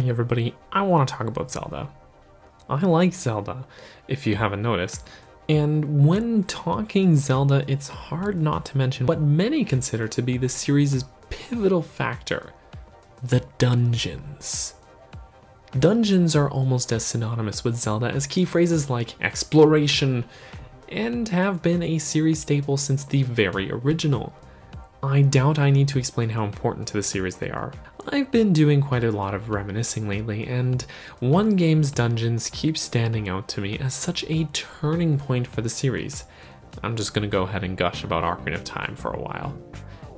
Hi everybody, I want to talk about Zelda. I like Zelda, if you haven't noticed, and when talking Zelda, it's hard not to mention what many consider to be the series' pivotal factor, the dungeons. Dungeons are almost as synonymous with Zelda as key phrases like exploration, and have been a series staple since the very original. I doubt I need to explain how important to the series they are. I've been doing quite a lot of reminiscing lately, and one game's dungeons keep standing out to me as such a turning point for the series. I'm just gonna go ahead and gush about Ocarina of Time for a while.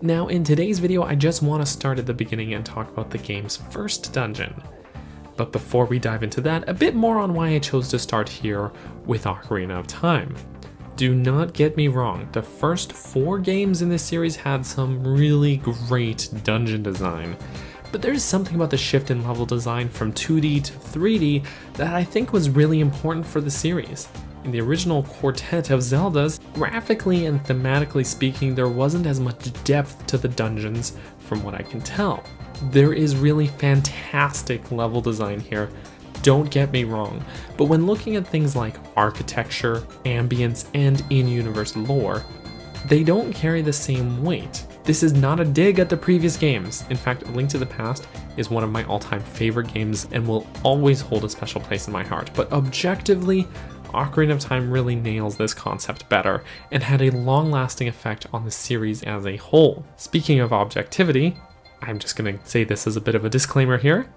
Now, in today's video, I just want to start at the beginning and talk about the game's first dungeon. But before we dive into that, a bit more on why I chose to start here with Ocarina of Time. Do not get me wrong, the first four games in this series had some really great dungeon design, but there's something about the shift in level design from 2D to 3D that I think was really important for the series. In the original quartet of Zeldas, graphically and thematically speaking, there wasn't as much depth to the dungeons from what I can tell. There is really fantastic level design here, don't get me wrong, but when looking at things like architecture, ambience, and in-universe lore, they don't carry the same weight. This is not a dig at the previous games. In fact, Link to the Past is one of my all-time favorite games and will always hold a special place in my heart. But objectively, Ocarina of Time really nails this concept better and had a long-lasting effect on the series as a whole. Speaking of objectivity, I'm just gonna say this as a bit of a disclaimer here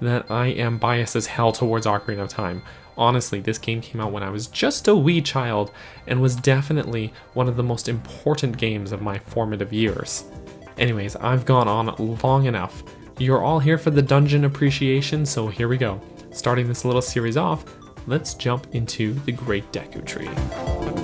that I am biased as hell towards Ocarina of Time. Honestly, this game came out when I was just a wee child and was definitely one of the most important games of my formative years. Anyways, I've gone on long enough. You're all here for the dungeon appreciation, so here we go. Starting this little series off, let's jump into the Great Deku Tree.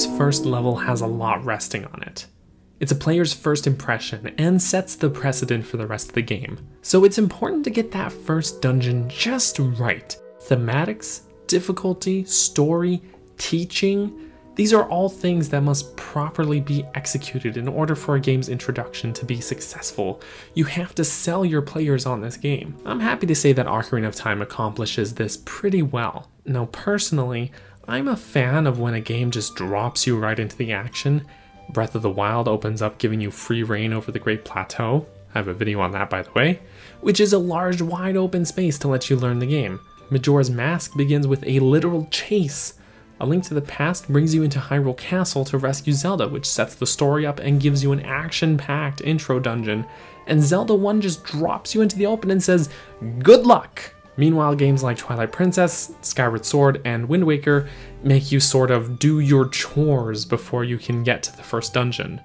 Game's first level has a lot resting on it. It's a player's first impression and sets the precedent for the rest of the game. So it's important to get that first dungeon just right. Thematics, difficulty, story, teaching, these are all things that must properly be executed in order for a game's introduction to be successful. You have to sell your players on this game. I'm happy to say that Ocarina of Time accomplishes this pretty well. Now personally, I'm a fan of when a game just drops you right into the action. Breath of the Wild opens up giving you free reign over the Great Plateau. I have a video on that by the way, which is a large wide open space to let you learn the game. Majora's Mask begins with a literal chase. A Link to the Past brings you into Hyrule Castle to rescue Zelda, which sets the story up and gives you an action-packed intro dungeon. And Zelda 1 just drops you into the open and says, good luck! Meanwhile, games like Twilight Princess, Skyward Sword, and Wind Waker make you sort of do your chores before you can get to the first dungeon.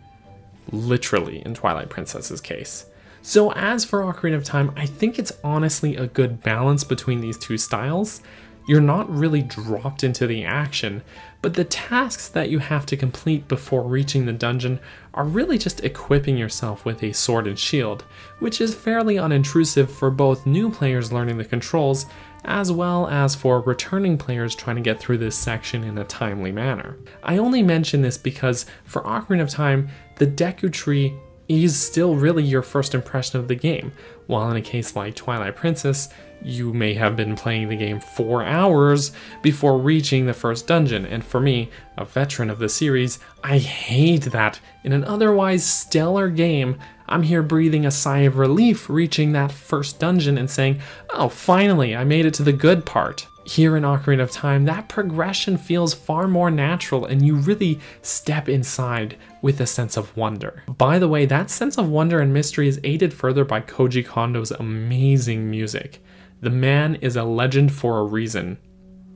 Literally, in Twilight Princess's case. So as for Ocarina of Time, I think it's honestly a good balance between these two styles. You're not really dropped into the action, but the tasks that you have to complete before reaching the dungeon are really just equipping yourself with a sword and shield, which is fairly unintrusive for both new players learning the controls as well as for returning players trying to get through this section in a timely manner. I only mention this because for Ocarina of Time, the Deku Tree is still really your first impression of the game, while in a case like Twilight Princess, you may have been playing the game four hours before reaching the first dungeon, and for me, a veteran of the series, I hate that. In an otherwise stellar game, I'm here breathing a sigh of relief reaching that first dungeon and saying, oh, finally, I made it to the good part. Here in Ocarina of Time, that progression feels far more natural and you really step inside with a sense of wonder. By the way, that sense of wonder and mystery is aided further by Koji Kondo's amazing music. The man is a legend for a reason.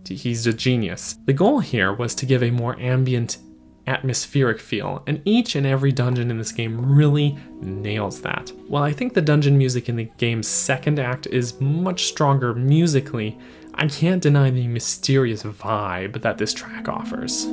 He's a genius. The goal here was to give a more ambient atmospheric feel, and each and every dungeon in this game really nails that. While I think the dungeon music in the game's second act is much stronger musically, I can't deny the mysterious vibe that this track offers.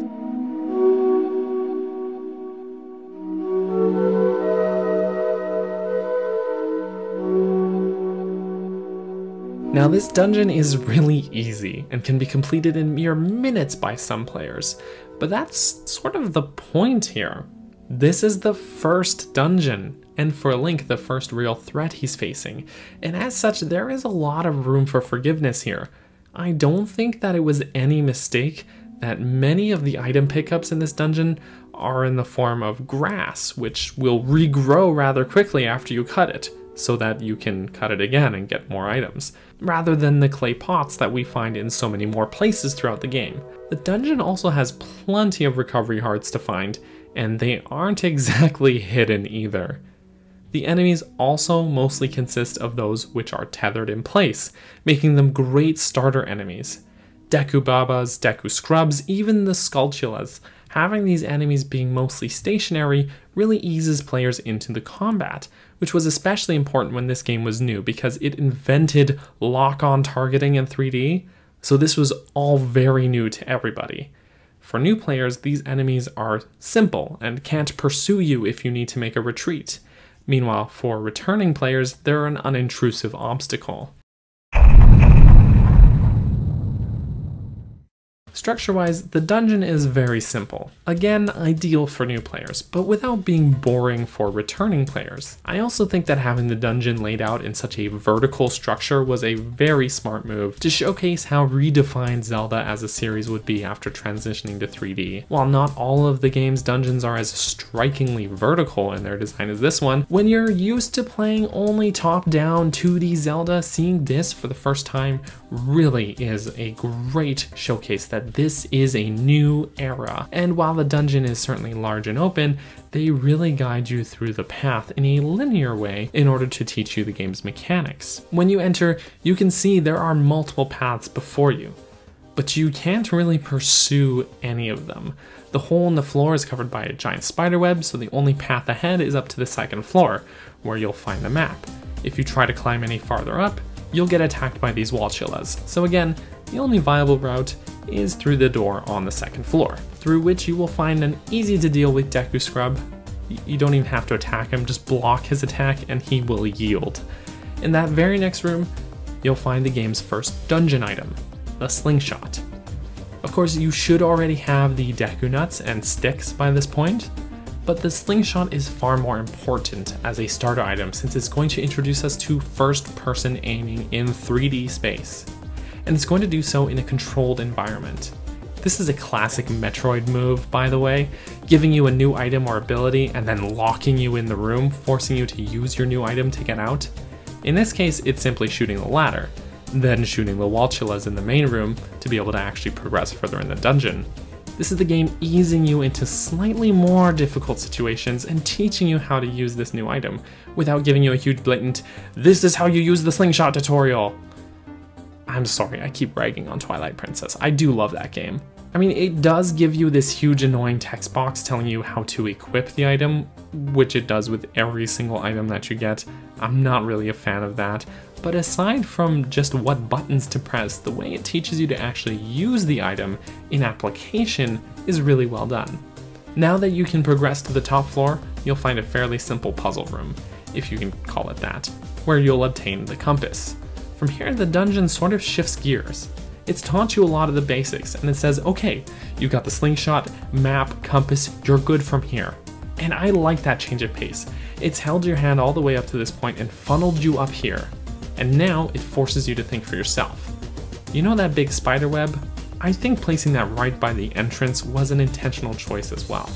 Now this dungeon is really easy and can be completed in mere minutes by some players, but that's sort of the point here. This is the first dungeon, and for Link the first real threat he's facing, and as such there is a lot of room for forgiveness here. I don't think that it was any mistake that many of the item pickups in this dungeon are in the form of grass, which will regrow rather quickly after you cut it so that you can cut it again and get more items, rather than the clay pots that we find in so many more places throughout the game. The dungeon also has plenty of recovery hearts to find, and they aren't exactly hidden either. The enemies also mostly consist of those which are tethered in place, making them great starter enemies. Deku Babas, Deku Scrubs, even the Skulltulas. Having these enemies being mostly stationary really eases players into the combat, which was especially important when this game was new because it invented lock on targeting in 3D, so this was all very new to everybody. For new players, these enemies are simple and can't pursue you if you need to make a retreat. Meanwhile, for returning players, they're an unintrusive obstacle. Structure-wise, the dungeon is very simple. Again, ideal for new players, but without being boring for returning players. I also think that having the dungeon laid out in such a vertical structure was a very smart move to showcase how redefined Zelda as a series would be after transitioning to 3D. While not all of the game's dungeons are as strikingly vertical in their design as this one, when you're used to playing only top-down 2D Zelda, seeing this for the first time really is a great showcase that this is a new era. And while the dungeon is certainly large and open, they really guide you through the path in a linear way in order to teach you the game's mechanics. When you enter, you can see there are multiple paths before you, but you can't really pursue any of them. The hole in the floor is covered by a giant spider web, so the only path ahead is up to the second floor, where you'll find the map. If you try to climb any farther up, you'll get attacked by these Walltulas. So again, the only viable route is through the door on the second floor, through which you will find an easy to deal with Deku Scrub. You don't even have to attack him, just block his attack and he will yield. In that very next room, you'll find the game's first dungeon item, the slingshot. Of course, you should already have the Deku Nuts and sticks by this point, but the slingshot is far more important as a starter item since it's going to introduce us to first person aiming in 3D space and it's going to do so in a controlled environment. This is a classic Metroid move, by the way, giving you a new item or ability and then locking you in the room, forcing you to use your new item to get out. In this case, it's simply shooting the ladder, then shooting the Walltulas in the main room to be able to actually progress further in the dungeon. This is the game easing you into slightly more difficult situations and teaching you how to use this new item without giving you a huge blatant, this is how you use the slingshot tutorial. I'm sorry, I keep bragging on Twilight Princess. I do love that game. I mean, it does give you this huge annoying text box telling you how to equip the item, which it does with every single item that you get. I'm not really a fan of that, but aside from just what buttons to press, the way it teaches you to actually use the item in application is really well done. Now that you can progress to the top floor, you'll find a fairly simple puzzle room, if you can call it that, where you'll obtain the compass. From here, the dungeon sort of shifts gears. It's taught you a lot of the basics, and it says, okay, you've got the slingshot, map, compass, you're good from here. And I like that change of pace. It's held your hand all the way up to this point and funneled you up here. And now it forces you to think for yourself. You know that big spider web? I think placing that right by the entrance was an intentional choice as well.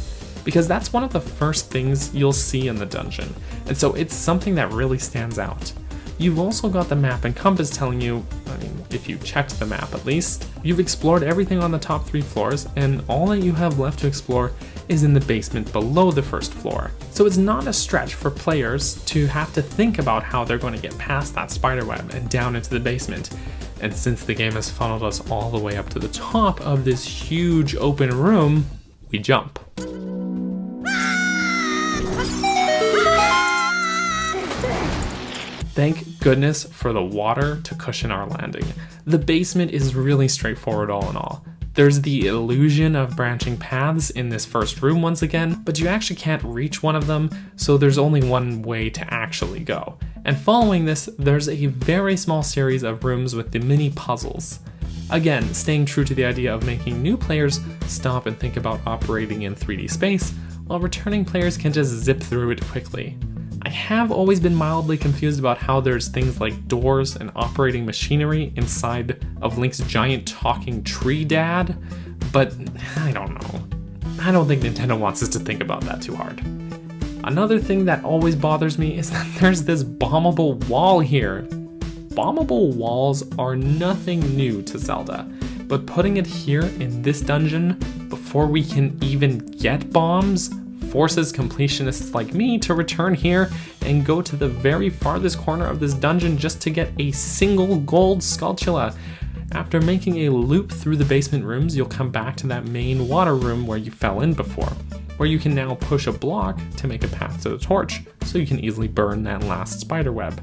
Because that's one of the first things you'll see in the dungeon, and so it's something that really stands out. You've also got the map and compass telling you, I mean, if you checked the map at least, you've explored everything on the top three floors, and all that you have left to explore is in the basement below the first floor, so it's not a stretch for players to have to think about how they're going to get past that spiderweb and down into the basement. And since the game has funneled us all the way up to the top of this huge open room, we jump. Thank goodness for the water to cushion our landing. The basement is really straightforward all in all. There's the illusion of branching paths in this first room once again, but you actually can't reach one of them, so there's only one way to actually go. And following this, there's a very small series of rooms with the mini puzzles. Again, staying true to the idea of making new players stop and think about operating in 3D space, while returning players can just zip through it quickly. I have always been mildly confused about how there's things like doors and operating machinery inside of Link's giant talking tree dad, but I don't know. I don't think Nintendo wants us to think about that too hard. Another thing that always bothers me is that there's this bombable wall here. Bombable walls are nothing new to Zelda, but putting it here in this dungeon before we can even get bombs forces completionists like me to return here and go to the very farthest corner of this dungeon just to get a single gold Skulltula. After making a loop through the basement rooms, you'll come back to that main water room where you fell in before, where you can now push a block to make a path to the torch, so you can easily burn that last spider web.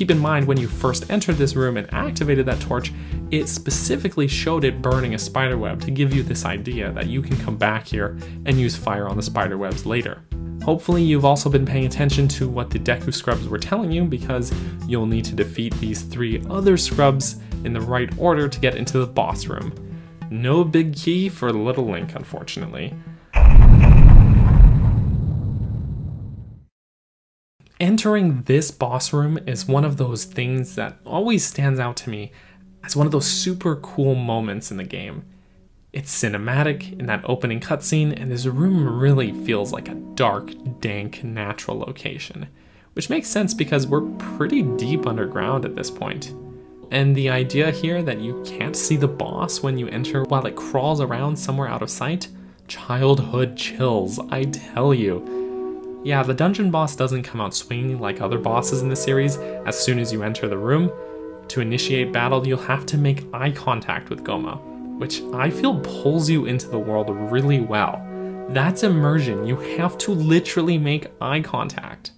Keep in mind when you first entered this room and activated that torch, it specifically showed it burning a spiderweb to give you this idea that you can come back here and use fire on the spiderwebs later. Hopefully you've also been paying attention to what the Deku Scrubs were telling you because you'll need to defeat these three other scrubs in the right order to get into the boss room. No big key for Little Link, unfortunately. Entering this boss room is one of those things that always stands out to me as one of those super cool moments in the game. It's cinematic in that opening cutscene, and this room really feels like a dark, dank, natural location, which makes sense because we're pretty deep underground at this point. And the idea here that you can't see the boss when you enter while it crawls around somewhere out of sight? Childhood chills, I tell you. Yeah, the dungeon boss doesn't come out swinging like other bosses in the series as soon as you enter the room. To initiate battle, you'll have to make eye contact with Gohma, which I feel pulls you into the world really well. That's immersion, you have to literally make eye contact.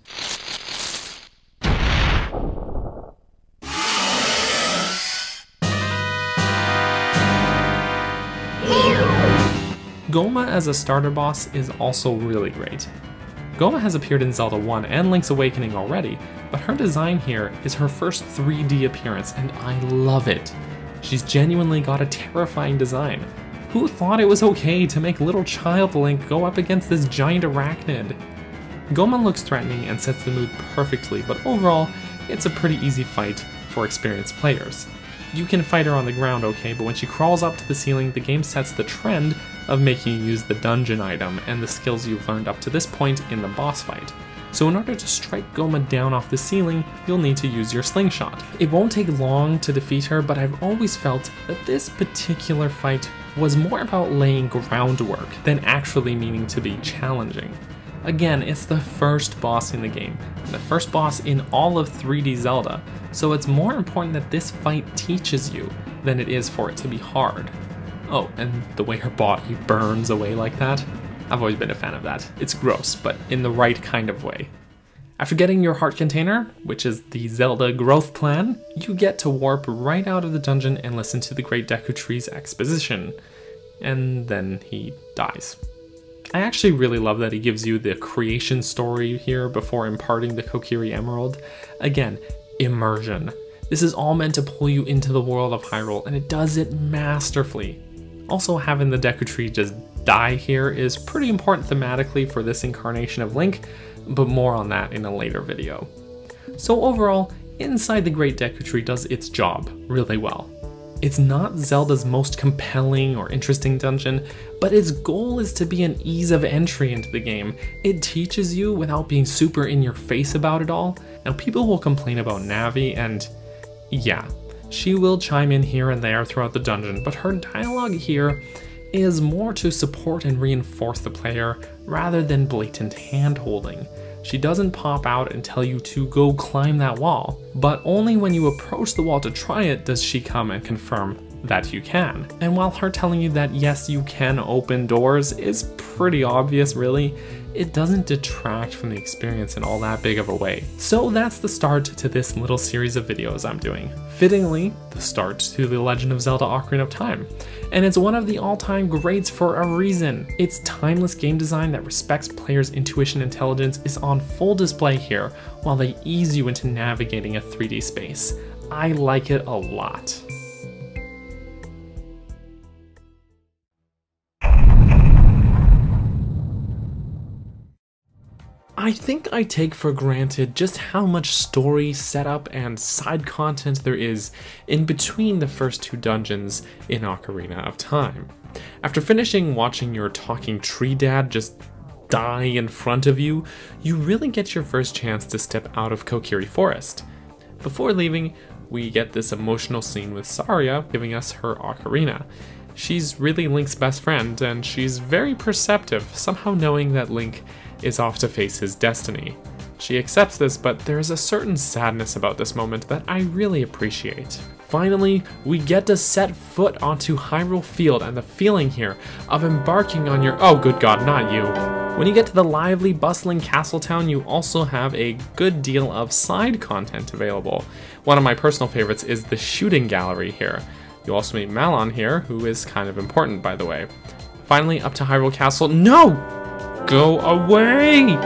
Gohma as a starter boss is also really great. Gohma has appeared in Zelda 1 and Link's Awakening already, but her design here is her first 3D appearance and I love it. She's genuinely got a terrifying design. Who thought it was okay to make little child Link go up against this giant arachnid? Gohma looks threatening and sets the mood perfectly, but overall, it's a pretty easy fight for experienced players. You can fight her on the ground okay, but when she crawls up to the ceiling, the game sets the trend of making you use the dungeon item and the skills you've learned up to this point in the boss fight. So in order to strike Gohma down off the ceiling, you'll need to use your slingshot. It won't take long to defeat her, but I've always felt that this particular fight was more about laying groundwork than actually meaning to be challenging. Again, it's the first boss in the game, the first boss in all of 3D Zelda, so it's more important that this fight teaches you than it is for it to be hard. Oh, and the way her body burns away like that, I've always been a fan of that. It's gross, but in the right kind of way. After getting your heart container, which is the Zelda growth plan, you get to warp right out of the dungeon and listen to the Great Deku Tree's exposition. And then he dies. I actually really love that he gives you the creation story here before imparting the Kokiri Emerald. Again, immersion. This is all meant to pull you into the world of Hyrule, and it does it masterfully. Also, having the Deku Tree just die here is pretty important thematically for this incarnation of Link, but more on that in a later video. So overall, Inside the Great Deku Tree does its job really well. It's not Zelda's most compelling or interesting dungeon, but its goal is to be an ease of entry into the game. It teaches you without being super in your face about it all. Now people will complain about Navi and yeah, she will chime in here and there throughout the dungeon, but her dialogue here is more to support and reinforce the player rather than blatant hand-holding. She doesn't pop out and tell you to go climb that wall, but only when you approach the wall to try it does she come and confirm, that you can. And while her telling you that yes, you can open doors is pretty obvious, really, it doesn't detract from the experience in all that big of a way. So that's the start to this little series of videos I'm doing. Fittingly, the start to The Legend of Zelda Ocarina of Time. And it's one of the all-time greats for a reason. Its timeless game design that respects players' intuition intelligence is on full display here, while they ease you into navigating a 3D space. I like it a lot. I think I take for granted just how much story, setup, and side content there is in between the first two dungeons in Ocarina of Time. After finishing watching your talking tree dad just die in front of you, you really get your first chance to step out of Kokiri Forest. Before leaving, we get this emotional scene with Saria giving us her ocarina. She's really Link's best friend, and she's very perceptive, somehow knowing that Link is off to face his destiny. She accepts this, but there is a certain sadness about this moment that I really appreciate. Finally, we get to set foot onto Hyrule Field and the feeling here of embarking on your- oh good god, not you. When you get to the lively, bustling castle town, you also have a good deal of side content available. One of my personal favorites is the shooting gallery here. You also meet Malon here, who is kind of important by the way. Finally, up to Hyrule Castle- no! Go away!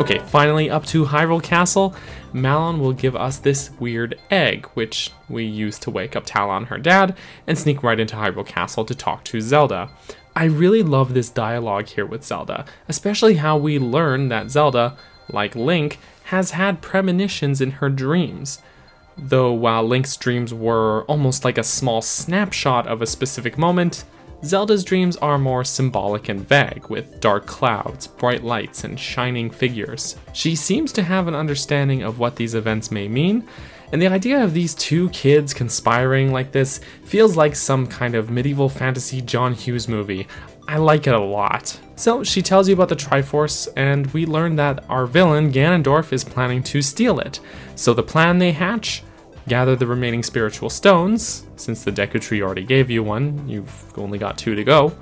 Okay, finally up to Hyrule Castle, Malon will give us this weird egg, which we use to wake up Talon, her dad, and sneak right into Hyrule Castle to talk to Zelda. I really love this dialogue here with Zelda, especially how we learn that Zelda, like Link, has had premonitions in her dreams. Though while Link's dreams were almost like a small snapshot of a specific moment, Zelda's dreams are more symbolic and vague, with dark clouds, bright lights, and shining figures. She seems to have an understanding of what these events may mean, and the idea of these two kids conspiring like this feels like some kind of medieval fantasy John Hughes movie. I like it a lot. So she tells you about the Triforce, and we learn that our villain, Ganondorf, is planning to steal it. So the plan they hatch gather the remaining spiritual stones, since the Deku Tree already gave you one, you've only got two to go,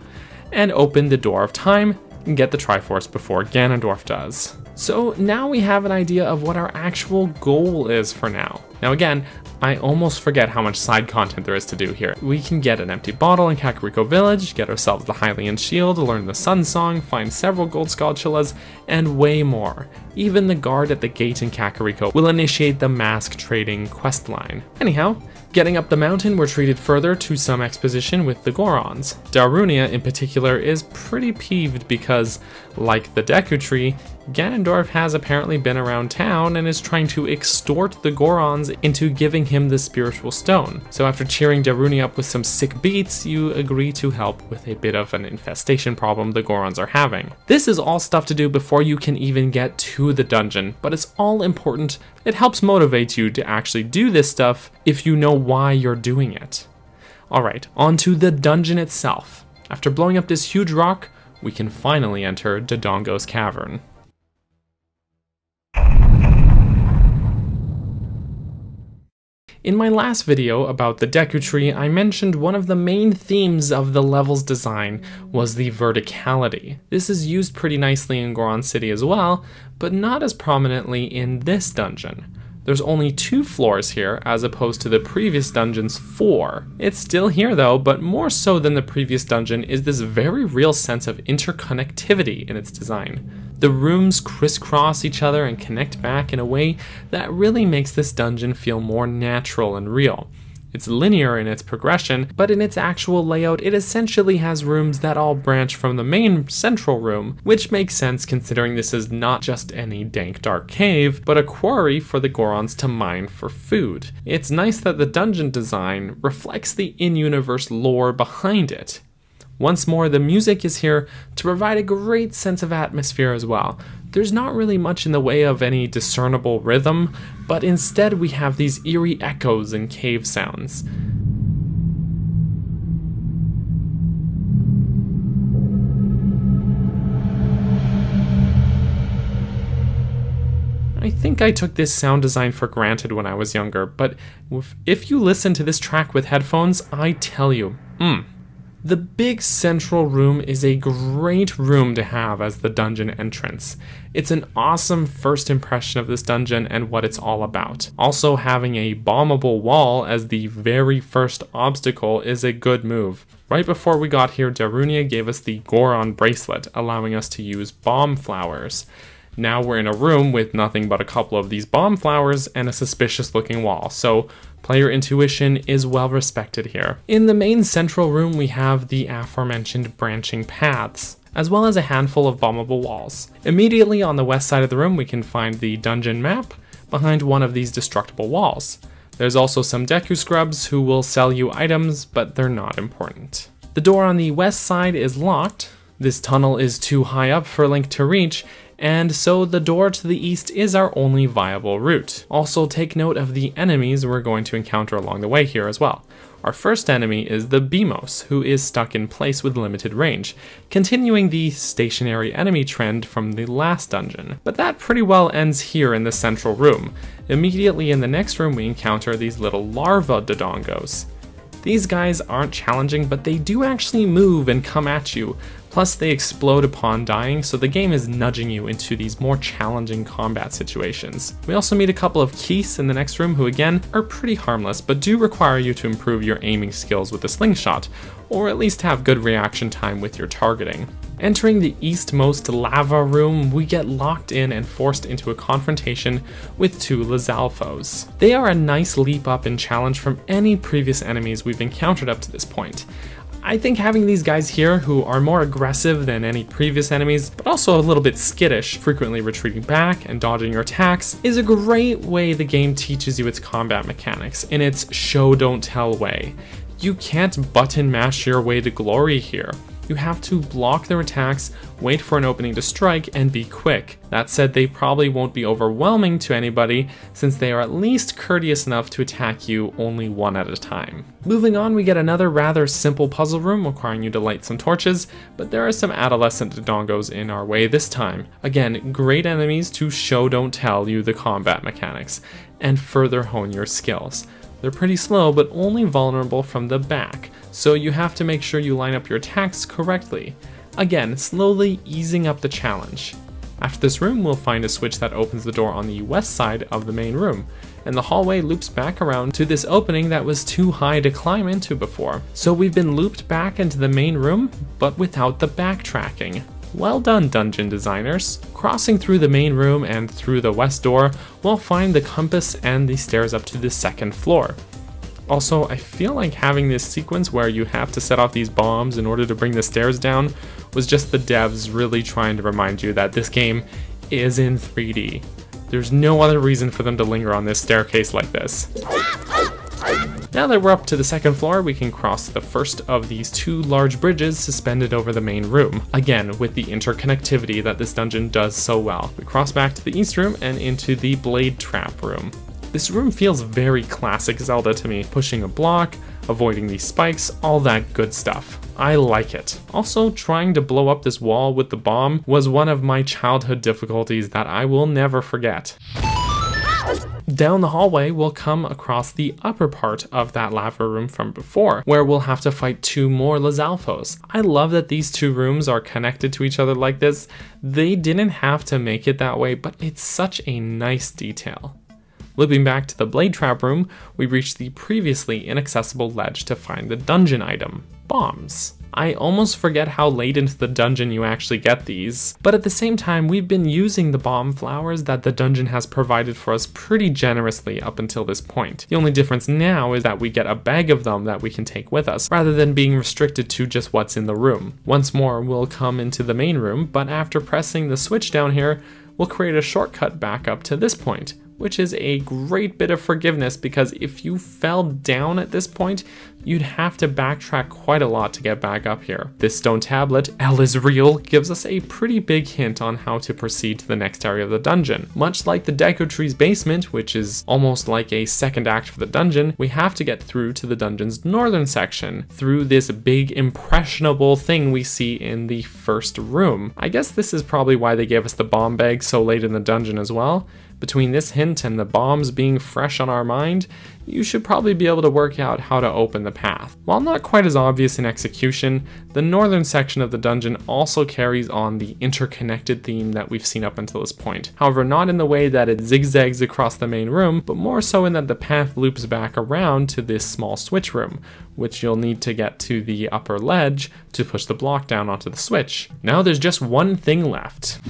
and open the Door of Time and get the Triforce before Ganondorf does. So now we have an idea of what our actual goal is for now. Now again, I almost forget how much side content there is to do here. We can get an empty bottle in Kakariko Village, get ourselves the Hylian Shield, learn the Sun Song, find several Gold Skulltulas, and way more. Even the guard at the gate in Kakariko will initiate the mask trading questline. Anyhow, Getting up the mountain, we're treated further to some exposition with the Gorons. Darunia, in particular, is pretty peeved because, like the Deku Tree, Ganondorf has apparently been around town and is trying to extort the Gorons into giving him the spiritual stone. So after cheering Darunia up with some sick beats, you agree to help with a bit of an infestation problem the Gorons are having. This is all stuff to do before you can even get to the dungeon, but it's all important. It helps motivate you to actually do this stuff if you know why you're doing it. Alright, on to the dungeon itself. After blowing up this huge rock, we can finally enter Dodongo's cavern. In my last video about the Deku Tree, I mentioned one of the main themes of the level's design was the verticality. This is used pretty nicely in Goron City as well, but not as prominently in this dungeon. There's only two floors here, as opposed to the previous dungeon's four. It's still here though, but more so than the previous dungeon is this very real sense of interconnectivity in its design. The rooms crisscross each other and connect back in a way that really makes this dungeon feel more natural and real. It's linear in its progression, but in its actual layout, it essentially has rooms that all branch from the main central room, which makes sense considering this is not just any dank dark cave, but a quarry for the Gorons to mine for food. It's nice that the dungeon design reflects the in-universe lore behind it. Once more, the music is here to provide a great sense of atmosphere as well. There's not really much in the way of any discernible rhythm, but instead we have these eerie echoes and cave sounds. I think I took this sound design for granted when I was younger, but if you listen to this track with headphones, I tell you, mmm. The big central room is a great room to have as the dungeon entrance. It's an awesome first impression of this dungeon and what it's all about. Also, having a bombable wall as the very first obstacle is a good move. Right before we got here, Darunia gave us the Goron bracelet, allowing us to use bomb flowers. Now we're in a room with nothing but a couple of these bomb flowers and a suspicious looking wall, so player intuition is well respected here. In the main central room we have the aforementioned branching paths, as well as a handful of bombable walls. Immediately on the west side of the room we can find the dungeon map behind one of these destructible walls. There's also some Deku scrubs who will sell you items, but they're not important. The door on the west side is locked. This tunnel is too high up for Link to reach, and so the door to the east is our only viable route. Also take note of the enemies we're going to encounter along the way here as well. Our first enemy is the Beamos, who is stuck in place with limited range, continuing the stationary enemy trend from the last dungeon. But that pretty well ends here in the central room. Immediately in the next room we encounter these little larva Dodongos. These guys aren't challenging, but they do actually move and come at you, Plus, they explode upon dying, so the game is nudging you into these more challenging combat situations. We also meet a couple of Keese in the next room who again are pretty harmless, but do require you to improve your aiming skills with the slingshot, or at least have good reaction time with your targeting. Entering the eastmost lava room, we get locked in and forced into a confrontation with two Lizalfos. They are a nice leap up in challenge from any previous enemies we've encountered up to this point. I think having these guys here who are more aggressive than any previous enemies, but also a little bit skittish, frequently retreating back and dodging your attacks, is a great way the game teaches you its combat mechanics in its show don't tell way. You can't button mash your way to glory here you have to block their attacks, wait for an opening to strike, and be quick. That said, they probably won't be overwhelming to anybody, since they are at least courteous enough to attack you only one at a time. Moving on, we get another rather simple puzzle room requiring you to light some torches, but there are some adolescent Dodongos in our way this time. Again, great enemies to show don't tell you the combat mechanics, and further hone your skills. They're pretty slow, but only vulnerable from the back, so you have to make sure you line up your attacks correctly. Again, slowly easing up the challenge. After this room, we'll find a switch that opens the door on the west side of the main room, and the hallway loops back around to this opening that was too high to climb into before. So we've been looped back into the main room, but without the backtracking. Well done, dungeon designers. Crossing through the main room and through the west door, we'll find the compass and the stairs up to the second floor. Also, I feel like having this sequence where you have to set off these bombs in order to bring the stairs down was just the devs really trying to remind you that this game is in 3D. There's no other reason for them to linger on this staircase like this. Now that we're up to the second floor, we can cross the first of these two large bridges suspended over the main room, again with the interconnectivity that this dungeon does so well. We cross back to the east room and into the blade trap room. This room feels very classic Zelda to me, pushing a block, avoiding these spikes, all that good stuff. I like it. Also, trying to blow up this wall with the bomb was one of my childhood difficulties that I will never forget. Down the hallway, we'll come across the upper part of that lava room from before, where we'll have to fight two more Lizalfos. I love that these two rooms are connected to each other like this. They didn't have to make it that way, but it's such a nice detail. Looping back to the Blade Trap room, we reach the previously inaccessible ledge to find the dungeon item, bombs. I almost forget how late into the dungeon you actually get these, but at the same time we've been using the bomb flowers that the dungeon has provided for us pretty generously up until this point. The only difference now is that we get a bag of them that we can take with us, rather than being restricted to just what's in the room. Once more, we'll come into the main room, but after pressing the switch down here, we'll create a shortcut back up to this point, which is a great bit of forgiveness because if you fell down at this point, you'd have to backtrack quite a lot to get back up here. This stone tablet, El is real, gives us a pretty big hint on how to proceed to the next area of the dungeon. Much like the Deku Tree's basement, which is almost like a second act for the dungeon, we have to get through to the dungeon's northern section through this big impressionable thing we see in the first room. I guess this is probably why they gave us the bomb bag so late in the dungeon as well, Between this hint and the bombs being fresh on our mind, you should probably be able to work out how to open the path. While not quite as obvious in execution, the northern section of the dungeon also carries on the interconnected theme that we've seen up until this point. However, not in the way that it zigzags across the main room, but more so in that the path loops back around to this small switch room, which you'll need to get to the upper ledge to push the block down onto the switch. Now there's just one thing left.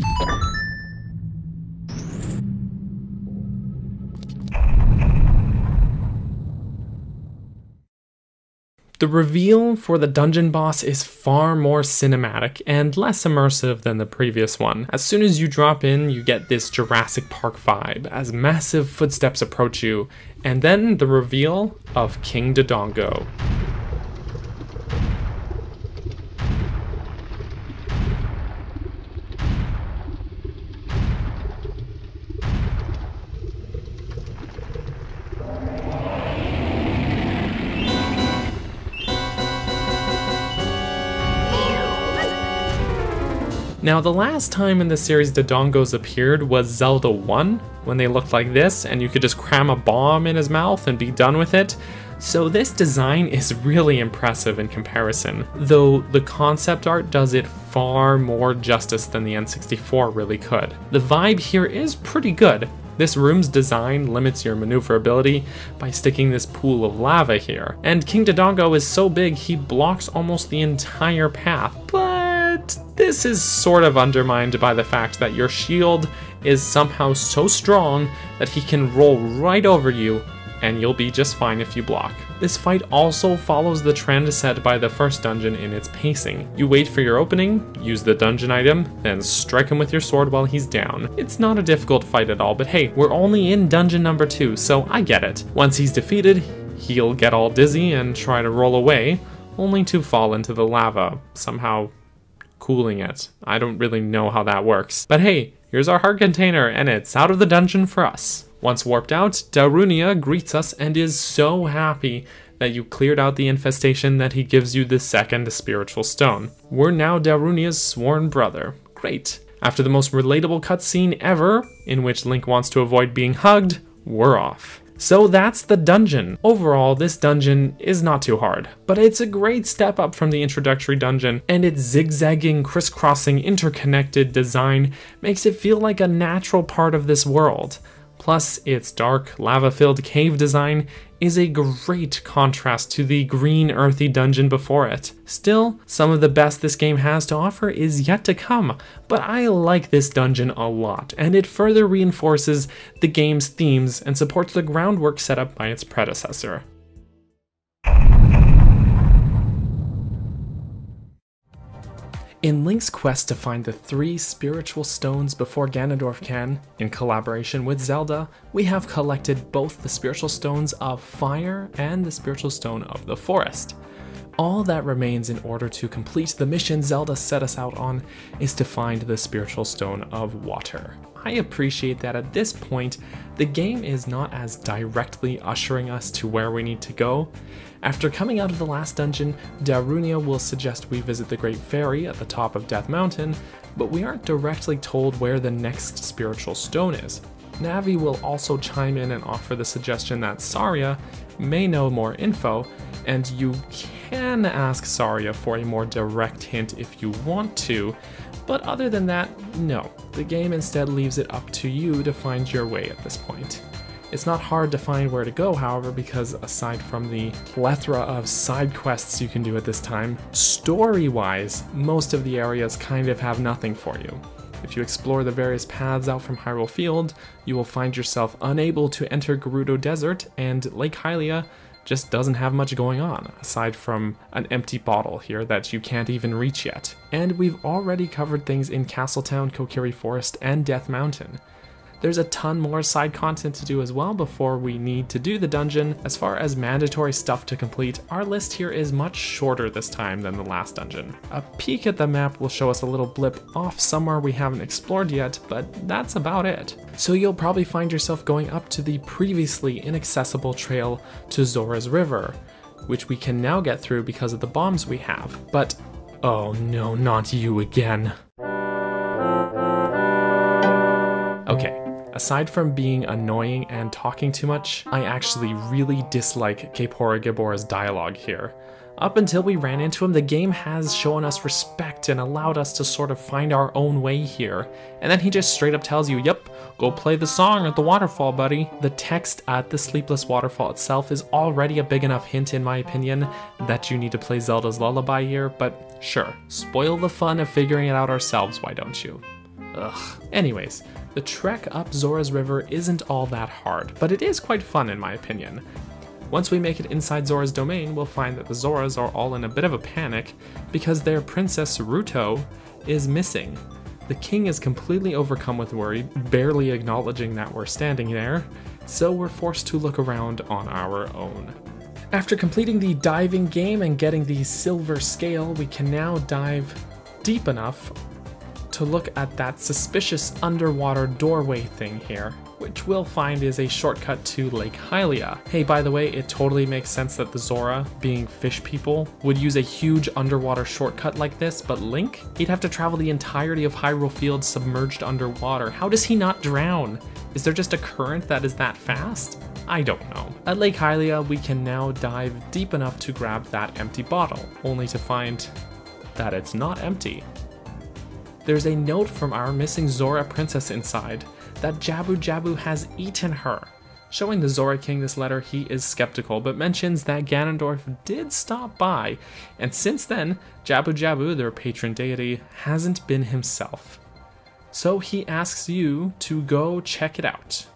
The reveal for the dungeon boss is far more cinematic and less immersive than the previous one. As soon as you drop in, you get this Jurassic Park vibe as massive footsteps approach you, and then the reveal of King Dodongo. Now, the last time in the series Dodongos appeared was Zelda 1, when they looked like this, and you could just cram a bomb in his mouth and be done with it. So this design is really impressive in comparison, though the concept art does it far more justice than the N64 really could. The vibe here is pretty good. This room's design limits your maneuverability by sticking this pool of lava here, and King Dodongo is so big he blocks almost the entire path, but this is sort of undermined by the fact that your shield is somehow so strong that he can roll right over you and you'll be just fine if you block. This fight also follows the trend set by the first dungeon in its pacing. You wait for your opening, use the dungeon item, then strike him with your sword while he's down. It's not a difficult fight at all, but hey, we're only in dungeon number 2, so I get it. Once he's defeated, he'll get all dizzy and try to roll away, only to fall into the lava, somehow cooling it. I don't really know how that works. But hey, here's our heart container and it's out of the dungeon for us. Once warped out, Darunia greets us and is so happy that you cleared out the infestation that he gives you the second spiritual stone. We're now Darunia's sworn brother. Great. After the most relatable cutscene ever, in which Link wants to avoid being hugged, we're off. So that's the dungeon. Overall, this dungeon is not too hard, but it's a great step up from the introductory dungeon, and its zigzagging, crisscrossing, interconnected design makes it feel like a natural part of this world. Plus, its dark, lava-filled cave design is a great contrast to the green, earthy dungeon before it. Still, some of the best this game has to offer is yet to come, but I like this dungeon a lot, and it further reinforces the game's themes and supports the groundwork set up by its predecessor. In Link's quest to find the three spiritual stones before Ganondorf can, in collaboration with Zelda, we have collected both the spiritual stones of fire and the spiritual stone of the forest. All that remains in order to complete the mission Zelda set us out on is to find the spiritual stone of water. I appreciate that at this point, the game is not as directly ushering us to where we need to go. After coming out of the last dungeon, Darunia will suggest we visit the Great Fairy at the top of Death Mountain, but we aren't directly told where the next spiritual stone is. Navi will also chime in and offer the suggestion that Saria may know more info, and you can ask Saria for a more direct hint if you want to, but other than that, no. The game instead leaves it up to you to find your way at this point. It's not hard to find where to go, however, because aside from the plethora of side quests you can do at this time, story-wise, most of the areas kind of have nothing for you. If you explore the various paths out from Hyrule Field, you will find yourself unable to enter Gerudo Desert, and Lake Hylia just doesn't have much going on, aside from an empty bottle here that you can't even reach yet. And we've already covered things in Castletown, Kokiri Forest, and Death Mountain. There's a ton more side content to do as well before we need to do the dungeon. As far as mandatory stuff to complete, our list here is much shorter this time than the last dungeon. A peek at the map will show us a little blip off somewhere we haven't explored yet, but that's about it. So you'll probably find yourself going up to the previously inaccessible trail to Zora's River, which we can now get through because of the bombs we have. But, oh no, not you again. Okay, Aside from being annoying and talking too much, I actually really dislike Kaepora Gaebora's dialogue here. Up until we ran into him, the game has shown us respect and allowed us to sort of find our own way here. And then he just straight up tells you, yep, go play the song at the waterfall, buddy. The text at the Sleepless Waterfall itself is already a big enough hint, in my opinion, that you need to play Zelda's Lullaby here, but sure, spoil the fun of figuring it out ourselves, why don't you? Ugh. Anyways, the trek up Zora's River isn't all that hard, but it is quite fun in my opinion. Once we make it inside Zora's domain, we'll find that the Zoras are all in a bit of a panic because their princess Ruto is missing. The king is completely overcome with worry, barely acknowledging that we're standing there, so we're forced to look around on our own. After completing the diving game and getting the silver scale, we can now dive deep enough to look at that suspicious underwater doorway thing here which we'll find is a shortcut to Lake Hylia. Hey, by the way, it totally makes sense that the Zora, being fish people, would use a huge underwater shortcut like this, but Link? He'd have to travel the entirety of Hyrule Field submerged underwater. How does he not drown? Is there just a current that is that fast? I don't know. At Lake Hylia, we can now dive deep enough to grab that empty bottle, only to find that it's not empty. There's a note from our missing Zora princess inside, that Jabu Jabu has eaten her. Showing the Zora King this letter, he is skeptical, but mentions that Ganondorf did stop by, and since then, Jabu Jabu, their patron deity, hasn't been himself. So he asks you to go check it out.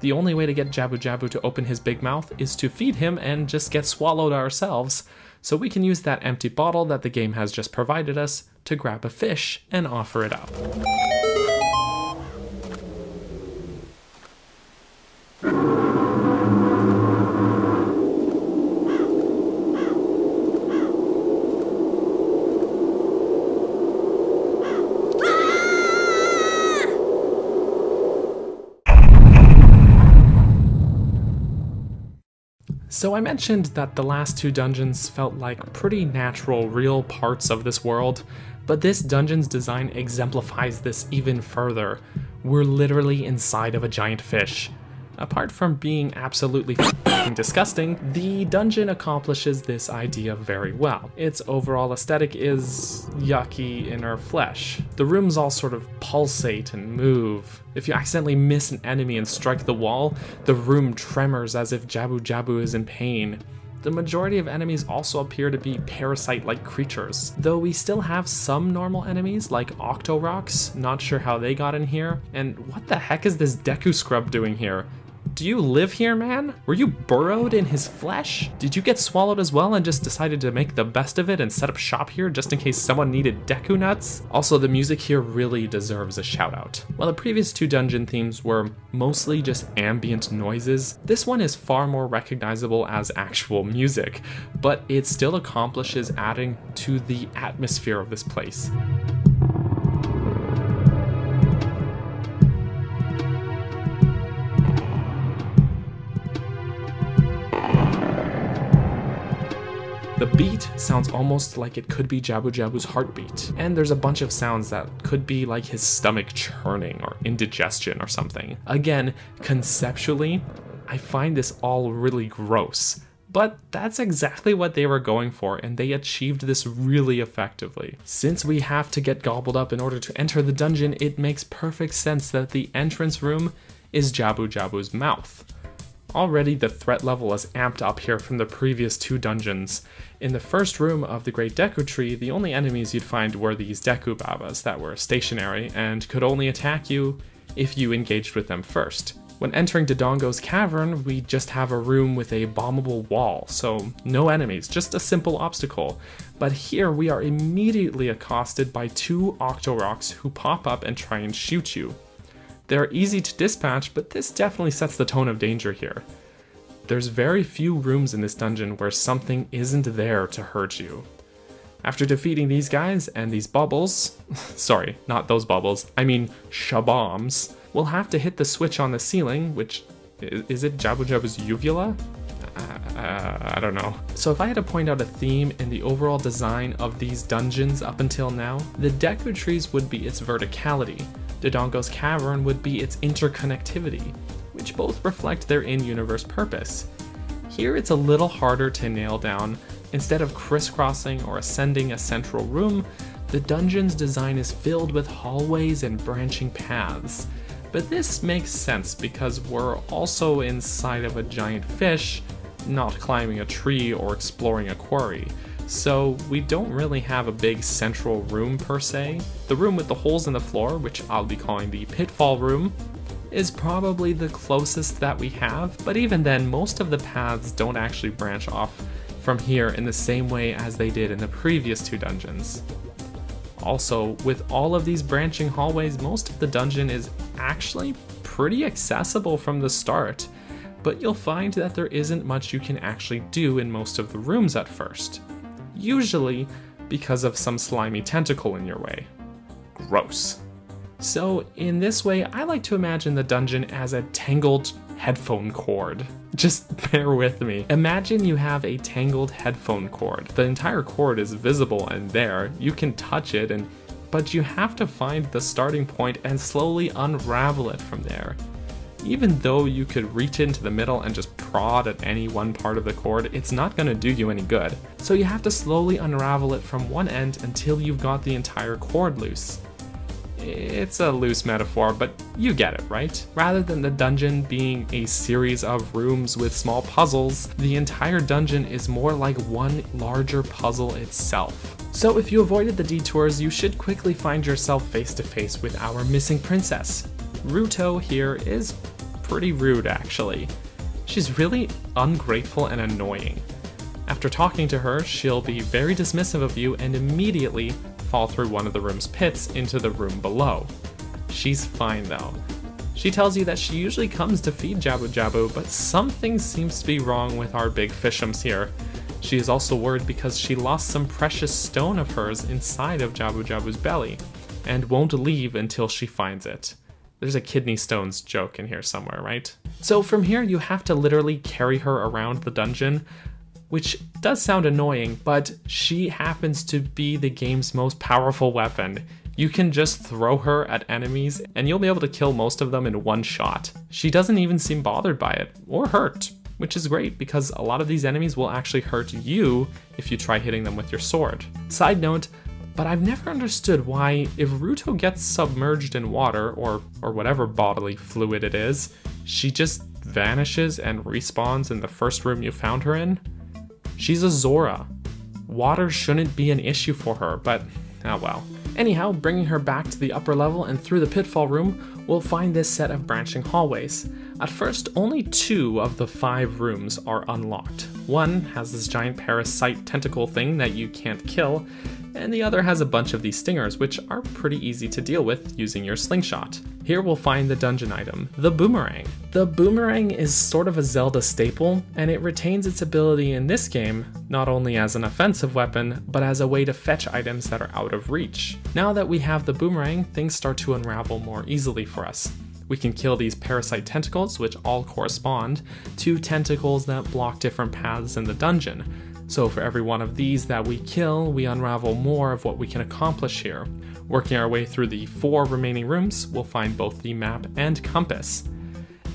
The only way to get Jabu Jabu to open his big mouth is to feed him and just get swallowed ourselves, so we can use that empty bottle that the game has just provided us to grab a fish and offer it up. So I mentioned that the last two dungeons felt like pretty natural, real parts of this world, but this dungeon's design exemplifies this even further. We're literally inside of a giant fish. Apart from being absolutely disgusting, the dungeon accomplishes this idea very well. Its overall aesthetic is yucky inner flesh. The rooms all sort of pulsate and move. If you accidentally miss an enemy and strike the wall, the room tremors as if Jabu Jabu is in pain. The majority of enemies also appear to be parasite-like creatures, though we still have some normal enemies like Octoroks, not sure how they got in here, and what the heck is this Deku Scrub doing here? Do you live here, man? Were you burrowed in his flesh? Did you get swallowed as well and just decided to make the best of it and set up shop here just in case someone needed Deku nuts? Also, the music here really deserves a shout out. While the previous two dungeon themes were mostly just ambient noises, this one is far more recognizable as actual music, but it still accomplishes adding to the atmosphere of this place. The beat sounds almost like it could be Jabu Jabu's heartbeat, and there's a bunch of sounds that could be like his stomach churning or indigestion or something. Again, conceptually, I find this all really gross. But that's exactly what they were going for, and they achieved this really effectively. Since we have to get gobbled up in order to enter the dungeon, it makes perfect sense that the entrance room is Jabu Jabu's mouth. Already the threat level is amped up here from the previous two dungeons. In the first room of the Great Deku Tree, the only enemies you'd find were these Deku Babas that were stationary and could only attack you if you engaged with them first. When entering Dodongo's cavern, we just have a room with a bombable wall, so no enemies, just a simple obstacle. But here we are immediately accosted by two Octoroks who pop up and try and shoot you. They're easy to dispatch, but this definitely sets the tone of danger here. There's very few rooms in this dungeon where something isn't there to hurt you. After defeating these guys and these bubbles, sorry, not those bubbles, I mean Shaboms, we'll have to hit the switch on the ceiling, which, is it Jabu Jabu's uvula? Uh, uh, I don't know. So if I had to point out a theme in the overall design of these dungeons up until now, the Deku Trees would be its verticality, Dodongo's Cavern would be its interconnectivity, which both reflect their in-universe purpose. Here it's a little harder to nail down. Instead of crisscrossing or ascending a central room, the dungeon's design is filled with hallways and branching paths. But this makes sense because we're also inside of a giant fish, not climbing a tree or exploring a quarry. So we don't really have a big central room per se. The room with the holes in the floor, which I'll be calling the pitfall room, is probably the closest that we have, but even then most of the paths don't actually branch off from here in the same way as they did in the previous two dungeons. Also, with all of these branching hallways, most of the dungeon is actually pretty accessible from the start, but you'll find that there isn't much you can actually do in most of the rooms at first. Usually because of some slimy tentacle in your way. Gross. So in this way, I like to imagine the dungeon as a tangled headphone cord. Just bear with me. Imagine you have a tangled headphone cord. The entire cord is visible and there. You can touch it and but you have to find the starting point and slowly unravel it from there. Even though you could reach into the middle and just prod at any one part of the cord, it's not going to do you any good. So you have to slowly unravel it from one end until you've got the entire cord loose. It's a loose metaphor, but you get it, right? Rather than the dungeon being a series of rooms with small puzzles, the entire dungeon is more like one larger puzzle itself. So if you avoided the detours, you should quickly find yourself face to face with our missing princess. Ruto here is pretty rude actually. She's really ungrateful and annoying. After talking to her, she'll be very dismissive of you and immediately fall through one of the room's pits into the room below. She's fine though. She tells you that she usually comes to feed Jabu Jabu, but something seems to be wrong with our big fishums here. She is also worried because she lost some precious stone of hers inside of Jabu Jabu's belly, and won't leave until she finds it. There's a kidney stones joke in here somewhere, right? So from here, you have to literally carry her around the dungeon, which does sound annoying, but she happens to be the game's most powerful weapon. You can just throw her at enemies and you'll be able to kill most of them in one shot. She doesn't even seem bothered by it, or hurt, which is great because a lot of these enemies will actually hurt you if you try hitting them with your sword. Side note, but I've never understood why if Ruto gets submerged in water, or, or whatever bodily fluid it is, she just vanishes and respawns in the first room you found her in. She's a Zora. Water shouldn't be an issue for her, but oh well. Anyhow, bringing her back to the upper level and through the pitfall room, we'll find this set of branching hallways. At first, only two of the five rooms are unlocked. One has this giant parasite tentacle thing that you can't kill, and the other has a bunch of these stingers, which are pretty easy to deal with using your slingshot. Here we'll find the dungeon item, the boomerang. The boomerang is sort of a Zelda staple, and it retains its ability in this game, not only as an offensive weapon, but as a way to fetch items that are out of reach. Now that we have the boomerang, things start to unravel more easily for us. We can kill these parasite tentacles, which all correspond to tentacles that block different paths in the dungeon, so for every one of these that we kill, we unravel more of what we can accomplish here. Working our way through the four remaining rooms, we'll find both the map and compass.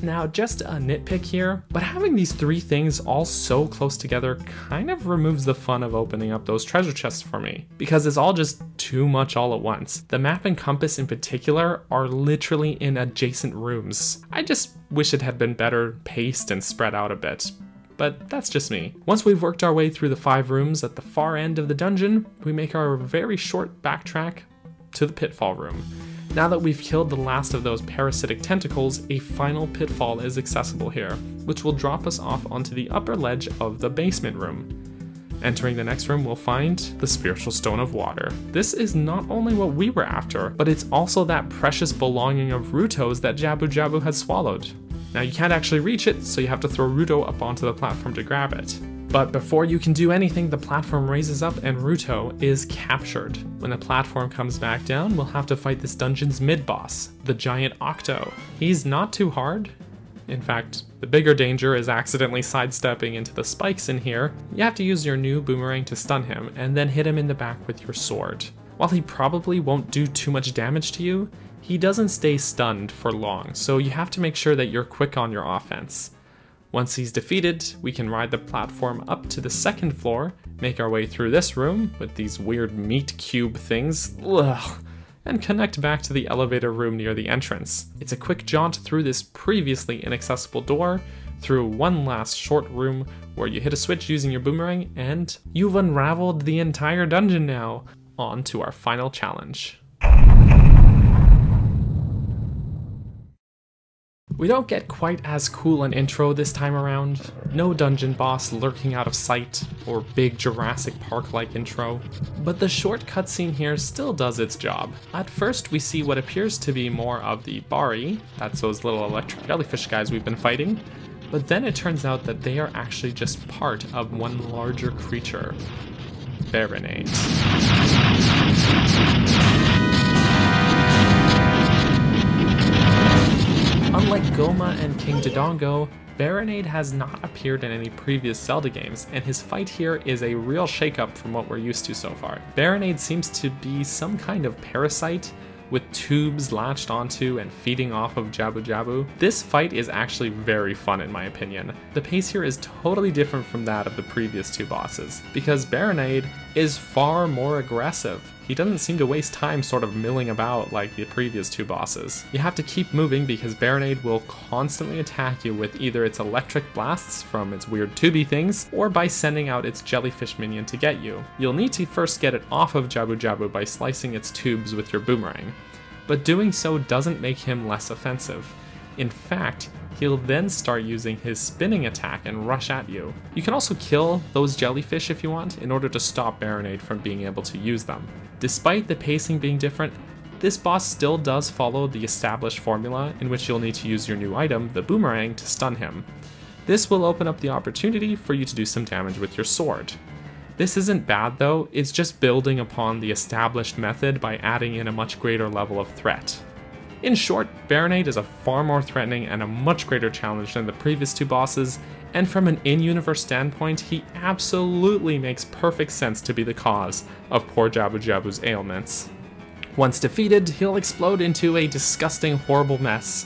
Now, just a nitpick here, but having these three things all so close together kind of removes the fun of opening up those treasure chests for me, because it's all just too much all at once. The map and compass in particular are literally in adjacent rooms. I just wish it had been better paced and spread out a bit, but that's just me. Once we've worked our way through the five rooms at the far end of the dungeon, we make our very short backtrack to the pitfall room. Now that we've killed the last of those parasitic tentacles, a final pitfall is accessible here, which will drop us off onto the upper ledge of the basement room. Entering the next room, we'll find the Spiritual Stone of Water. This is not only what we were after, but it's also that precious belonging of Ruto's that Jabu Jabu had swallowed. Now you can't actually reach it, so you have to throw Ruto up onto the platform to grab it. But before you can do anything, the platform raises up and Ruto is captured. When the platform comes back down, we'll have to fight this dungeon's mid-boss, the giant Octo. He's not too hard. In fact, the bigger danger is accidentally sidestepping into the spikes in here. You have to use your new boomerang to stun him, and then hit him in the back with your sword. While he probably won't do too much damage to you, he doesn't stay stunned for long, so you have to make sure that you're quick on your offense. Once he's defeated, we can ride the platform up to the second floor, make our way through this room with these weird meat cube things, ugh, and connect back to the elevator room near the entrance. It's a quick jaunt through this previously inaccessible door, through one last short room where you hit a switch using your boomerang, and you've unraveled the entire dungeon now. On to our final challenge. We don't get quite as cool an intro this time around. No dungeon boss lurking out of sight, or big Jurassic Park-like intro. But the short cutscene here still does its job. At first we see what appears to be more of the Bari, that's those little electric jellyfish guys we've been fighting, but then it turns out that they are actually just part of one larger creature, Barinade. Unlike Gohma and King Dodongo, Barinade has not appeared in any previous Zelda games, and his fight here is a real shakeup from what we're used to so far. Barinade seems to be some kind of parasite with tubes latched onto and feeding off of Jabu Jabu. This fight is actually very fun in my opinion. The pace here is totally different from that of the previous two bosses, because Barinade is far more aggressive. He doesn't seem to waste time sort of milling about like the previous two bosses. You have to keep moving because Barinade will constantly attack you with either its electric blasts from its weird tubey things, or by sending out its jellyfish minion to get you. You'll need to first get it off of Jabu Jabu by slicing its tubes with your boomerang, but doing so doesn't make him less offensive. In fact, he'll then start using his spinning attack and rush at you. You can also kill those jellyfish if you want in order to stop Barinade from being able to use them. Despite the pacing being different, this boss still does follow the established formula in which you'll need to use your new item, the boomerang, to stun him. This will open up the opportunity for you to do some damage with your sword. This isn't bad though, it's just building upon the established method by adding in a much greater level of threat. In short, Barinade is a far more threatening and a much greater challenge than the previous two bosses, and from an in-universe standpoint, he absolutely makes perfect sense to be the cause of poor Jabu Jabu's ailments. Once defeated, he'll explode into a disgusting, horrible mess.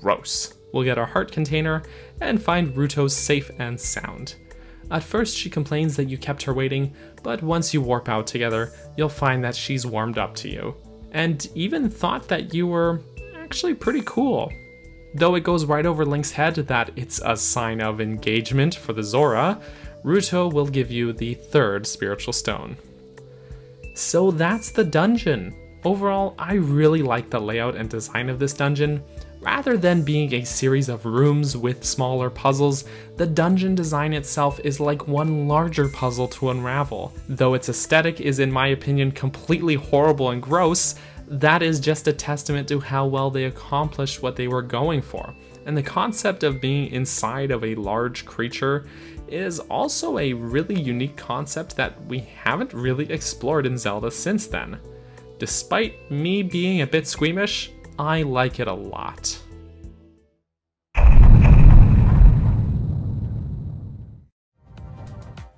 Gross. We'll get our heart container and find Ruto safe and sound. At first, she complains that you kept her waiting, but once you warp out together, you'll find that she's warmed up to you, and even thought that you were actually pretty cool. Though it goes right over Link's head that it's a sign of engagement for the Zora, Ruto will give you the third spiritual stone. So that's the dungeon. Overall, I really like the layout and design of this dungeon. Rather than being a series of rooms with smaller puzzles, the dungeon design itself is like one larger puzzle to unravel. Though its aesthetic is in my opinion completely horrible and gross, that is just a testament to how well they accomplished what they were going for. And the concept of being inside of a large creature is also a really unique concept that we haven't really explored in Zelda since then. Despite me being a bit squeamish, I like it a lot.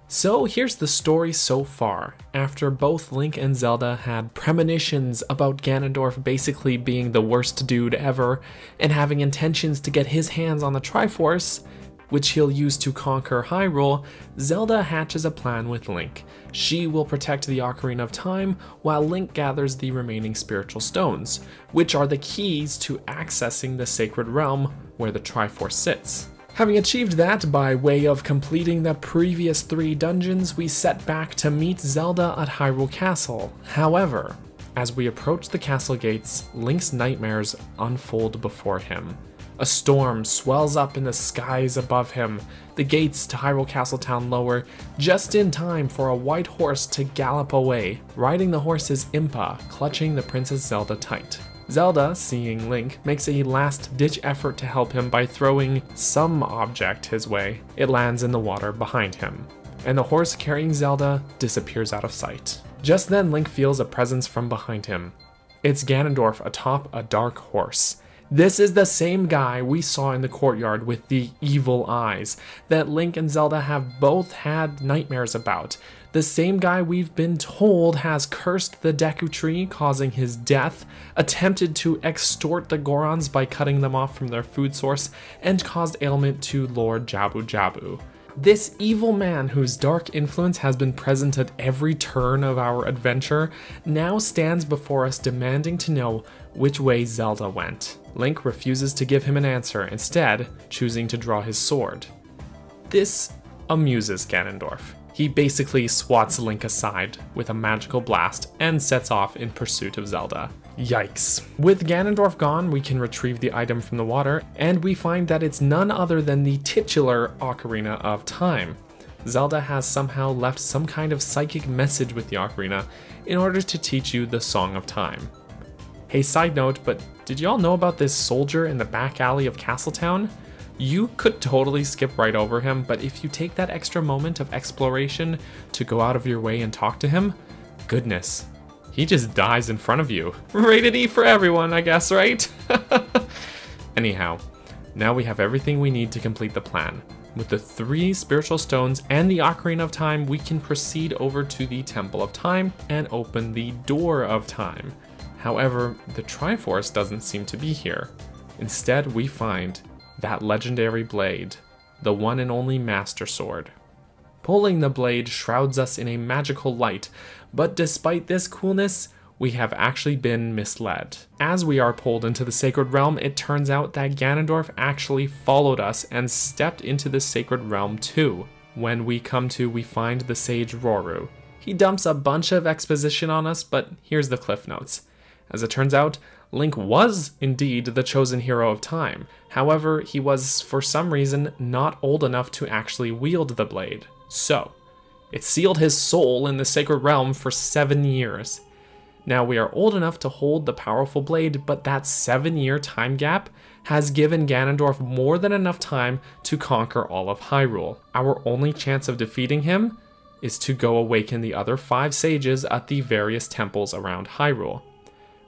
So here's the story so far. After both Link and Zelda had premonitions about Ganondorf basically being the worst dude ever and having intentions to get his hands on the Triforce, which he'll use to conquer Hyrule, Zelda hatches a plan with Link. She will protect the Ocarina of Time while Link gathers the remaining spiritual stones, which are the keys to accessing the Sacred Realm where the Triforce sits. Having achieved that by way of completing the previous three dungeons, we set back to meet Zelda at Hyrule Castle. However, as we approach the castle gates, Link's nightmares unfold before him. A storm swells up in the skies above him, the gates to Hyrule Castle Town lower, just in time for a white horse to gallop away. Riding the horse is Impa, clutching the Princess Zelda tight. Zelda, seeing Link, makes a last-ditch effort to help him by throwing some object his way. It lands in the water behind him, and the horse carrying Zelda disappears out of sight. Just then Link feels a presence from behind him. It's Ganondorf atop a dark horse. This is the same guy we saw in the courtyard with the evil eyes that Link and Zelda have both had nightmares about. The same guy we've been told has cursed the Deku Tree, causing his death, attempted to extort the Gorons by cutting them off from their food source, and caused ailment to Lord Jabu Jabu. This evil man, whose dark influence has been present at every turn of our adventure, now stands before us demanding to know which way Zelda went. Link refuses to give him an answer, instead, choosing to draw his sword. This amuses Ganondorf. He basically swats Link aside with a magical blast and sets off in pursuit of Zelda. Yikes. With Ganondorf gone, we can retrieve the item from the water, and we find that it's none other than the titular Ocarina of Time. Zelda has somehow left some kind of psychic message with the Ocarina in order to teach you the Song of Time. Hey, side note, but did y'all know about this soldier in the back alley of Castletown? You could totally skip right over him, but if you take that extra moment of exploration to go out of your way and talk to him, goodness, he just dies in front of you. Rated E for everyone, I guess, right? Anyhow, now we have everything we need to complete the plan. With the three spiritual stones and the Ocarina of Time, we can proceed over to the Temple of Time and open the Door of Time. However, the Triforce doesn't seem to be here. Instead, we find that legendary blade, the one and only Master Sword. Pulling the blade shrouds us in a magical light, but despite this coolness, we have actually been misled. As we are pulled into the Sacred Realm, it turns out that Ganondorf actually followed us and stepped into the Sacred Realm too. When we come to, we find the Sage Rauru. He dumps a bunch of exposition on us, but here's the cliff notes. As it turns out, Link was indeed the chosen hero of time. However, he was, for some reason, not old enough to actually wield the blade. So, it sealed his soul in the sacred realm for seven years. Now we are old enough to hold the powerful blade, but that seven year time gap has given Ganondorf more than enough time to conquer all of Hyrule. Our only chance of defeating him is to go awaken the other five sages at the various temples around Hyrule.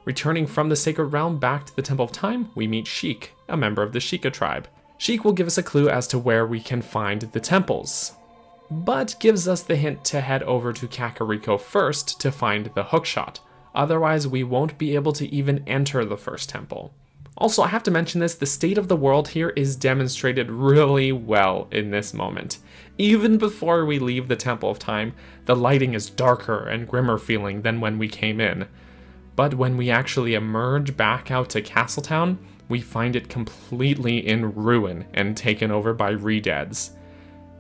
Returning from the Sacred Realm back to the Temple of Time, we meet Sheik, a member of the Sheikah tribe. Sheik will give us a clue as to where we can find the temples but gives us the hint to head over to Kakariko first to find the hookshot. Otherwise, we won't be able to even enter the first temple. Also, I have to mention this, the state of the world here is demonstrated really well in this moment. Even before we leave the Temple of Time, the lighting is darker and grimmer feeling than when we came in. But when we actually emerge back out to Castletown, we find it completely in ruin and taken over by Redeads.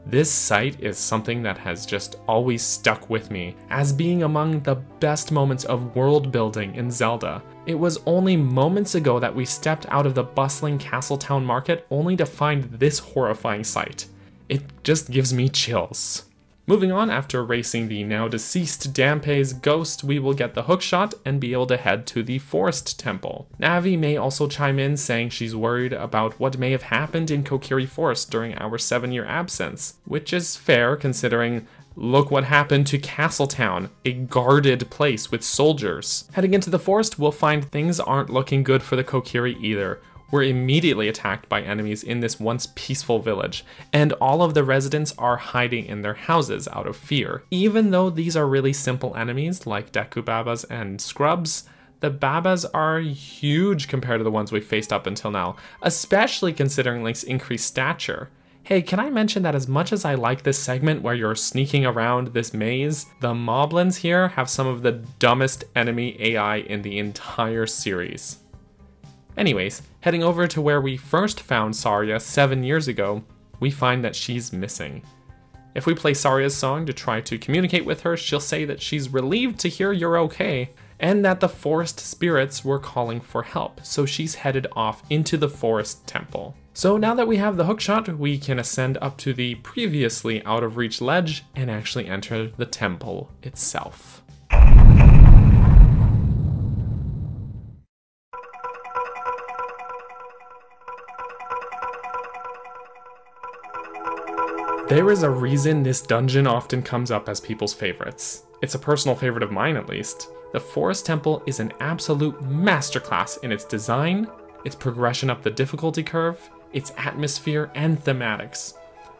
This sight is something that has just always stuck with me as being among the best moments of world building in Zelda. It was only moments ago that we stepped out of the bustling Castletown market only to find this horrifying sight. It just gives me chills. Moving on, after racing the now deceased Dampé's ghost, we will get the hookshot and be able to head to the Forest Temple. Navi may also chime in saying she's worried about what may have happened in Kokiri Forest during our seven year absence, which is fair considering Look what happened to Castletown, a guarded place with soldiers. Heading into the forest, we'll find things aren't looking good for the Kokiri either were immediately attacked by enemies in this once peaceful village, and all of the residents are hiding in their houses out of fear. Even though these are really simple enemies like Deku Babas and Scrubs, the Babas are huge compared to the ones we've faced up until now, especially considering Link's increased stature. Hey, can I mention that as much as I like this segment where you're sneaking around this maze, the Moblins here have some of the dumbest enemy AI in the entire series. Anyways, heading over to where we first found Saria seven years ago, we find that she's missing. If we play Saria's song to try to communicate with her, she'll say that she's relieved to hear you're okay, and that the forest spirits were calling for help, so she's headed off into the forest temple. So now that we have the hookshot, we can ascend up to the previously out of reach ledge and actually enter the temple itself. There is a reason this dungeon often comes up as people's favorites. It's a personal favorite of mine, at least. The Forest Temple is an absolute masterclass in its design, its progression up the difficulty curve, its atmosphere, and thematics.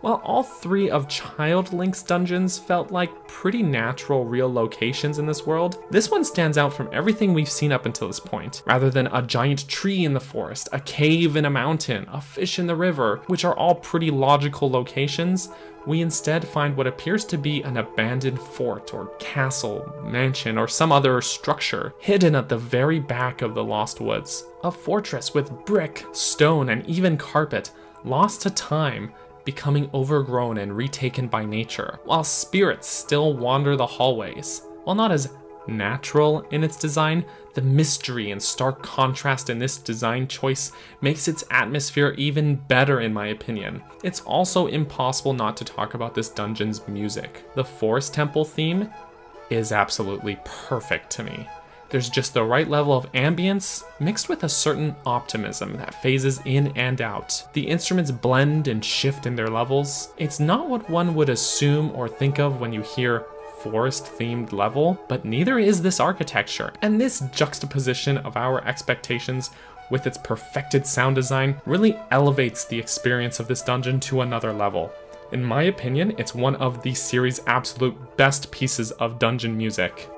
While all three of Child Link's dungeons felt like pretty natural, real locations in this world, this one stands out from everything we've seen up until this point. Rather than a giant tree in the forest, a cave in a mountain, a fish in the river, which are all pretty logical locations, we instead find what appears to be an abandoned fort or castle, mansion, or some other structure hidden at the very back of the Lost Woods. A fortress with brick, stone, and even carpet, lost to time, becoming overgrown and retaken by nature, while spirits still wander the hallways. While not as natural in its design, the mystery and stark contrast in this design choice makes its atmosphere even better in my opinion. It's also impossible not to talk about this dungeon's music. The Forest Temple theme is absolutely perfect to me. There's just the right level of ambience mixed with a certain optimism that phases in and out. The instruments blend and shift in their levels. It's not what one would assume or think of when you hear forest themed level, but neither is this architecture. And this juxtaposition of our expectations with its perfected sound design really elevates the experience of this dungeon to another level. In my opinion, it's one of the series' absolute best pieces of dungeon music.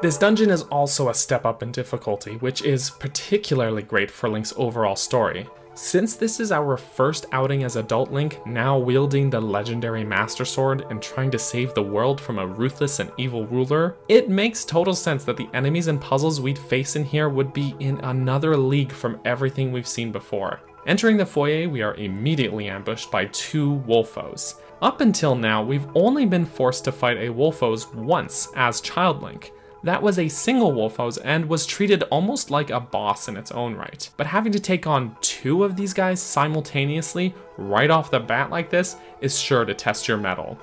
This dungeon is also a step up in difficulty, which is particularly great for Link's overall story. Since this is our first outing as adult Link, now wielding the legendary Master Sword and trying to save the world from a ruthless and evil ruler, it makes total sense that the enemies and puzzles we'd face in here would be in another league from everything we've seen before. Entering the foyer, we are immediately ambushed by two Wolfos. Up until now, we've only been forced to fight a Wolfos once as Child Link, that was a single Wolfos and was treated almost like a boss in its own right. But having to take on two of these guys simultaneously right off the bat like this is sure to test your mettle.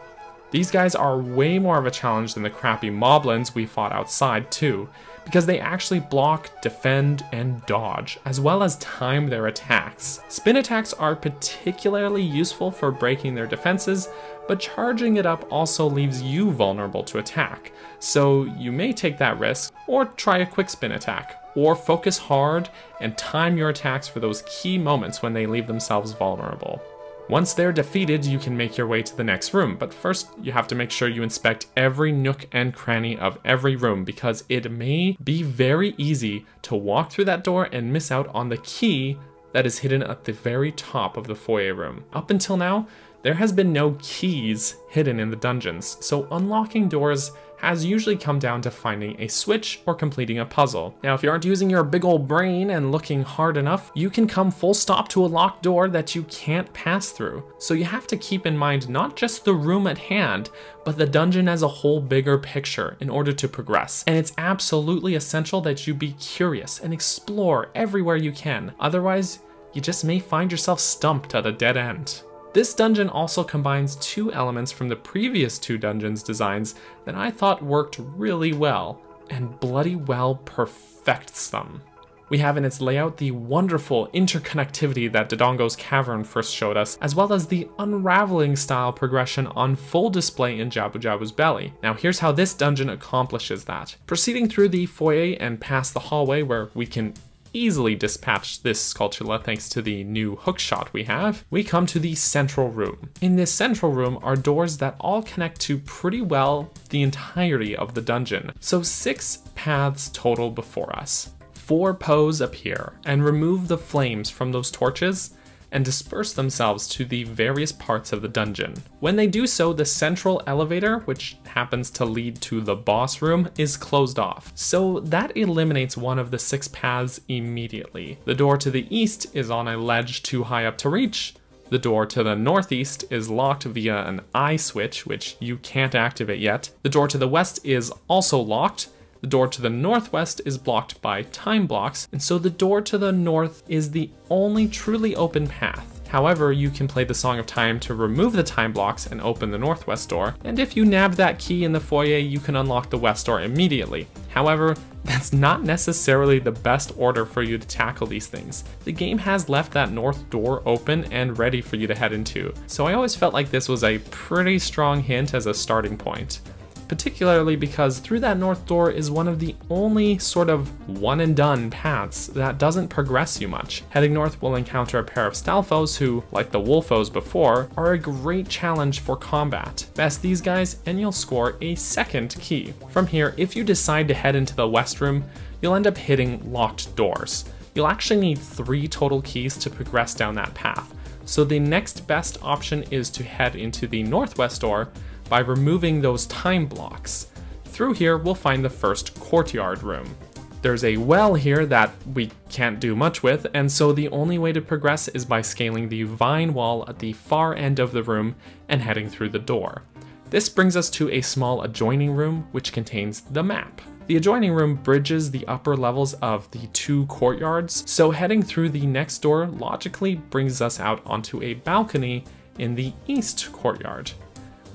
These guys are way more of a challenge than the crappy moblins we fought outside too, because they actually block, defend, and dodge, as well as time their attacks. Spin attacks are particularly useful for breaking their defenses, but charging it up also leaves you vulnerable to attack, so you may take that risk, or try a quick spin attack, or focus hard and time your attacks for those key moments when they leave themselves vulnerable. Once they're defeated, you can make your way to the next room, but first you have to make sure you inspect every nook and cranny of every room because it may be very easy to walk through that door and miss out on the key that is hidden at the very top of the foyer room. Up until now, there has been no keys hidden in the dungeons, so unlocking doors has usually come down to finding a switch or completing a puzzle. Now, if you aren't using your big old brain and looking hard enough, you can come full stop to a locked door that you can't pass through. So you have to keep in mind not just the room at hand, but the dungeon as a whole bigger picture in order to progress. And it's absolutely essential that you be curious and explore everywhere you can. Otherwise, you just may find yourself stumped at a dead end. This dungeon also combines two elements from the previous two dungeons designs that I thought worked really well, and bloody well perfects them. We have in its layout the wonderful interconnectivity that Dodongo's Cavern first showed us, as well as the unraveling style progression on full display in Jabu Jabu's belly. Now here's how this dungeon accomplishes that. Proceeding through the foyer and past the hallway where we can easily dispatch this Skulltula thanks to the new hookshot we have, we come to the central room. In this central room are doors that all connect to pretty well the entirety of the dungeon, so six paths total before us. Four Poes appear and remove the flames from those torches and disperse themselves to the various parts of the dungeon. When they do so, the central elevator, which happens to lead to the boss room, is closed off. So that eliminates one of the six paths immediately. The door to the east is on a ledge too high up to reach, the door to the northeast is locked via an eye switch, which you can't activate yet. The door to the west is also locked. The door to the northwest is blocked by time blocks, and so the door to the north is the only truly open path. However, you can play the Song of Time to remove the time blocks and open the northwest door, and if you nab that key in the foyer, you can unlock the west door immediately. However, that's not necessarily the best order for you to tackle these things. The game has left that north door open and ready for you to head into, so I always felt like this was a pretty strong hint as a starting point particularly because through that north door is one of the only sort of one and done paths that doesn't progress you much. Heading north will encounter a pair of Stalfos who, like the Wolfos before, are a great challenge for combat. Best these guys and you'll score a second key. From here, if you decide to head into the west room, you'll end up hitting locked doors. You'll actually need three total keys to progress down that path. So the next best option is to head into the northwest door, by removing those time blocks. Through here, we'll find the first courtyard room. There's a well here that we can't do much with, and so the only way to progress is by scaling the vine wall at the far end of the room and heading through the door. This brings us to a small adjoining room which contains the map. The adjoining room bridges the upper levels of the two courtyards, so heading through the next door logically brings us out onto a balcony in the east courtyard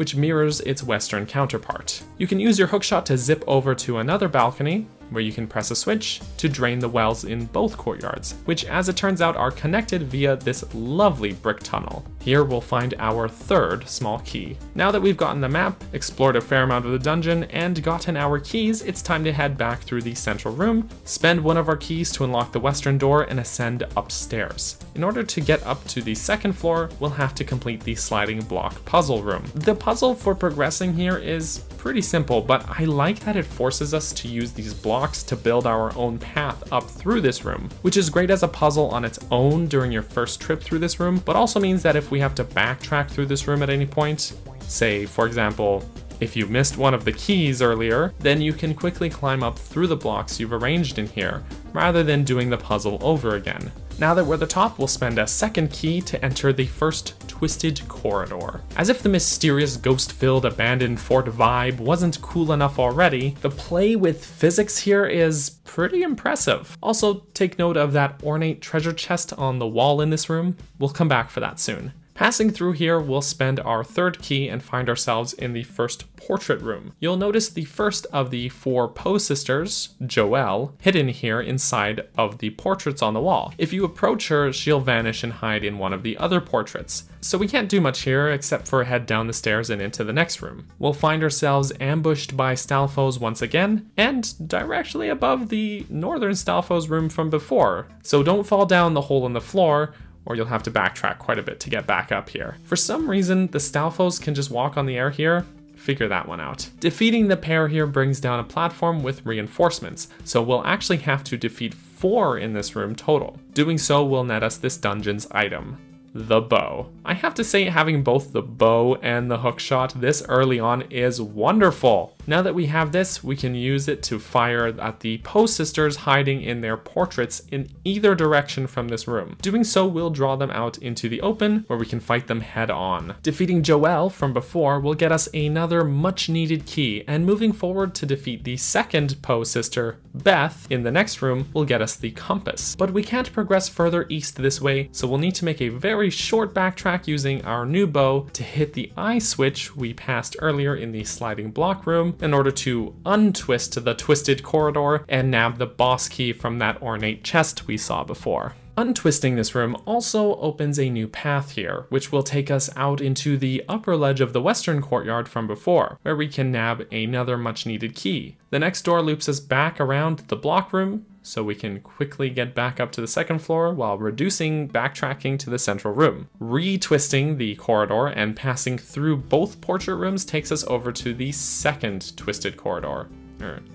which mirrors its western counterpart. You can use your hookshot to zip over to another balcony, where you can press a switch to drain the wells in both courtyards, which as it turns out are connected via this lovely brick tunnel. Here we'll find our third small key. Now that we've gotten the map, explored a fair amount of the dungeon, and gotten our keys, it's time to head back through the central room, spend one of our keys to unlock the western door, and ascend upstairs. In order to get up to the second floor, we'll have to complete the sliding block puzzle room. The puzzle for progressing here is pretty simple, but I like that it forces us to use these blocks to build our own path up through this room, which is great as a puzzle on its own during your first trip through this room, but also means that if we have to backtrack through this room at any point, say, for example, if you missed one of the keys earlier, then you can quickly climb up through the blocks you've arranged in here, rather than doing the puzzle over again. Now that we're at the top, we'll spend a second key to enter the first twisted corridor. As if the mysterious ghost-filled abandoned fort vibe wasn't cool enough already, the play with physics here is pretty impressive. Also, take note of that ornate treasure chest on the wall in this room. We'll come back for that soon. Passing through here, we'll spend our third key and find ourselves in the first portrait room. You'll notice the first of the four Poe sisters, Joelle, hidden here inside of the portraits on the wall. If you approach her, she'll vanish and hide in one of the other portraits. So we can't do much here except for head down the stairs and into the next room. We'll find ourselves ambushed by Stalfos once again, and directly above the northern Stalfos room from before. So don't fall down the hole in the floor, or you'll have to backtrack quite a bit to get back up here. For some reason, the Stalfos can just walk on the air here, figure that one out. Defeating the pair here brings down a platform with reinforcements, so we'll actually have to defeat four in this room total. Doing so will net us this dungeon's item the bow. I have to say having both the bow and the hookshot this early on is wonderful. Now that we have this, we can use it to fire at the Poe sisters hiding in their portraits in either direction from this room. Doing so will draw them out into the open where we can fight them head on. Defeating Joelle from before will get us another much needed key and moving forward to defeat the second Poe sister, Beth, in the next room will get us the compass. But we can't progress further east this way, so we'll need to make a very short backtrack using our new bow to hit the eye switch we passed earlier in the sliding block room in order to untwist the twisted corridor and nab the boss key from that ornate chest we saw before. Untwisting this room also opens a new path here, which will take us out into the upper ledge of the western courtyard from before, where we can nab another much needed key. The next door loops us back around the block room, so we can quickly get back up to the second floor while reducing backtracking to the central room. Retwisting the corridor and passing through both portrait rooms takes us over to the second twisted corridor,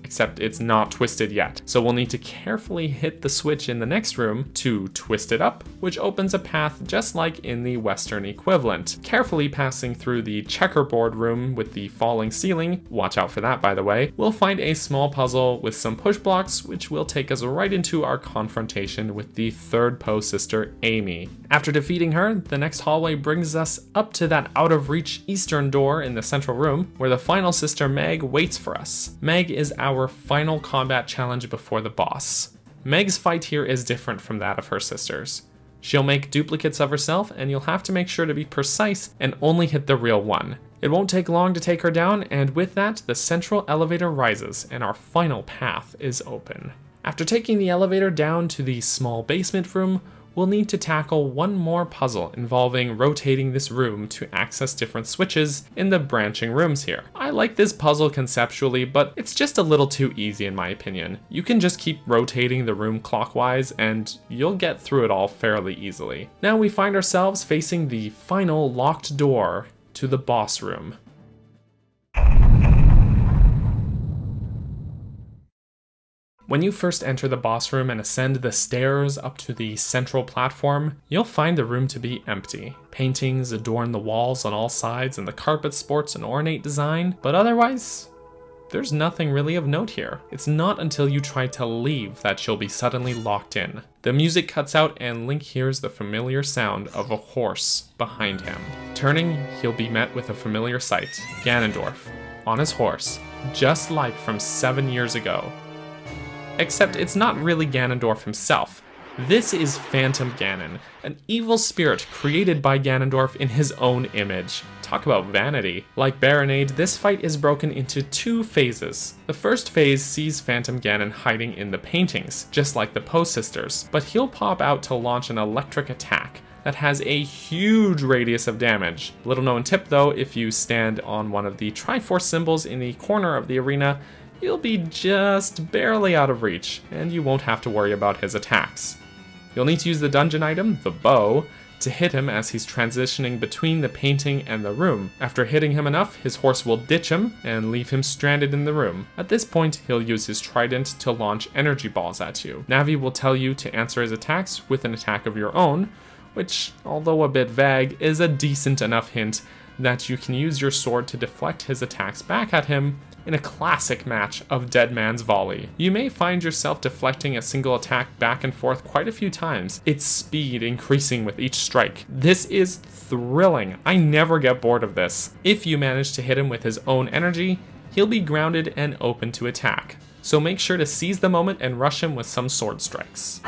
except it's not twisted yet. So we'll need to carefully hit the switch in the next room to twist it up, which opens a path just like in the western equivalent. Carefully passing through the checkerboard room with the falling ceiling, watch out for that by the way, we'll find a small puzzle with some push blocks, which will take us right into our confrontation with the third Poe sister, Amy. After defeating her, the next hallway brings us up to that out of reach eastern door in the central room, where the final sister Meg waits for us. Meg is our final combat challenge before the boss. Meg's fight here is different from that of her sisters. She'll make duplicates of herself, and you'll have to make sure to be precise and only hit the real one. It won't take long to take her down, and with that, the central elevator rises, and our final path is open. After taking the elevator down to the small basement room, we'll need to tackle one more puzzle involving rotating this room to access different switches in the branching rooms here. I like this puzzle conceptually, but it's just a little too easy in my opinion. You can just keep rotating the room clockwise and you'll get through it all fairly easily. Now we find ourselves facing the final locked door to the boss room. When you first enter the boss room and ascend the stairs up to the central platform, you'll find the room to be empty. Paintings adorn the walls on all sides and the carpet sports an ornate design, but otherwise, there's nothing really of note here. It's not until you try to leave that you'll be suddenly locked in. The music cuts out and Link hears the familiar sound of a horse behind him. Turning, he'll be met with a familiar sight, Ganondorf, on his horse, just like from seven years ago, Except it's not really Ganondorf himself. This is Phantom Ganon, an evil spirit created by Ganondorf in his own image. Talk about vanity. Like Barinade, this fight is broken into two phases. The first phase sees Phantom Ganon hiding in the paintings, just like the Poe sisters, but he'll pop out to launch an electric attack that has a huge radius of damage. Little known tip though, if you stand on one of the Triforce symbols in the corner of the arena, you'll be just barely out of reach, and you won't have to worry about his attacks. You'll need to use the dungeon item, the bow, to hit him as he's transitioning between the painting and the room. After hitting him enough, his horse will ditch him and leave him stranded in the room. At this point, he'll use his trident to launch energy balls at you. Navi will tell you to answer his attacks with an attack of your own, which, although a bit vague, is a decent enough hint that you can use your sword to deflect his attacks back at him in a classic match of Dead Man's Volley. You may find yourself deflecting a single attack back and forth quite a few times, its speed increasing with each strike. This is thrilling. I never get bored of this. If you manage to hit him with his own energy, he'll be grounded and open to attack. So make sure to seize the moment and rush him with some sword strikes.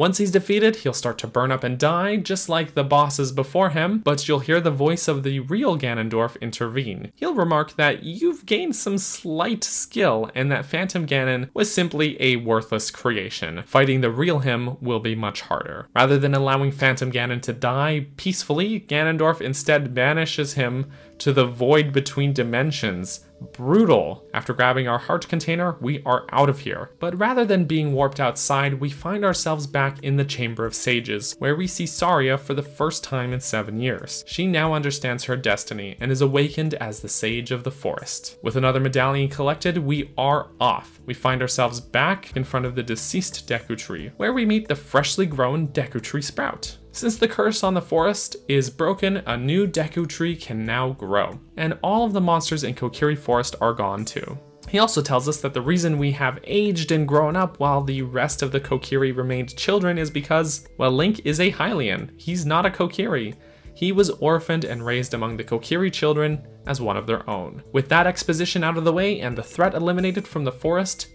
Once he's defeated, he'll start to burn up and die, just like the bosses before him, but you'll hear the voice of the real Ganondorf intervene. He'll remark that you've gained some slight skill and that Phantom Ganon was simply a worthless creation. Fighting the real him will be much harder. Rather than allowing Phantom Ganon to die peacefully, Ganondorf instead banishes him to the void between dimensions, brutal. After grabbing our heart container, we are out of here. But rather than being warped outside, we find ourselves back in the Chamber of Sages, where we see Saria for the first time in seven years. She now understands her destiny and is awakened as the Sage of the Forest. With another medallion collected, we are off. We find ourselves back in front of the deceased Deku Tree, where we meet the freshly grown Deku Tree Sprout. Since the curse on the forest is broken, a new Deku tree can now grow, and all of the monsters in Kokiri Forest are gone too. He also tells us that the reason we have aged and grown up while the rest of the Kokiri remained children is because, well, Link is a Hylian. He's not a Kokiri. He was orphaned and raised among the Kokiri children as one of their own. With that exposition out of the way and the threat eliminated from the forest,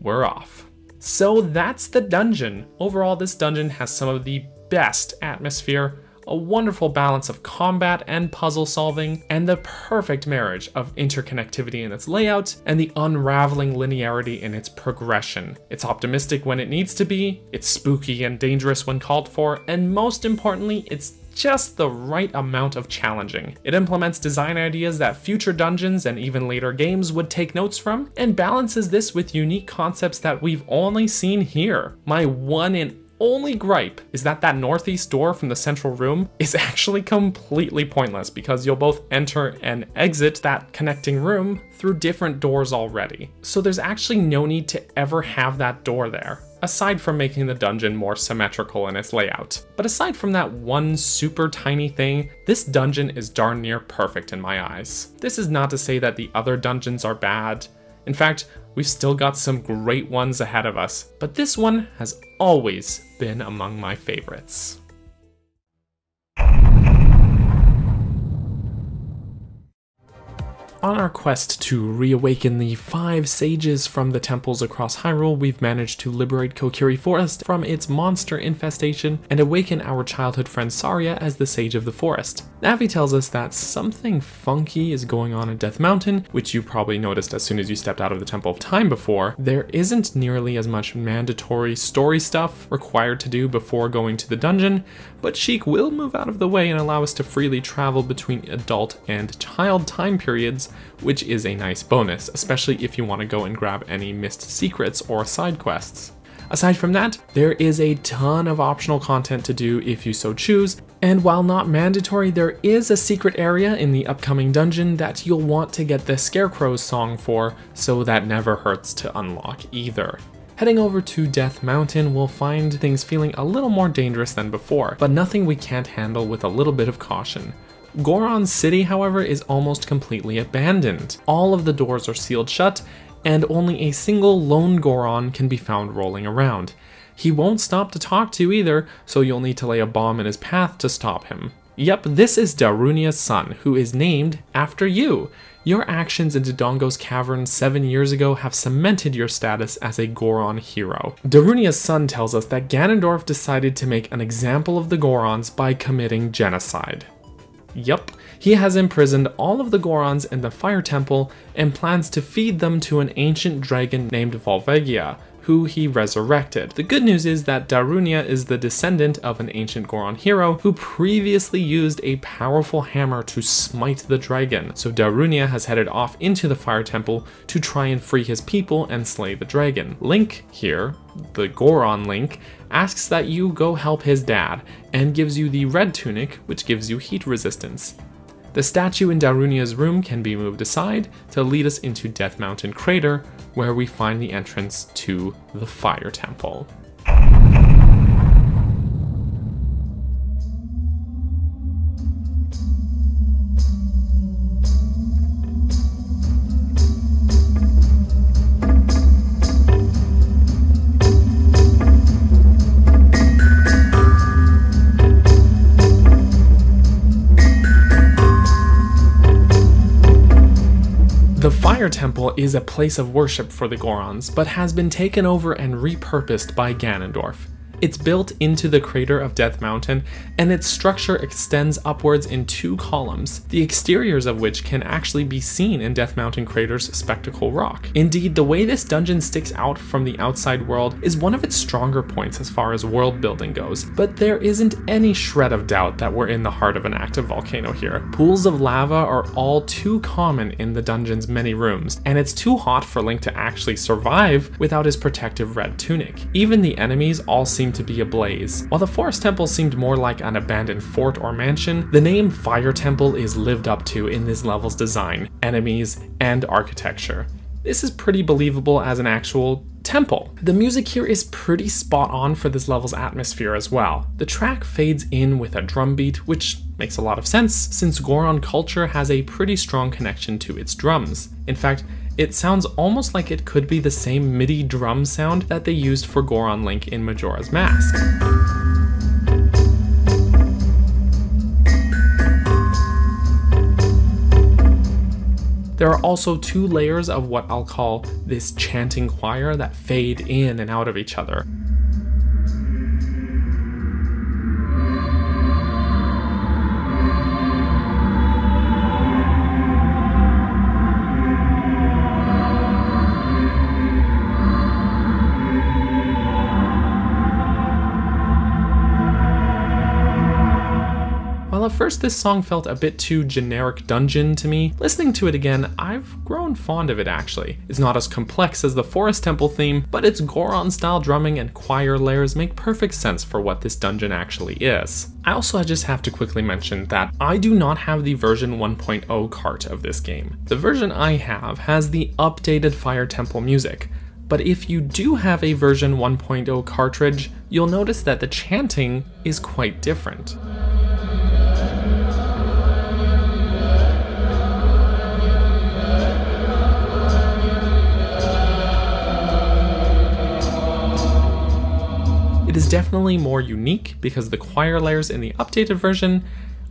we're off. So that's the dungeon. Overall, this dungeon has some of the best atmosphere, a wonderful balance of combat and puzzle solving, and the perfect marriage of interconnectivity in its layout and the unraveling linearity in its progression. It's optimistic when it needs to be, it's spooky and dangerous when called for, and most importantly, it's just the right amount of challenging. It implements design ideas that future dungeons and even later games would take notes from, and balances this with unique concepts that we've only seen here. My one and only gripe is that that northeast door from the central room is actually completely pointless because you'll both enter and exit that connecting room through different doors already. So there's actually no need to ever have that door there aside from making the dungeon more symmetrical in its layout. But aside from that one super tiny thing, this dungeon is darn near perfect in my eyes. This is not to say that the other dungeons are bad. In fact, we've still got some great ones ahead of us, but this one has always been among my favorites. On our quest to reawaken the five sages from the temples across Hyrule, we've managed to liberate Kokiri Forest from its monster infestation and awaken our childhood friend Saria as the sage of the forest. Navi tells us that something funky is going on in Death Mountain, which you probably noticed as soon as you stepped out of the Temple of Time before. There isn't nearly as much mandatory story stuff required to do before going to the dungeon, but Sheik will move out of the way and allow us to freely travel between adult and child time periods, which is a nice bonus, especially if you want to go and grab any missed secrets or side quests. Aside from that, there is a ton of optional content to do if you so choose, and while not mandatory, there is a secret area in the upcoming dungeon that you'll want to get the Scarecrow's song for, so that never hurts to unlock either. Heading over to Death Mountain, we'll find things feeling a little more dangerous than before, but nothing we can't handle with a little bit of caution. Goron City, however, is almost completely abandoned. All of the doors are sealed shut, and only a single lone Goron can be found rolling around. He won't stop to talk to you either, so you'll need to lay a bomb in his path to stop him. Yep, this is Darunia's son, who is named after you. Your actions in Dodongo's cavern seven years ago have cemented your status as a Goron hero. Darunia's son tells us that Ganondorf decided to make an example of the Gorons by committing genocide. Yup, he has imprisoned all of the Gorons in the Fire Temple and plans to feed them to an ancient dragon named Volvagia, who he resurrected. The good news is that Darunia is the descendant of an ancient Goron hero who previously used a powerful hammer to smite the dragon, so Darunia has headed off into the Fire Temple to try and free his people and slay the dragon. Link here, the Goron Link, asks that you go help his dad, and gives you the red tunic, which gives you heat resistance. The statue in Darunia's room can be moved aside to lead us into Death Mountain Crater, where we find the entrance to the Fire Temple. The Fire Temple is a place of worship for the Gorons, but has been taken over and repurposed by Ganondorf. It's built into the crater of Death Mountain, and its structure extends upwards in two columns, the exteriors of which can actually be seen in Death Mountain Crater's Spectacle Rock. Indeed, the way this dungeon sticks out from the outside world is one of its stronger points as far as world building goes, but there isn't any shred of doubt that we're in the heart of an active volcano here. Pools of lava are all too common in the dungeon's many rooms, and it's too hot for Link to actually survive without his protective red tunic. Even the enemies all seem to be ablaze. While the Forest Temple seemed more like an abandoned fort or mansion, the name Fire Temple is lived up to in this level's design, enemies, and architecture. This is pretty believable as an actual temple. The music here is pretty spot on for this level's atmosphere as well. The track fades in with a drum beat, which makes a lot of sense since Goron culture has a pretty strong connection to its drums. In fact, it sounds almost like it could be the same MIDI drum sound that they used for Goron Link in Majora's Mask. There are also two layers of what I'll call this chanting choir that fade in and out of each other. First this song felt a bit too generic dungeon to me, listening to it again, I've grown fond of it actually. It's not as complex as the Forest Temple theme, but its Goron style drumming and choir layers make perfect sense for what this dungeon actually is. I also just have to quickly mention that I do not have the version 1.0 cart of this game. The version I have has the updated Fire Temple music, but if you do have a version 1.0 cartridge, you'll notice that the chanting is quite different. It is definitely more unique because the choir layers in the updated version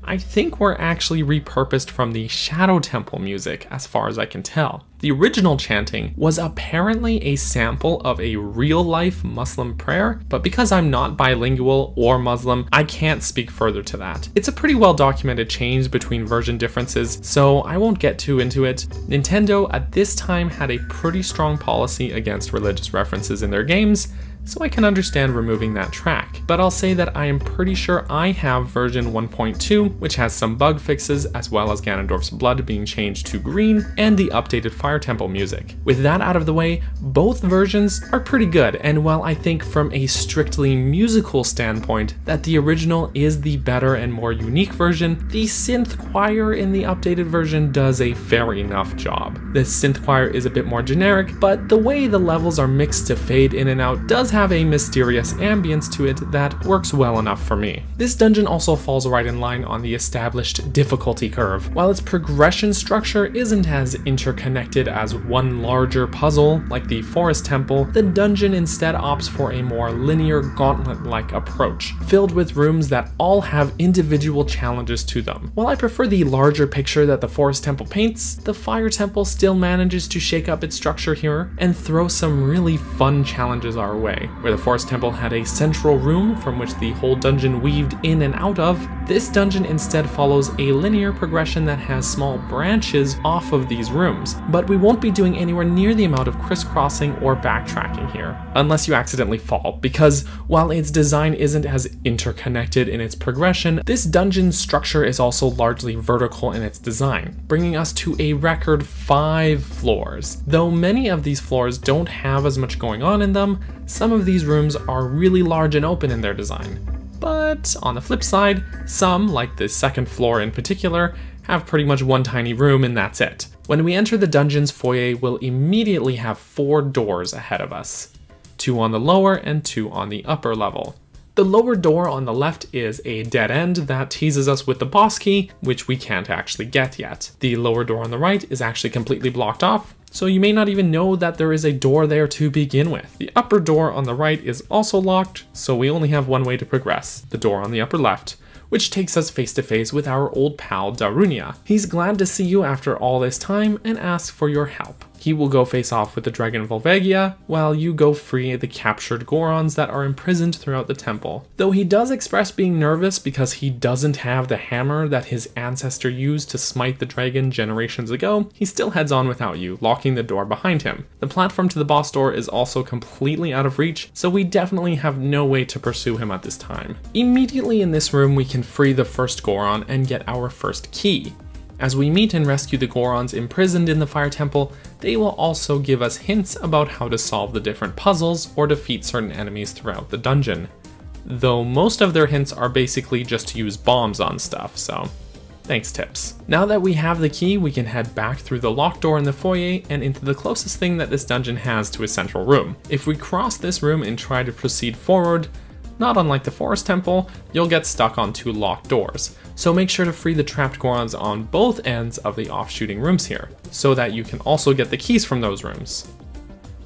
I think were actually repurposed from the Shadow Temple music, as far as I can tell. The original chanting was apparently a sample of a real life Muslim prayer, but because I'm not bilingual or Muslim, I can't speak further to that. It's a pretty well documented change between version differences, so I won't get too into it. Nintendo at this time had a pretty strong policy against religious references in their games, so I can understand removing that track. But I'll say that I am pretty sure I have version 1.2, which has some bug fixes as well as Ganondorf's blood being changed to green and the updated Fire Temple music. With that out of the way, both versions are pretty good, and while I think from a strictly musical standpoint that the original is the better and more unique version, the synth choir in the updated version does a fair enough job. The synth choir is a bit more generic, but the way the levels are mixed to fade in and out does have a mysterious ambience to it that works well enough for me. This dungeon also falls right in line on the established difficulty curve. While its progression structure isn't as interconnected as one larger puzzle like the Forest Temple, the dungeon instead opts for a more linear gauntlet-like approach, filled with rooms that all have individual challenges to them. While I prefer the larger picture that the Forest Temple paints, the Fire Temple still manages to shake up its structure here and throw some really fun challenges our way where the Forest Temple had a central room from which the whole dungeon weaved in and out of, this dungeon instead follows a linear progression that has small branches off of these rooms, but we won't be doing anywhere near the amount of crisscrossing or backtracking here, unless you accidentally fall, because while its design isn't as interconnected in its progression, this dungeon's structure is also largely vertical in its design, bringing us to a record five floors. Though many of these floors don't have as much going on in them, some of these rooms are really large and open in their design. But on the flip side, some, like the second floor in particular, have pretty much one tiny room and that's it. When we enter the dungeon's foyer, we'll immediately have four doors ahead of us. Two on the lower and two on the upper level. The lower door on the left is a dead end that teases us with the boss key, which we can't actually get yet. The lower door on the right is actually completely blocked off, so you may not even know that there is a door there to begin with. The upper door on the right is also locked, so we only have one way to progress, the door on the upper left, which takes us face to face with our old pal Darunia. He's glad to see you after all this time and asks for your help. He will go face off with the dragon Volvagia, while you go free the captured Gorons that are imprisoned throughout the temple. Though he does express being nervous because he doesn't have the hammer that his ancestor used to smite the dragon generations ago, he still heads on without you, locking the door behind him. The platform to the boss door is also completely out of reach, so we definitely have no way to pursue him at this time. Immediately in this room we can free the first Goron and get our first key. As we meet and rescue the Gorons imprisoned in the Fire Temple, they will also give us hints about how to solve the different puzzles or defeat certain enemies throughout the dungeon. Though most of their hints are basically just to use bombs on stuff, so thanks tips. Now that we have the key, we can head back through the locked door in the foyer and into the closest thing that this dungeon has to a central room. If we cross this room and try to proceed forward, not unlike the Forest Temple, you'll get stuck on two locked doors, so make sure to free the trapped Gorons on both ends of the off-shooting rooms here, so that you can also get the keys from those rooms.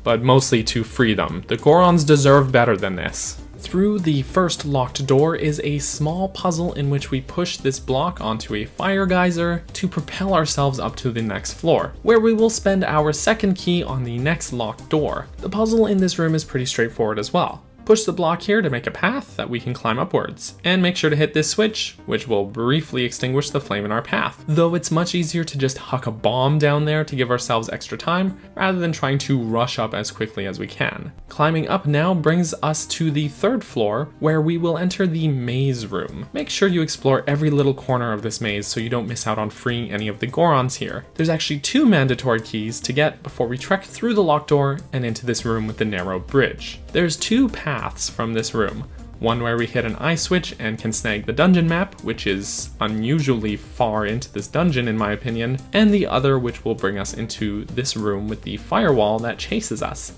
But mostly to free them, the Gorons deserve better than this. Through the first locked door is a small puzzle in which we push this block onto a fire geyser to propel ourselves up to the next floor, where we will spend our second key on the next locked door. The puzzle in this room is pretty straightforward as well. Push the block here to make a path that we can climb upwards, and make sure to hit this switch, which will briefly extinguish the flame in our path. Though it's much easier to just huck a bomb down there to give ourselves extra time, rather than trying to rush up as quickly as we can. Climbing up now brings us to the third floor, where we will enter the maze room. Make sure you explore every little corner of this maze so you don't miss out on freeing any of the Gorons here. There's actually two mandatory keys to get before we trek through the locked door and into this room with the narrow bridge. There's two paths from this room. One where we hit an eye switch and can snag the dungeon map, which is unusually far into this dungeon in my opinion, and the other which will bring us into this room with the firewall that chases us.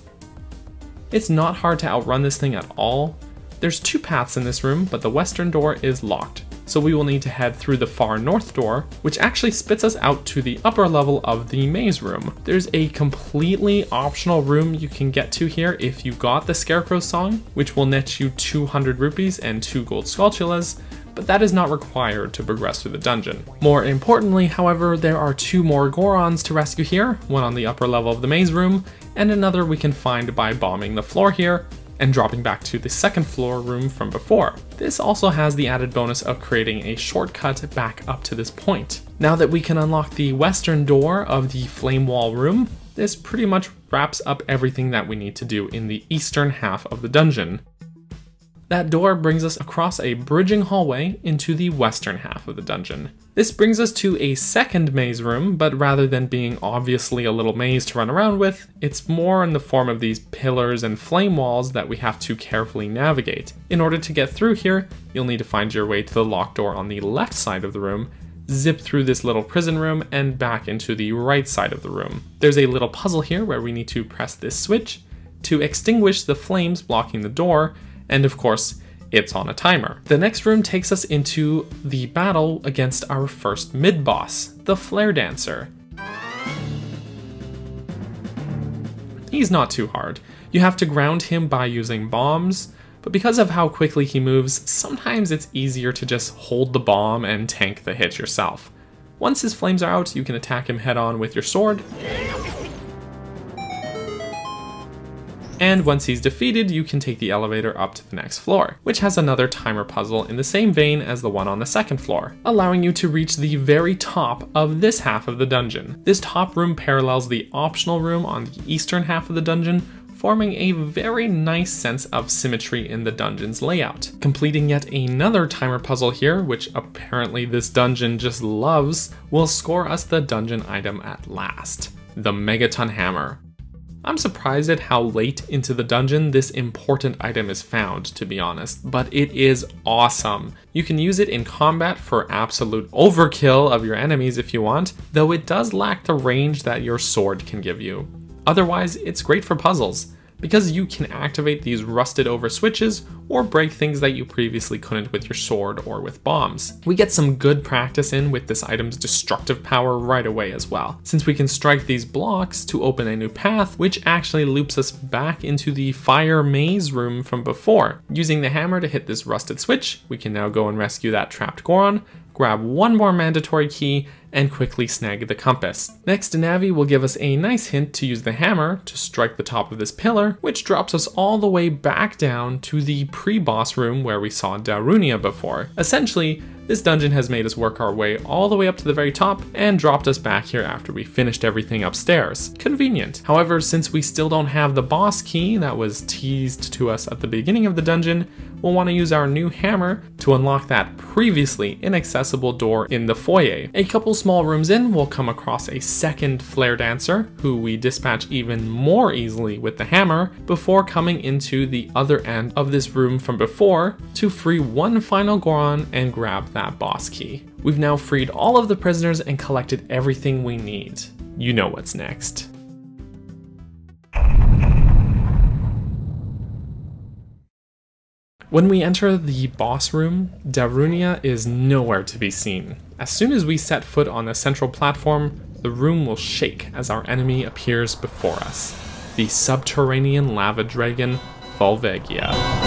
It's not hard to outrun this thing at all. There's two paths in this room, but the western door is locked so we will need to head through the far north door, which actually spits us out to the upper level of the maze room. There's a completely optional room you can get to here if you got the Scarecrow song, which will net you 200 rupees and 2 gold skulltulas, but that is not required to progress through the dungeon. More importantly, however, there are two more Gorons to rescue here, one on the upper level of the maze room, and another we can find by bombing the floor here, and dropping back to the second floor room from before. This also has the added bonus of creating a shortcut back up to this point. Now that we can unlock the western door of the flame wall room, this pretty much wraps up everything that we need to do in the eastern half of the dungeon. That door brings us across a bridging hallway into the western half of the dungeon. This brings us to a second maze room, but rather than being obviously a little maze to run around with, it's more in the form of these pillars and flame walls that we have to carefully navigate. In order to get through here, you'll need to find your way to the locked door on the left side of the room, zip through this little prison room and back into the right side of the room. There's a little puzzle here where we need to press this switch to extinguish the flames blocking the door, and of course, it's on a timer. The next room takes us into the battle against our first mid-boss, the Flare Dancer. He's not too hard. You have to ground him by using bombs, but because of how quickly he moves, sometimes it's easier to just hold the bomb and tank the hit yourself. Once his flames are out, you can attack him head on with your sword, and once he's defeated, you can take the elevator up to the next floor, which has another timer puzzle in the same vein as the one on the second floor, allowing you to reach the very top of this half of the dungeon. This top room parallels the optional room on the eastern half of the dungeon, forming a very nice sense of symmetry in the dungeon's layout. Completing yet another timer puzzle here, which apparently this dungeon just loves, will score us the dungeon item at last, the Megaton Hammer. I'm surprised at how late into the dungeon this important item is found, to be honest, but it is awesome. You can use it in combat for absolute overkill of your enemies if you want, though it does lack the range that your sword can give you. Otherwise, it's great for puzzles because you can activate these rusted over switches or break things that you previously couldn't with your sword or with bombs. We get some good practice in with this item's destructive power right away as well, since we can strike these blocks to open a new path, which actually loops us back into the fire maze room from before. Using the hammer to hit this rusted switch, we can now go and rescue that trapped Goron, grab one more mandatory key, and quickly snag the compass. Next, Navi will give us a nice hint to use the hammer to strike the top of this pillar, which drops us all the way back down to the pre-boss room where we saw Darunia before. Essentially, this dungeon has made us work our way all the way up to the very top and dropped us back here after we finished everything upstairs. Convenient. However, since we still don't have the boss key that was teased to us at the beginning of the dungeon, we'll want to use our new hammer to unlock that previously inaccessible door in the foyer. A couple small rooms in, we'll come across a second flare dancer, who we dispatch even more easily with the hammer, before coming into the other end of this room from before to free one final Goron and grab that boss key. We've now freed all of the prisoners and collected everything we need. You know what's next. When we enter the boss room, Darunia is nowhere to be seen. As soon as we set foot on the central platform, the room will shake as our enemy appears before us. The subterranean lava dragon, Volvagia.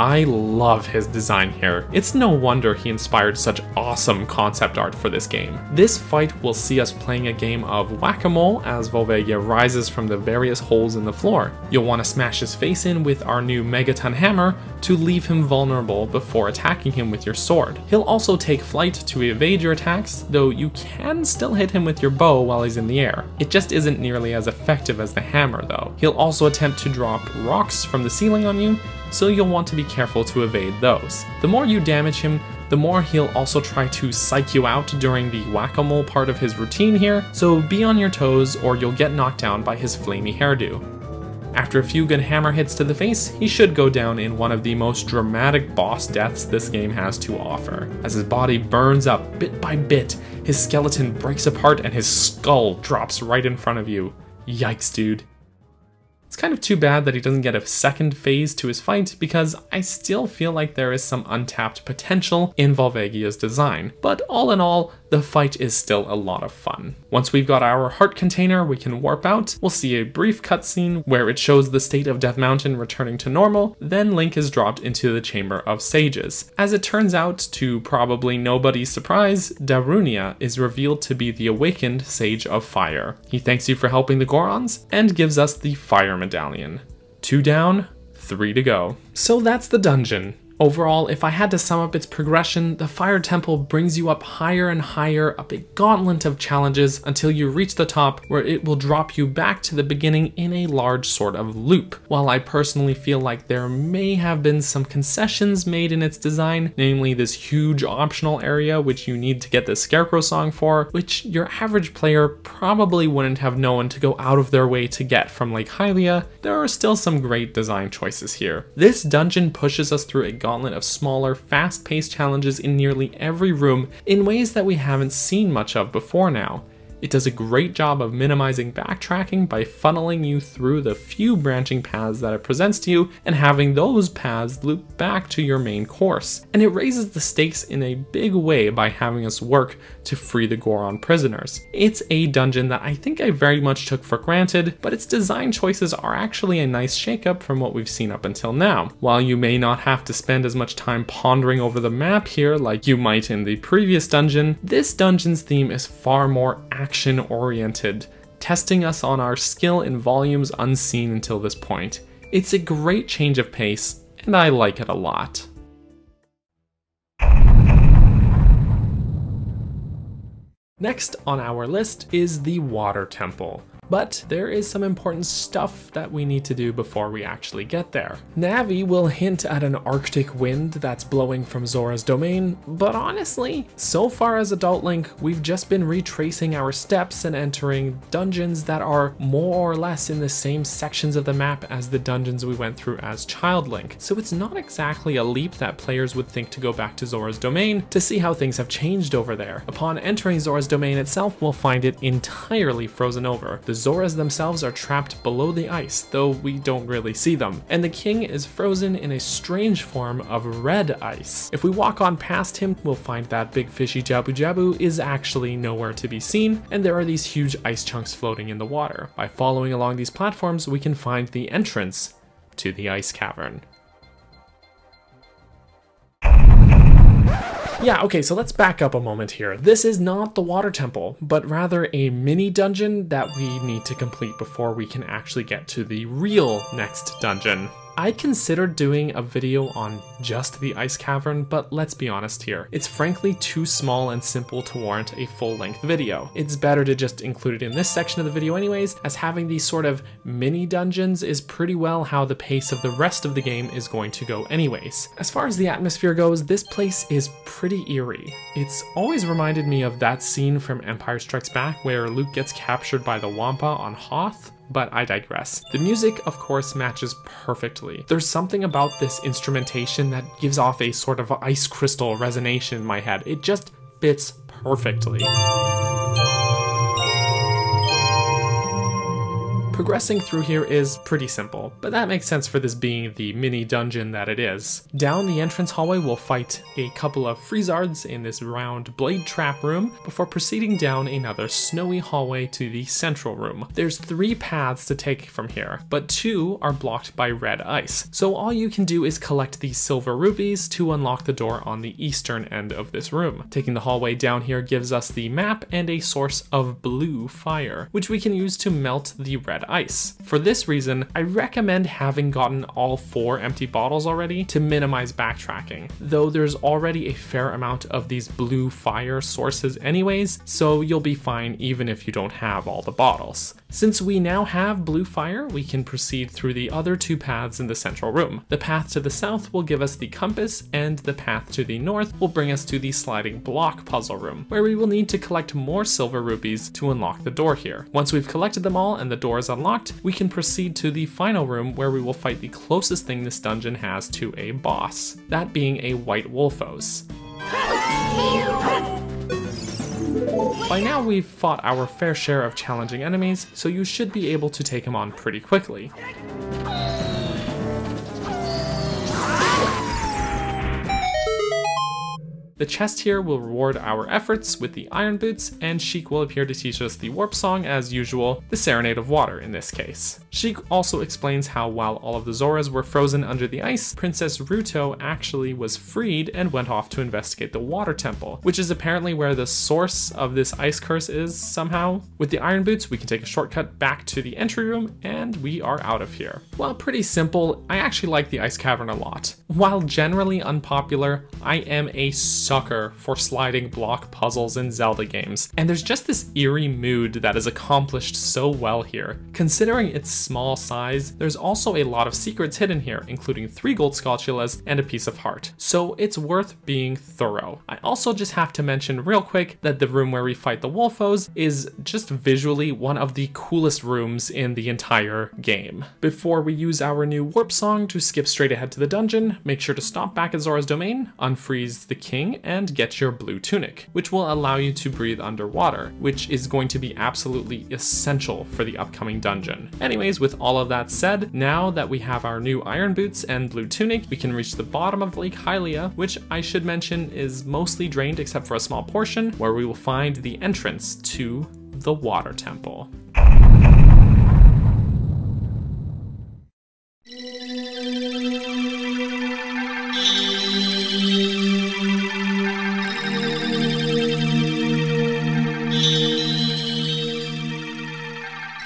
I love his design here. It's no wonder he inspired such awesome concept art for this game. This fight will see us playing a game of whack-a-mole as Volvagia rises from the various holes in the floor. You'll want to smash his face in with our new Megaton Hammer to leave him vulnerable before attacking him with your sword. He'll also take flight to evade your attacks, though you can still hit him with your bow while he's in the air. It just isn't nearly as effective as the hammer though. He'll also attempt to drop rocks from the ceiling on you, so you'll want to be careful to evade those. The more you damage him, the more he'll also try to psych you out during the whack-a-mole part of his routine here, so be on your toes or you'll get knocked down by his flamey hairdo. After a few good hammer hits to the face, he should go down in one of the most dramatic boss deaths this game has to offer. As his body burns up bit by bit, his skeleton breaks apart and his skull drops right in front of you. Yikes, dude. Kind of too bad that he doesn't get a second phase to his fight because I still feel like there is some untapped potential in Volvagia's design. But all in all, the fight is still a lot of fun. Once we've got our heart container, we can warp out. We'll see a brief cutscene where it shows the state of Death Mountain returning to normal, then Link is dropped into the Chamber of Sages. As it turns out, to probably nobody's surprise, Darunia is revealed to be the awakened Sage of Fire. He thanks you for helping the Gorons and gives us the Fire Medallion. Two down, three to go. So that's the dungeon. Overall, if I had to sum up its progression, the Fire Temple brings you up higher and higher up a gauntlet of challenges until you reach the top where it will drop you back to the beginning in a large sort of loop. While I personally feel like there may have been some concessions made in its design, namely this huge optional area which you need to get the Scarecrow song for, which your average player probably wouldn't have known to go out of their way to get from Lake Hylia, there are still some great design choices here. This dungeon pushes us through a gauntlet of smaller, fast paced challenges in nearly every room in ways that we haven't seen much of before now. It does a great job of minimizing backtracking by funneling you through the few branching paths that it presents to you and having those paths loop back to your main course. And it raises the stakes in a big way by having us work to free the Goron prisoners. It's a dungeon that I think I very much took for granted, but its design choices are actually a nice shakeup from what we've seen up until now. While you may not have to spend as much time pondering over the map here like you might in the previous dungeon, this dungeon's theme is far more action oriented, testing us on our skill in volumes unseen until this point. It's a great change of pace, and I like it a lot. Next on our list is the Water Temple. But there is some important stuff that we need to do before we actually get there. Navi will hint at an arctic wind that's blowing from Zora's domain, but honestly, so far as Adult Link, we've just been retracing our steps and entering dungeons that are more or less in the same sections of the map as the dungeons we went through as Child Link. So it's not exactly a leap that players would think to go back to Zora's domain to see how things have changed over there. Upon entering Zora's domain itself, we'll find it entirely frozen over. The Zoras themselves are trapped below the ice, though we don't really see them, and the king is frozen in a strange form of red ice. If we walk on past him, we'll find that big fishy Jabu Jabu is actually nowhere to be seen, and there are these huge ice chunks floating in the water. By following along these platforms, we can find the entrance to the ice cavern. Yeah, okay, so let's back up a moment here. This is not the water temple, but rather a mini dungeon that we need to complete before we can actually get to the real next dungeon. I considered doing a video on just the ice cavern, but let's be honest here. It's frankly too small and simple to warrant a full-length video. It's better to just include it in this section of the video anyways, as having these sort of mini dungeons is pretty well how the pace of the rest of the game is going to go anyways. As far as the atmosphere goes, this place is pretty eerie. It's always reminded me of that scene from Empire Strikes Back where Luke gets captured by the Wampa on Hoth, but I digress. The music, of course, matches perfectly. There's something about this instrumentation that gives off a sort of ice crystal resonation in my head. It just fits perfectly. Progressing through here is pretty simple, but that makes sense for this being the mini dungeon that it is. Down the entrance hallway we'll fight a couple of Freezards in this round blade trap room before proceeding down another snowy hallway to the central room. There's three paths to take from here, but two are blocked by red ice, so all you can do is collect these silver rupees to unlock the door on the eastern end of this room. Taking the hallway down here gives us the map and a source of blue fire, which we can use to melt the red ice. For this reason, I recommend having gotten all four empty bottles already to minimize backtracking, though there's already a fair amount of these blue fire sources anyways, so you'll be fine even if you don't have all the bottles. Since we now have blue fire, we can proceed through the other two paths in the central room. The path to the south will give us the compass, and the path to the north will bring us to the sliding block puzzle room, where we will need to collect more silver rupees to unlock the door here. Once we've collected them all and the door is unlocked, we can proceed to the final room where we will fight the closest thing this dungeon has to a boss, that being a white wolfos. By now we've fought our fair share of challenging enemies, so you should be able to take him on pretty quickly. The chest here will reward our efforts with the iron boots, and Sheik will appear to teach us the warp song as usual, the Serenade of Water in this case. Sheik also explains how while all of the Zoras were frozen under the ice, Princess Ruto actually was freed and went off to investigate the water temple, which is apparently where the source of this ice curse is somehow. With the iron boots, we can take a shortcut back to the entry room and we are out of here. Well, pretty simple, I actually like the ice cavern a lot. While generally unpopular, I am a sucker for sliding block puzzles in Zelda games, and there's just this eerie mood that is accomplished so well here. Considering its small size, there's also a lot of secrets hidden here, including three gold Skulltulas and a piece of heart, so it's worth being thorough. I also just have to mention real quick that the room where we fight the Wolfos is just visually one of the coolest rooms in the entire game. Before we use our new warp song to skip straight ahead to the dungeon, make sure to stop back at Zora's domain, unfreeze the king, and get your blue tunic, which will allow you to breathe underwater, which is going to be absolutely essential for the upcoming dungeon. Anyways, with all of that said, now that we have our new iron boots and blue tunic, we can reach the bottom of Lake Hylia, which I should mention is mostly drained except for a small portion, where we will find the entrance to the water temple.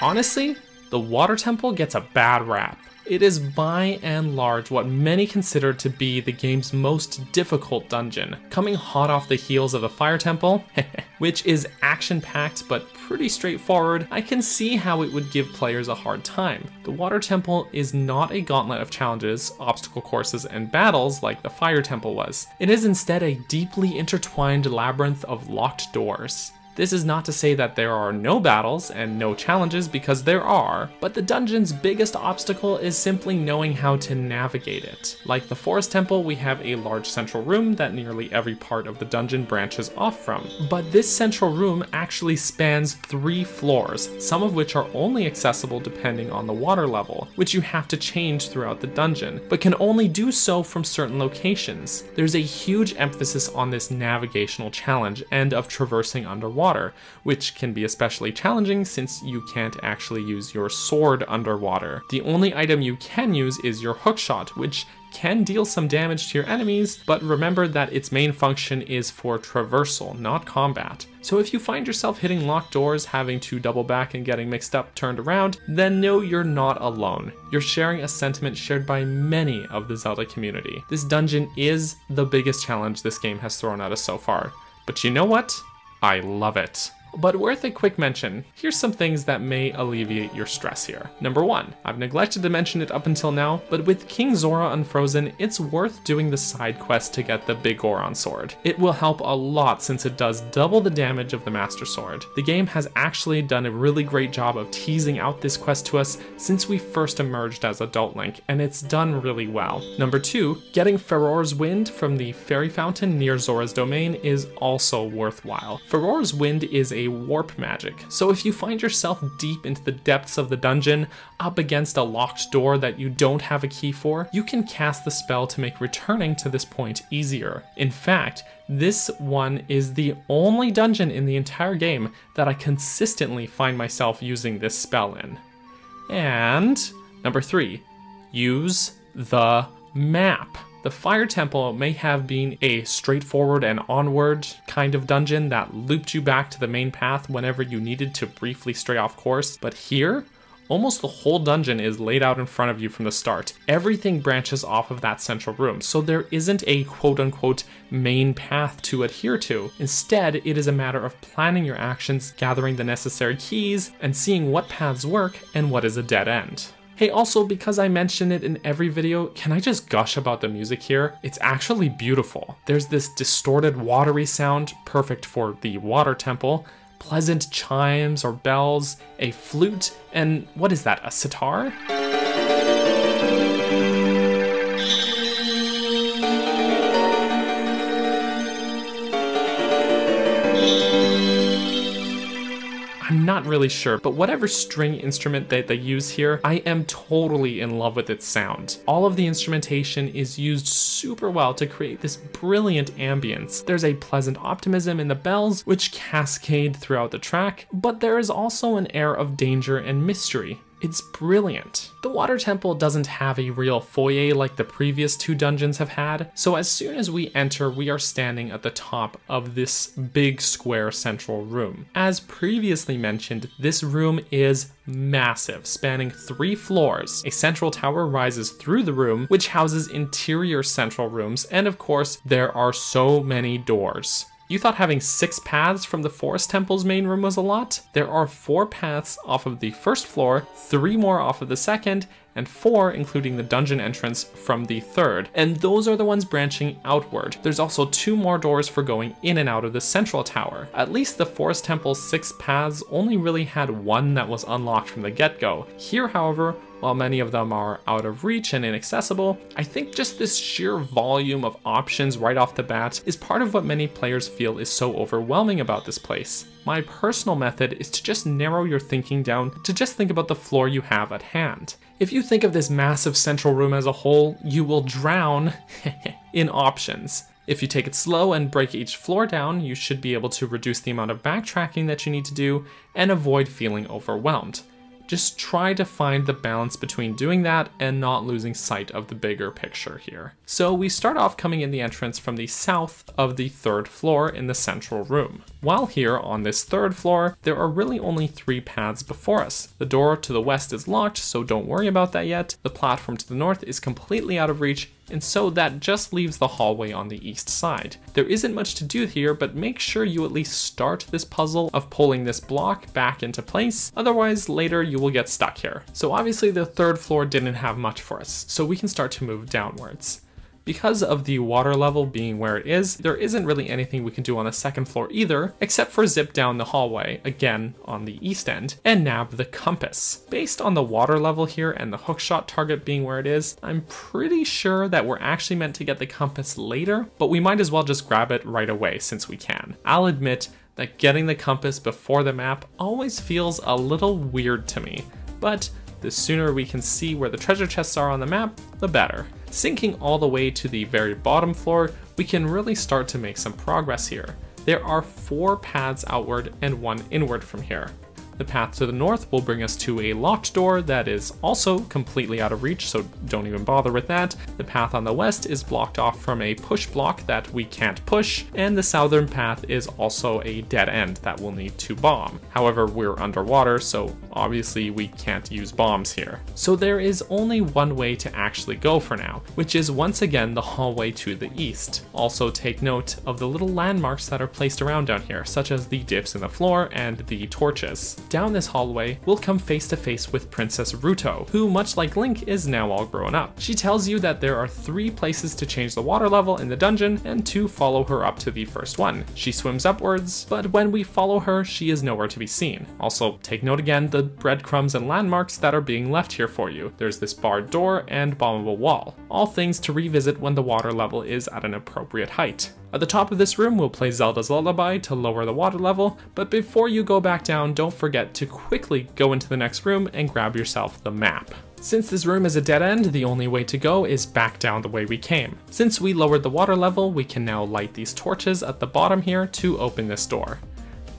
Honestly, the Water Temple gets a bad rap. It is by and large what many consider to be the game's most difficult dungeon, coming hot off the heels of the Fire Temple, which is action-packed but pretty straightforward, I can see how it would give players a hard time. The Water Temple is not a gauntlet of challenges, obstacle courses, and battles like the Fire Temple was. It is instead a deeply intertwined labyrinth of locked doors. This is not to say that there are no battles and no challenges because there are, but the dungeon's biggest obstacle is simply knowing how to navigate it. Like the Forest Temple, we have a large central room that nearly every part of the dungeon branches off from. But this central room actually spans three floors, some of which are only accessible depending on the water level, which you have to change throughout the dungeon, but can only do so from certain locations. There's a huge emphasis on this navigational challenge and of traversing underwater water, which can be especially challenging since you can't actually use your sword underwater. The only item you can use is your hookshot, which can deal some damage to your enemies, but remember that its main function is for traversal, not combat. So if you find yourself hitting locked doors, having to double back and getting mixed up turned around, then know you're not alone. You're sharing a sentiment shared by many of the Zelda community. This dungeon is the biggest challenge this game has thrown at us so far. But you know what? I love it. But worth a quick mention, here's some things that may alleviate your stress here. Number one, I've neglected to mention it up until now, but with King Zora Unfrozen, it's worth doing the side quest to get the Big Goron sword. It will help a lot since it does double the damage of the Master Sword. The game has actually done a really great job of teasing out this quest to us since we first emerged as Adult Link, and it's done really well. Number two, getting Farore's Wind from the Fairy Fountain near Zora's domain is also worthwhile. Farore's Wind is a warp magic. So if you find yourself deep into the depths of the dungeon, up against a locked door that you don't have a key for, you can cast the spell to make returning to this point easier. In fact, this one is the only dungeon in the entire game that I consistently find myself using this spell in. And number three, use the map. The Fire Temple may have been a straightforward and onward kind of dungeon that looped you back to the main path whenever you needed to briefly stray off course, but here, Almost the whole dungeon is laid out in front of you from the start. Everything branches off of that central room, so there isn't a quote unquote main path to adhere to. Instead, it is a matter of planning your actions, gathering the necessary keys, and seeing what paths work and what is a dead end. Hey, also, because I mention it in every video, can I just gush about the music here? It's actually beautiful. There's this distorted watery sound, perfect for the water temple, pleasant chimes or bells, a flute, and what is that, a sitar? I'm not really sure, but whatever string instrument that they use here, I am totally in love with its sound. All of the instrumentation is used super well to create this brilliant ambience. There's a pleasant optimism in the bells, which cascade throughout the track, but there is also an air of danger and mystery. It's brilliant. The Water Temple doesn't have a real foyer like the previous two dungeons have had, so as soon as we enter, we are standing at the top of this big square central room. As previously mentioned, this room is massive, spanning three floors. A central tower rises through the room, which houses interior central rooms, and of course, there are so many doors. You thought having six paths from the Forest Temple's main room was a lot? There are four paths off of the first floor, three more off of the second, and four including the dungeon entrance from the third, and those are the ones branching outward. There's also two more doors for going in and out of the central tower. At least the Forest Temple's six paths only really had one that was unlocked from the get-go. Here, however, while many of them are out of reach and inaccessible, I think just this sheer volume of options right off the bat is part of what many players feel is so overwhelming about this place. My personal method is to just narrow your thinking down to just think about the floor you have at hand. If you think of this massive central room as a whole, you will drown in options. If you take it slow and break each floor down, you should be able to reduce the amount of backtracking that you need to do and avoid feeling overwhelmed. Just try to find the balance between doing that and not losing sight of the bigger picture here. So we start off coming in the entrance from the south of the third floor in the central room. While here on this third floor, there are really only three paths before us. The door to the west is locked, so don't worry about that yet. The platform to the north is completely out of reach, and so that just leaves the hallway on the east side. There isn't much to do here, but make sure you at least start this puzzle of pulling this block back into place, otherwise later you will get stuck here. So obviously the third floor didn't have much for us, so we can start to move downwards. Because of the water level being where it is, there isn't really anything we can do on the second floor either, except for zip down the hallway, again on the east end, and nab the compass. Based on the water level here and the hookshot target being where it is, I'm pretty sure that we're actually meant to get the compass later, but we might as well just grab it right away since we can. I'll admit that getting the compass before the map always feels a little weird to me, but the sooner we can see where the treasure chests are on the map, the better. Sinking all the way to the very bottom floor, we can really start to make some progress here. There are four paths outward and one inward from here. The path to the north will bring us to a locked door that is also completely out of reach, so don't even bother with that. The path on the west is blocked off from a push block that we can't push, and the southern path is also a dead end that we'll need to bomb. However, we're underwater, so obviously we can't use bombs here. So there is only one way to actually go for now, which is once again the hallway to the east. Also take note of the little landmarks that are placed around down here, such as the dips in the floor and the torches down this hallway, we'll come face to face with Princess Ruto, who, much like Link, is now all grown up. She tells you that there are three places to change the water level in the dungeon, and to follow her up to the first one. She swims upwards, but when we follow her, she is nowhere to be seen. Also, take note again the breadcrumbs and landmarks that are being left here for you. There's this barred door and bombable wall. All things to revisit when the water level is at an appropriate height. At the top of this room, we'll play Zelda's Lullaby to lower the water level, but before you go back down, don't forget to quickly go into the next room and grab yourself the map. Since this room is a dead end, the only way to go is back down the way we came. Since we lowered the water level, we can now light these torches at the bottom here to open this door.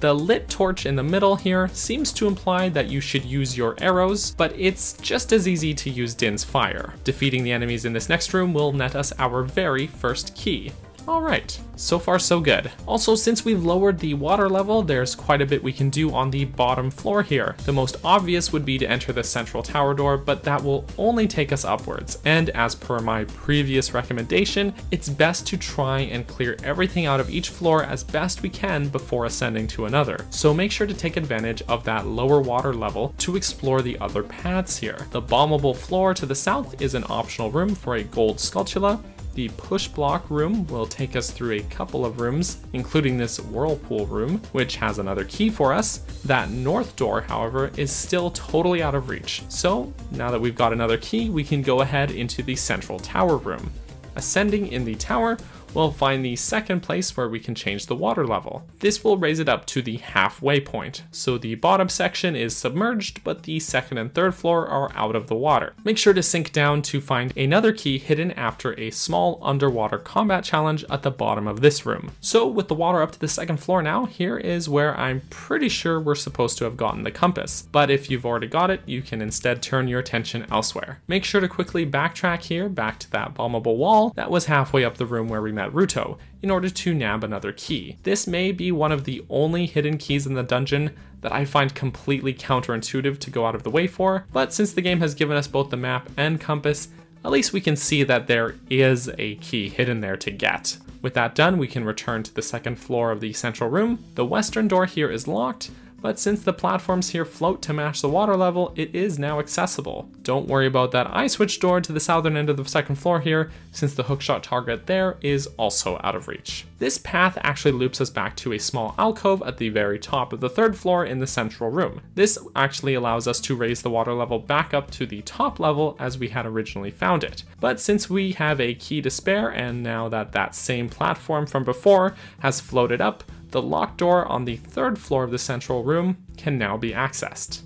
The lit torch in the middle here seems to imply that you should use your arrows, but it's just as easy to use Din's fire. Defeating the enemies in this next room will net us our very first key. Alright, so far so good. Also, since we've lowered the water level, there's quite a bit we can do on the bottom floor here. The most obvious would be to enter the central tower door, but that will only take us upwards. And as per my previous recommendation, it's best to try and clear everything out of each floor as best we can before ascending to another. So make sure to take advantage of that lower water level to explore the other paths here. The bombable floor to the south is an optional room for a gold Skulltula, the push block room will take us through a couple of rooms, including this whirlpool room, which has another key for us. That north door, however, is still totally out of reach. So now that we've got another key, we can go ahead into the central tower room. Ascending in the tower, we'll find the second place where we can change the water level. This will raise it up to the halfway point, so the bottom section is submerged, but the second and third floor are out of the water. Make sure to sink down to find another key hidden after a small underwater combat challenge at the bottom of this room. So with the water up to the second floor now, here is where I'm pretty sure we're supposed to have gotten the compass. But if you've already got it, you can instead turn your attention elsewhere. Make sure to quickly backtrack here back to that bombable wall that was halfway up the room where we met Ruto in order to nab another key. This may be one of the only hidden keys in the dungeon that I find completely counterintuitive to go out of the way for, but since the game has given us both the map and compass, at least we can see that there is a key hidden there to get. With that done, we can return to the second floor of the central room. The western door here is locked, but since the platforms here float to match the water level, it is now accessible. Don't worry about that eye switch door to the southern end of the second floor here, since the hookshot target there is also out of reach. This path actually loops us back to a small alcove at the very top of the third floor in the central room. This actually allows us to raise the water level back up to the top level as we had originally found it. But since we have a key to spare, and now that that same platform from before has floated up, the locked door on the third floor of the central room can now be accessed.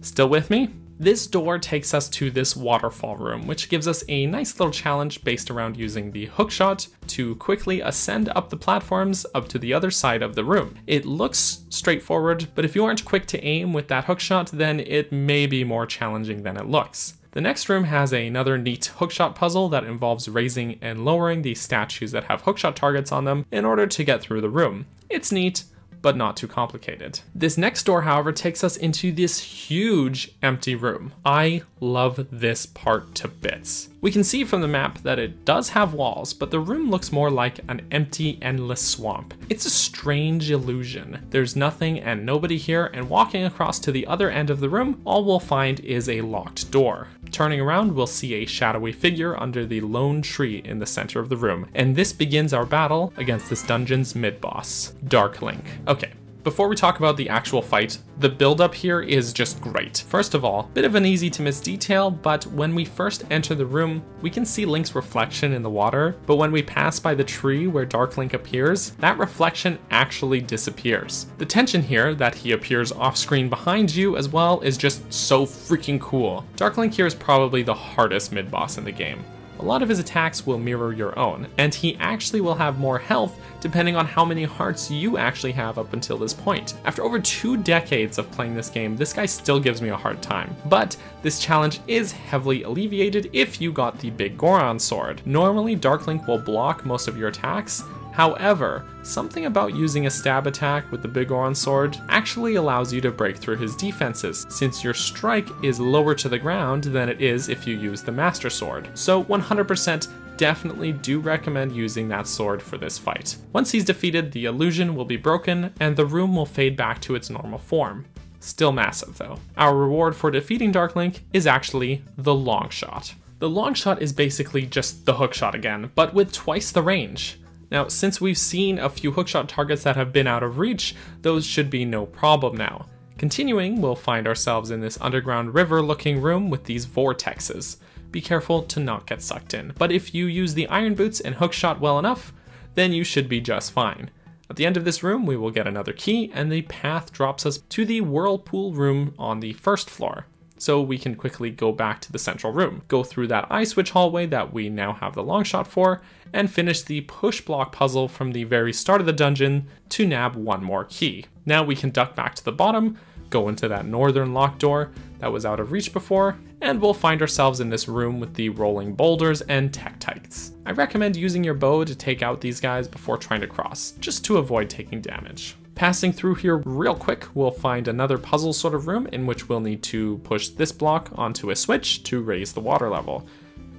Still with me? This door takes us to this waterfall room, which gives us a nice little challenge based around using the hookshot to quickly ascend up the platforms up to the other side of the room. It looks straightforward, but if you aren't quick to aim with that hookshot, then it may be more challenging than it looks. The next room has another neat hookshot puzzle that involves raising and lowering the statues that have hookshot targets on them in order to get through the room. It's neat, but not too complicated. This next door, however, takes us into this huge empty room. I love this part to bits. We can see from the map that it does have walls, but the room looks more like an empty, endless swamp. It's a strange illusion. There's nothing and nobody here, and walking across to the other end of the room, all we'll find is a locked door. Turning around, we'll see a shadowy figure under the lone tree in the center of the room, and this begins our battle against this dungeon's mid-boss, Dark Link. Okay, before we talk about the actual fight, the build-up here is just great. First of all, bit of an easy to miss detail, but when we first enter the room, we can see Link's reflection in the water, but when we pass by the tree where Dark Link appears, that reflection actually disappears. The tension here, that he appears off-screen behind you as well, is just so freaking cool. Dark Link here is probably the hardest mid-boss in the game a lot of his attacks will mirror your own, and he actually will have more health depending on how many hearts you actually have up until this point. After over two decades of playing this game, this guy still gives me a hard time, but this challenge is heavily alleviated if you got the Big Goron sword. Normally, Dark Link will block most of your attacks, However, something about using a stab attack with the Big Goron sword actually allows you to break through his defenses, since your strike is lower to the ground than it is if you use the Master Sword. So 100% definitely do recommend using that sword for this fight. Once he's defeated, the illusion will be broken and the room will fade back to its normal form. Still massive though. Our reward for defeating Dark Link is actually the long shot. The long shot is basically just the hook shot again, but with twice the range. Now, since we've seen a few hookshot targets that have been out of reach, those should be no problem now. Continuing, we'll find ourselves in this underground river looking room with these vortexes. Be careful to not get sucked in, but if you use the iron boots and hookshot well enough, then you should be just fine. At the end of this room, we will get another key, and the path drops us to the whirlpool room on the first floor so we can quickly go back to the central room, go through that eye switch hallway that we now have the long shot for, and finish the push block puzzle from the very start of the dungeon to nab one more key. Now we can duck back to the bottom, go into that northern locked door that was out of reach before, and we'll find ourselves in this room with the rolling boulders and tektites. I recommend using your bow to take out these guys before trying to cross, just to avoid taking damage. Passing through here real quick, we'll find another puzzle sort of room in which we'll need to push this block onto a switch to raise the water level.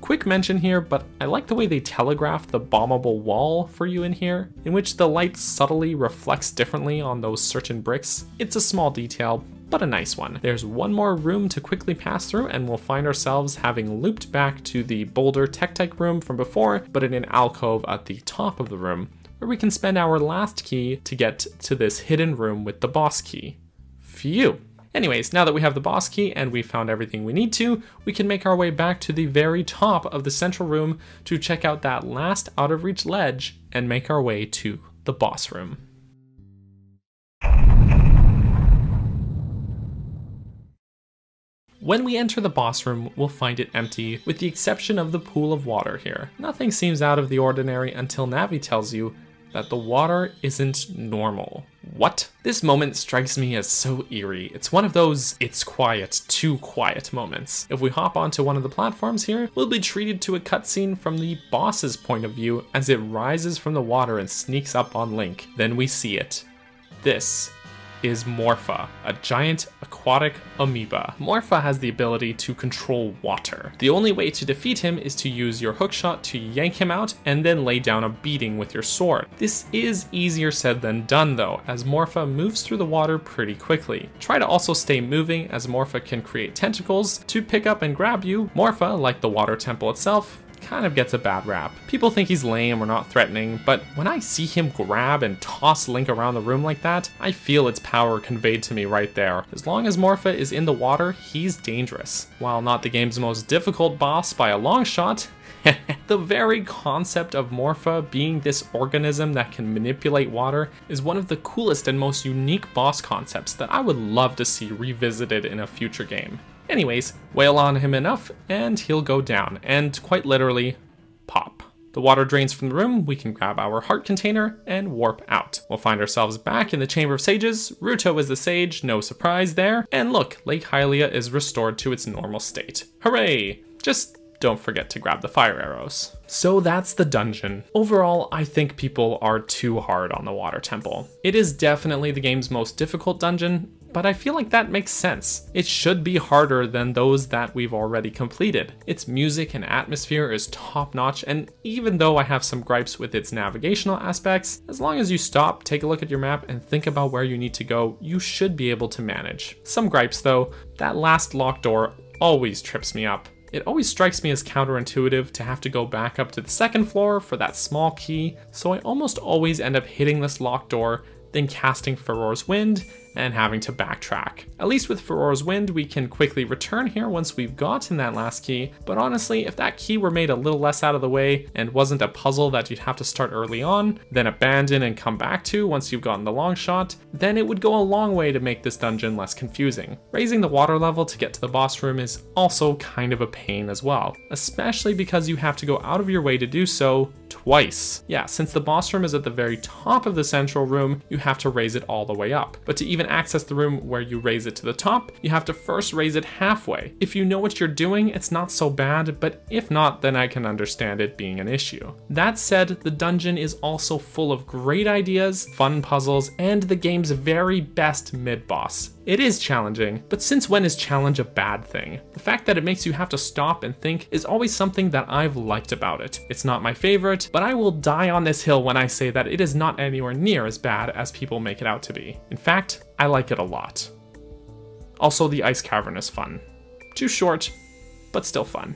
Quick mention here, but I like the way they telegraph the bombable wall for you in here, in which the light subtly reflects differently on those certain bricks. It's a small detail, but a nice one. There's one more room to quickly pass through and we'll find ourselves having looped back to the boulder tektite room from before, but in an alcove at the top of the room where we can spend our last key to get to this hidden room with the boss key. Phew! Anyways, now that we have the boss key and we've found everything we need to, we can make our way back to the very top of the central room to check out that last out of reach ledge and make our way to the boss room. When we enter the boss room, we'll find it empty, with the exception of the pool of water here. Nothing seems out of the ordinary until Navi tells you that the water isn't normal. What? This moment strikes me as so eerie. It's one of those it's quiet, too quiet moments. If we hop onto one of the platforms here, we'll be treated to a cutscene from the boss's point of view as it rises from the water and sneaks up on Link. Then we see it. This is Morpha, a giant aquatic amoeba. Morpha has the ability to control water. The only way to defeat him is to use your hookshot to yank him out and then lay down a beating with your sword. This is easier said than done though, as Morpha moves through the water pretty quickly. Try to also stay moving as Morpha can create tentacles to pick up and grab you. Morpha, like the water temple itself, kind of gets a bad rap. People think he's lame or not threatening, but when I see him grab and toss Link around the room like that, I feel its power conveyed to me right there. As long as Morpha is in the water, he's dangerous. While not the game's most difficult boss by a long shot, the very concept of Morpha being this organism that can manipulate water is one of the coolest and most unique boss concepts that I would love to see revisited in a future game. Anyways, wail on him enough and he'll go down, and quite literally, pop. The water drains from the room, we can grab our heart container and warp out. We'll find ourselves back in the Chamber of Sages, Ruto is the sage, no surprise there, and look, Lake Hylia is restored to its normal state. Hooray! Just don't forget to grab the fire arrows. So that's the dungeon. Overall, I think people are too hard on the water temple. It is definitely the game's most difficult dungeon, but I feel like that makes sense. It should be harder than those that we've already completed. Its music and atmosphere is top notch, and even though I have some gripes with its navigational aspects, as long as you stop, take a look at your map, and think about where you need to go, you should be able to manage. Some gripes though, that last locked door always trips me up. It always strikes me as counterintuitive to have to go back up to the second floor for that small key, so I almost always end up hitting this locked door, then casting Farore's Wind, and having to backtrack. At least with Farore's Wind, we can quickly return here once we've gotten that last key, but honestly, if that key were made a little less out of the way and wasn't a puzzle that you'd have to start early on, then abandon and come back to once you've gotten the long shot, then it would go a long way to make this dungeon less confusing. Raising the water level to get to the boss room is also kind of a pain as well, especially because you have to go out of your way to do so twice. Yeah, since the boss room is at the very top of the central room, you have to raise it all the way up. But to even access the room where you raise it to the top, you have to first raise it halfway. If you know what you're doing, it's not so bad, but if not, then I can understand it being an issue. That said, the dungeon is also full of great ideas, fun puzzles, and the game's very best mid-boss. It is challenging, but since when is challenge a bad thing? The fact that it makes you have to stop and think is always something that I've liked about it. It's not my favorite, but I will die on this hill when I say that it is not anywhere near as bad as people make it out to be. In fact, I like it a lot. Also, the ice cavern is fun. Too short, but still fun.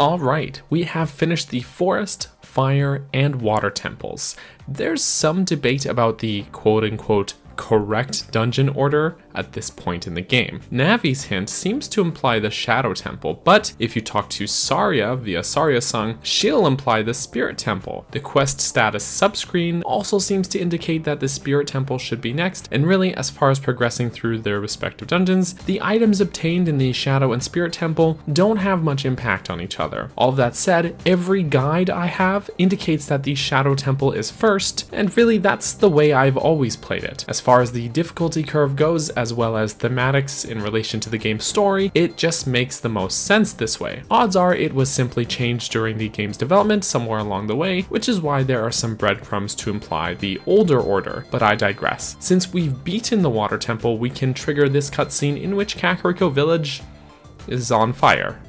Alright, we have finished the forest, fire, and water temples. There's some debate about the quote unquote correct dungeon order at this point in the game. Navi's hint seems to imply the Shadow Temple, but if you talk to Saria via Saria's Song, she'll imply the Spirit Temple. The quest status subscreen also seems to indicate that the Spirit Temple should be next, and really, as far as progressing through their respective dungeons, the items obtained in the Shadow and Spirit Temple don't have much impact on each other. All that said, every guide I have indicates that the Shadow Temple is first, and really that's the way I've always played it. As far as the difficulty curve goes, as well as thematics in relation to the game's story, it just makes the most sense this way. Odds are it was simply changed during the game's development somewhere along the way, which is why there are some breadcrumbs to imply the older order, but I digress. Since we've beaten the Water Temple, we can trigger this cutscene in which Kakariko Village is on fire.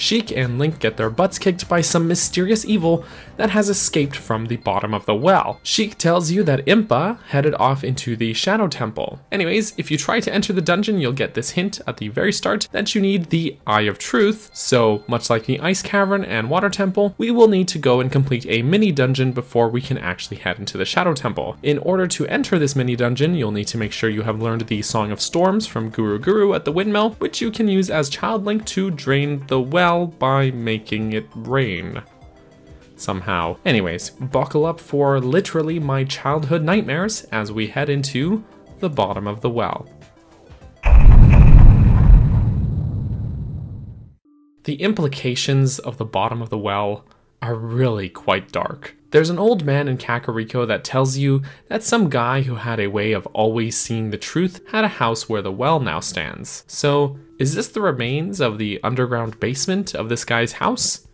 Sheik and Link get their butts kicked by some mysterious evil that has escaped from the bottom of the well. Sheik tells you that Impa headed off into the Shadow Temple. Anyways, if you try to enter the dungeon, you'll get this hint at the very start that you need the Eye of Truth, so much like the Ice Cavern and Water Temple, we will need to go and complete a mini dungeon before we can actually head into the Shadow Temple. In order to enter this mini dungeon, you'll need to make sure you have learned the Song of Storms from Guru Guru at the windmill, which you can use as Child Link to drain the well by making it rain somehow. Anyways, buckle up for literally my childhood nightmares as we head into the bottom of the well. The implications of the bottom of the well are really quite dark. There's an old man in Kakariko that tells you that some guy who had a way of always seeing the truth had a house where the well now stands. So, is this the remains of the underground basement of this guy's house?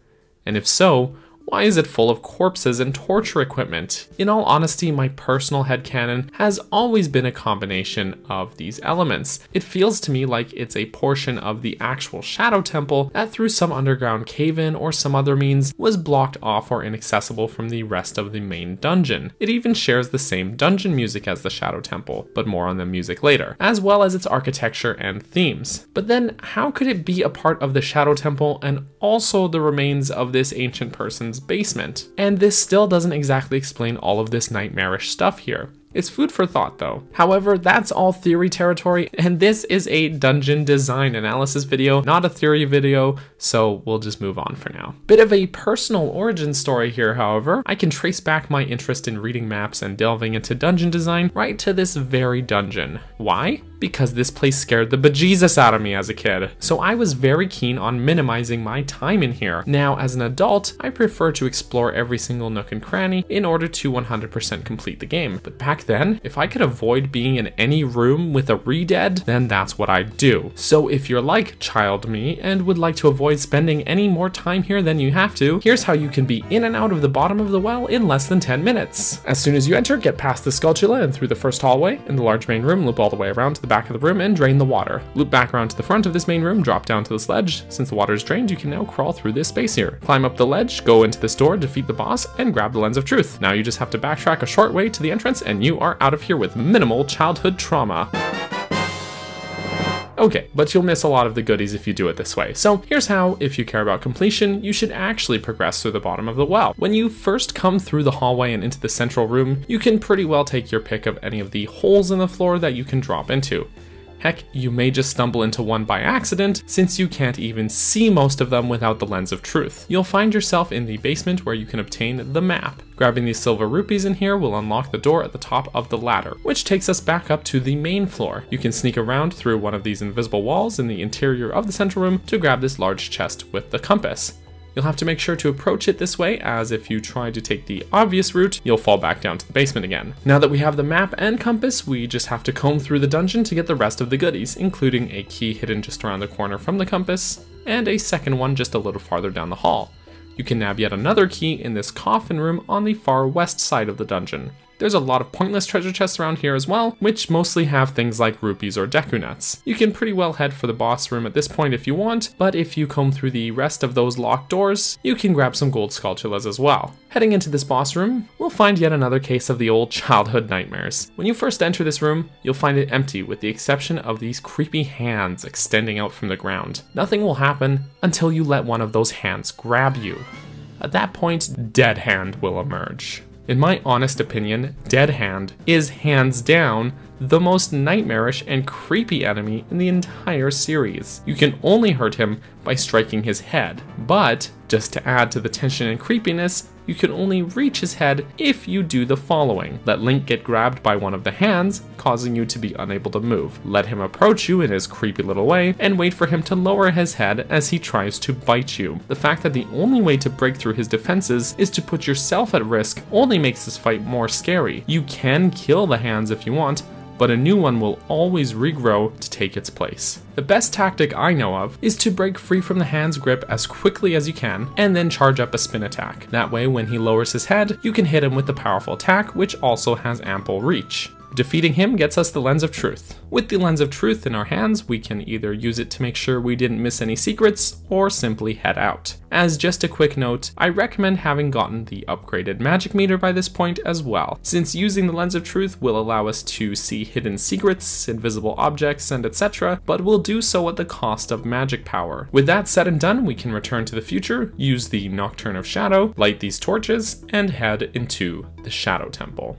And if so, why is it full of corpses and torture equipment? In all honesty, my personal headcanon has always been a combination of these elements. It feels to me like it's a portion of the actual Shadow Temple that through some underground cave-in or some other means was blocked off or inaccessible from the rest of the main dungeon. It even shares the same dungeon music as the Shadow Temple, but more on the music later, as well as its architecture and themes. But then how could it be a part of the Shadow Temple and also the remains of this ancient person's basement. And this still doesn't exactly explain all of this nightmarish stuff here. It's food for thought though. However, that's all theory territory, and this is a dungeon design analysis video, not a theory video, so we'll just move on for now. Bit of a personal origin story here, however. I can trace back my interest in reading maps and delving into dungeon design right to this very dungeon. Why? Because this place scared the bejesus out of me as a kid. So I was very keen on minimizing my time in here. Now, as an adult, I prefer to explore every single nook and cranny in order to 100% complete the game. But back then, if I could avoid being in any room with a redead, then that's what I'd do. So if you're like child me and would like to avoid spending any more time here than you have to, here's how you can be in and out of the bottom of the well in less than 10 minutes. As soon as you enter, get past the Skulltula and through the first hallway in the large main room, loop all the way around to the back of the room and drain the water. Loop back around to the front of this main room, drop down to this ledge. Since the water is drained, you can now crawl through this space here. Climb up the ledge, go into this door, defeat the boss, and grab the Lens of Truth. Now you just have to backtrack a short way to the entrance and you are out of here with minimal childhood trauma. Okay, but you'll miss a lot of the goodies if you do it this way. So here's how, if you care about completion, you should actually progress through the bottom of the well. When you first come through the hallway and into the central room, you can pretty well take your pick of any of the holes in the floor that you can drop into. Heck, you may just stumble into one by accident, since you can't even see most of them without the lens of truth. You'll find yourself in the basement where you can obtain the map. Grabbing these silver rupees in here will unlock the door at the top of the ladder, which takes us back up to the main floor. You can sneak around through one of these invisible walls in the interior of the central room to grab this large chest with the compass. You'll have to make sure to approach it this way, as if you try to take the obvious route, you'll fall back down to the basement again. Now that we have the map and compass, we just have to comb through the dungeon to get the rest of the goodies, including a key hidden just around the corner from the compass, and a second one just a little farther down the hall. You can nab yet another key in this coffin room on the far west side of the dungeon. There's a lot of pointless treasure chests around here as well, which mostly have things like rupees or deku nuts. You can pretty well head for the boss room at this point if you want, but if you comb through the rest of those locked doors, you can grab some gold skulltulas as well. Heading into this boss room, we'll find yet another case of the old childhood nightmares. When you first enter this room, you'll find it empty with the exception of these creepy hands extending out from the ground. Nothing will happen until you let one of those hands grab you. At that point, Dead Hand will emerge. In my honest opinion, Dead Hand is hands down the most nightmarish and creepy enemy in the entire series. You can only hurt him by striking his head, but just to add to the tension and creepiness, you can only reach his head if you do the following. Let Link get grabbed by one of the hands, causing you to be unable to move. Let him approach you in his creepy little way, and wait for him to lower his head as he tries to bite you. The fact that the only way to break through his defenses is to put yourself at risk only makes this fight more scary. You can kill the hands if you want, but a new one will always regrow to take its place. The best tactic I know of is to break free from the hand's grip as quickly as you can, and then charge up a spin attack. That way, when he lowers his head, you can hit him with the powerful attack, which also has ample reach. Defeating him gets us the Lens of Truth. With the Lens of Truth in our hands, we can either use it to make sure we didn't miss any secrets, or simply head out. As just a quick note, I recommend having gotten the upgraded magic meter by this point as well, since using the Lens of Truth will allow us to see hidden secrets, invisible objects, and etc., but will do so at the cost of magic power. With that said and done, we can return to the future, use the Nocturne of Shadow, light these torches, and head into the Shadow Temple.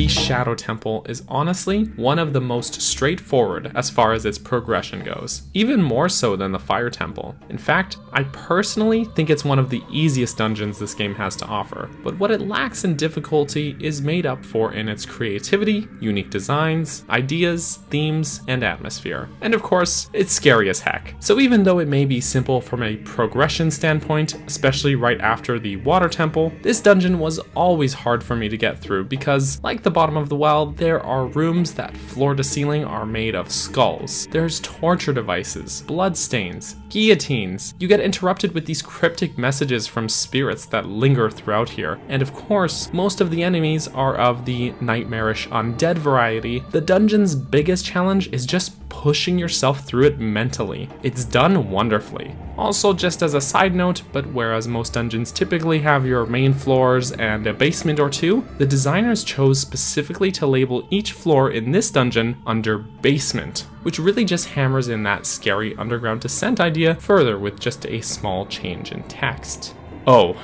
the Shadow Temple is honestly one of the most straightforward as far as its progression goes, even more so than the Fire Temple. In fact, I personally think it's one of the easiest dungeons this game has to offer, but what it lacks in difficulty is made up for in its creativity, unique designs, ideas, themes, and atmosphere. And of course, it's scary as heck. So even though it may be simple from a progression standpoint, especially right after the Water Temple, this dungeon was always hard for me to get through because, like the the bottom of the well, there are rooms that floor to ceiling are made of skulls. There's torture devices, bloodstains, guillotines. You get interrupted with these cryptic messages from spirits that linger throughout here. And of course, most of the enemies are of the nightmarish undead variety. The dungeon's biggest challenge is just pushing yourself through it mentally. It's done wonderfully. Also, just as a side note, but whereas most dungeons typically have your main floors and a basement or two, the designers chose specifically to label each floor in this dungeon under basement, which really just hammers in that scary underground descent idea further with just a small change in text. Oh,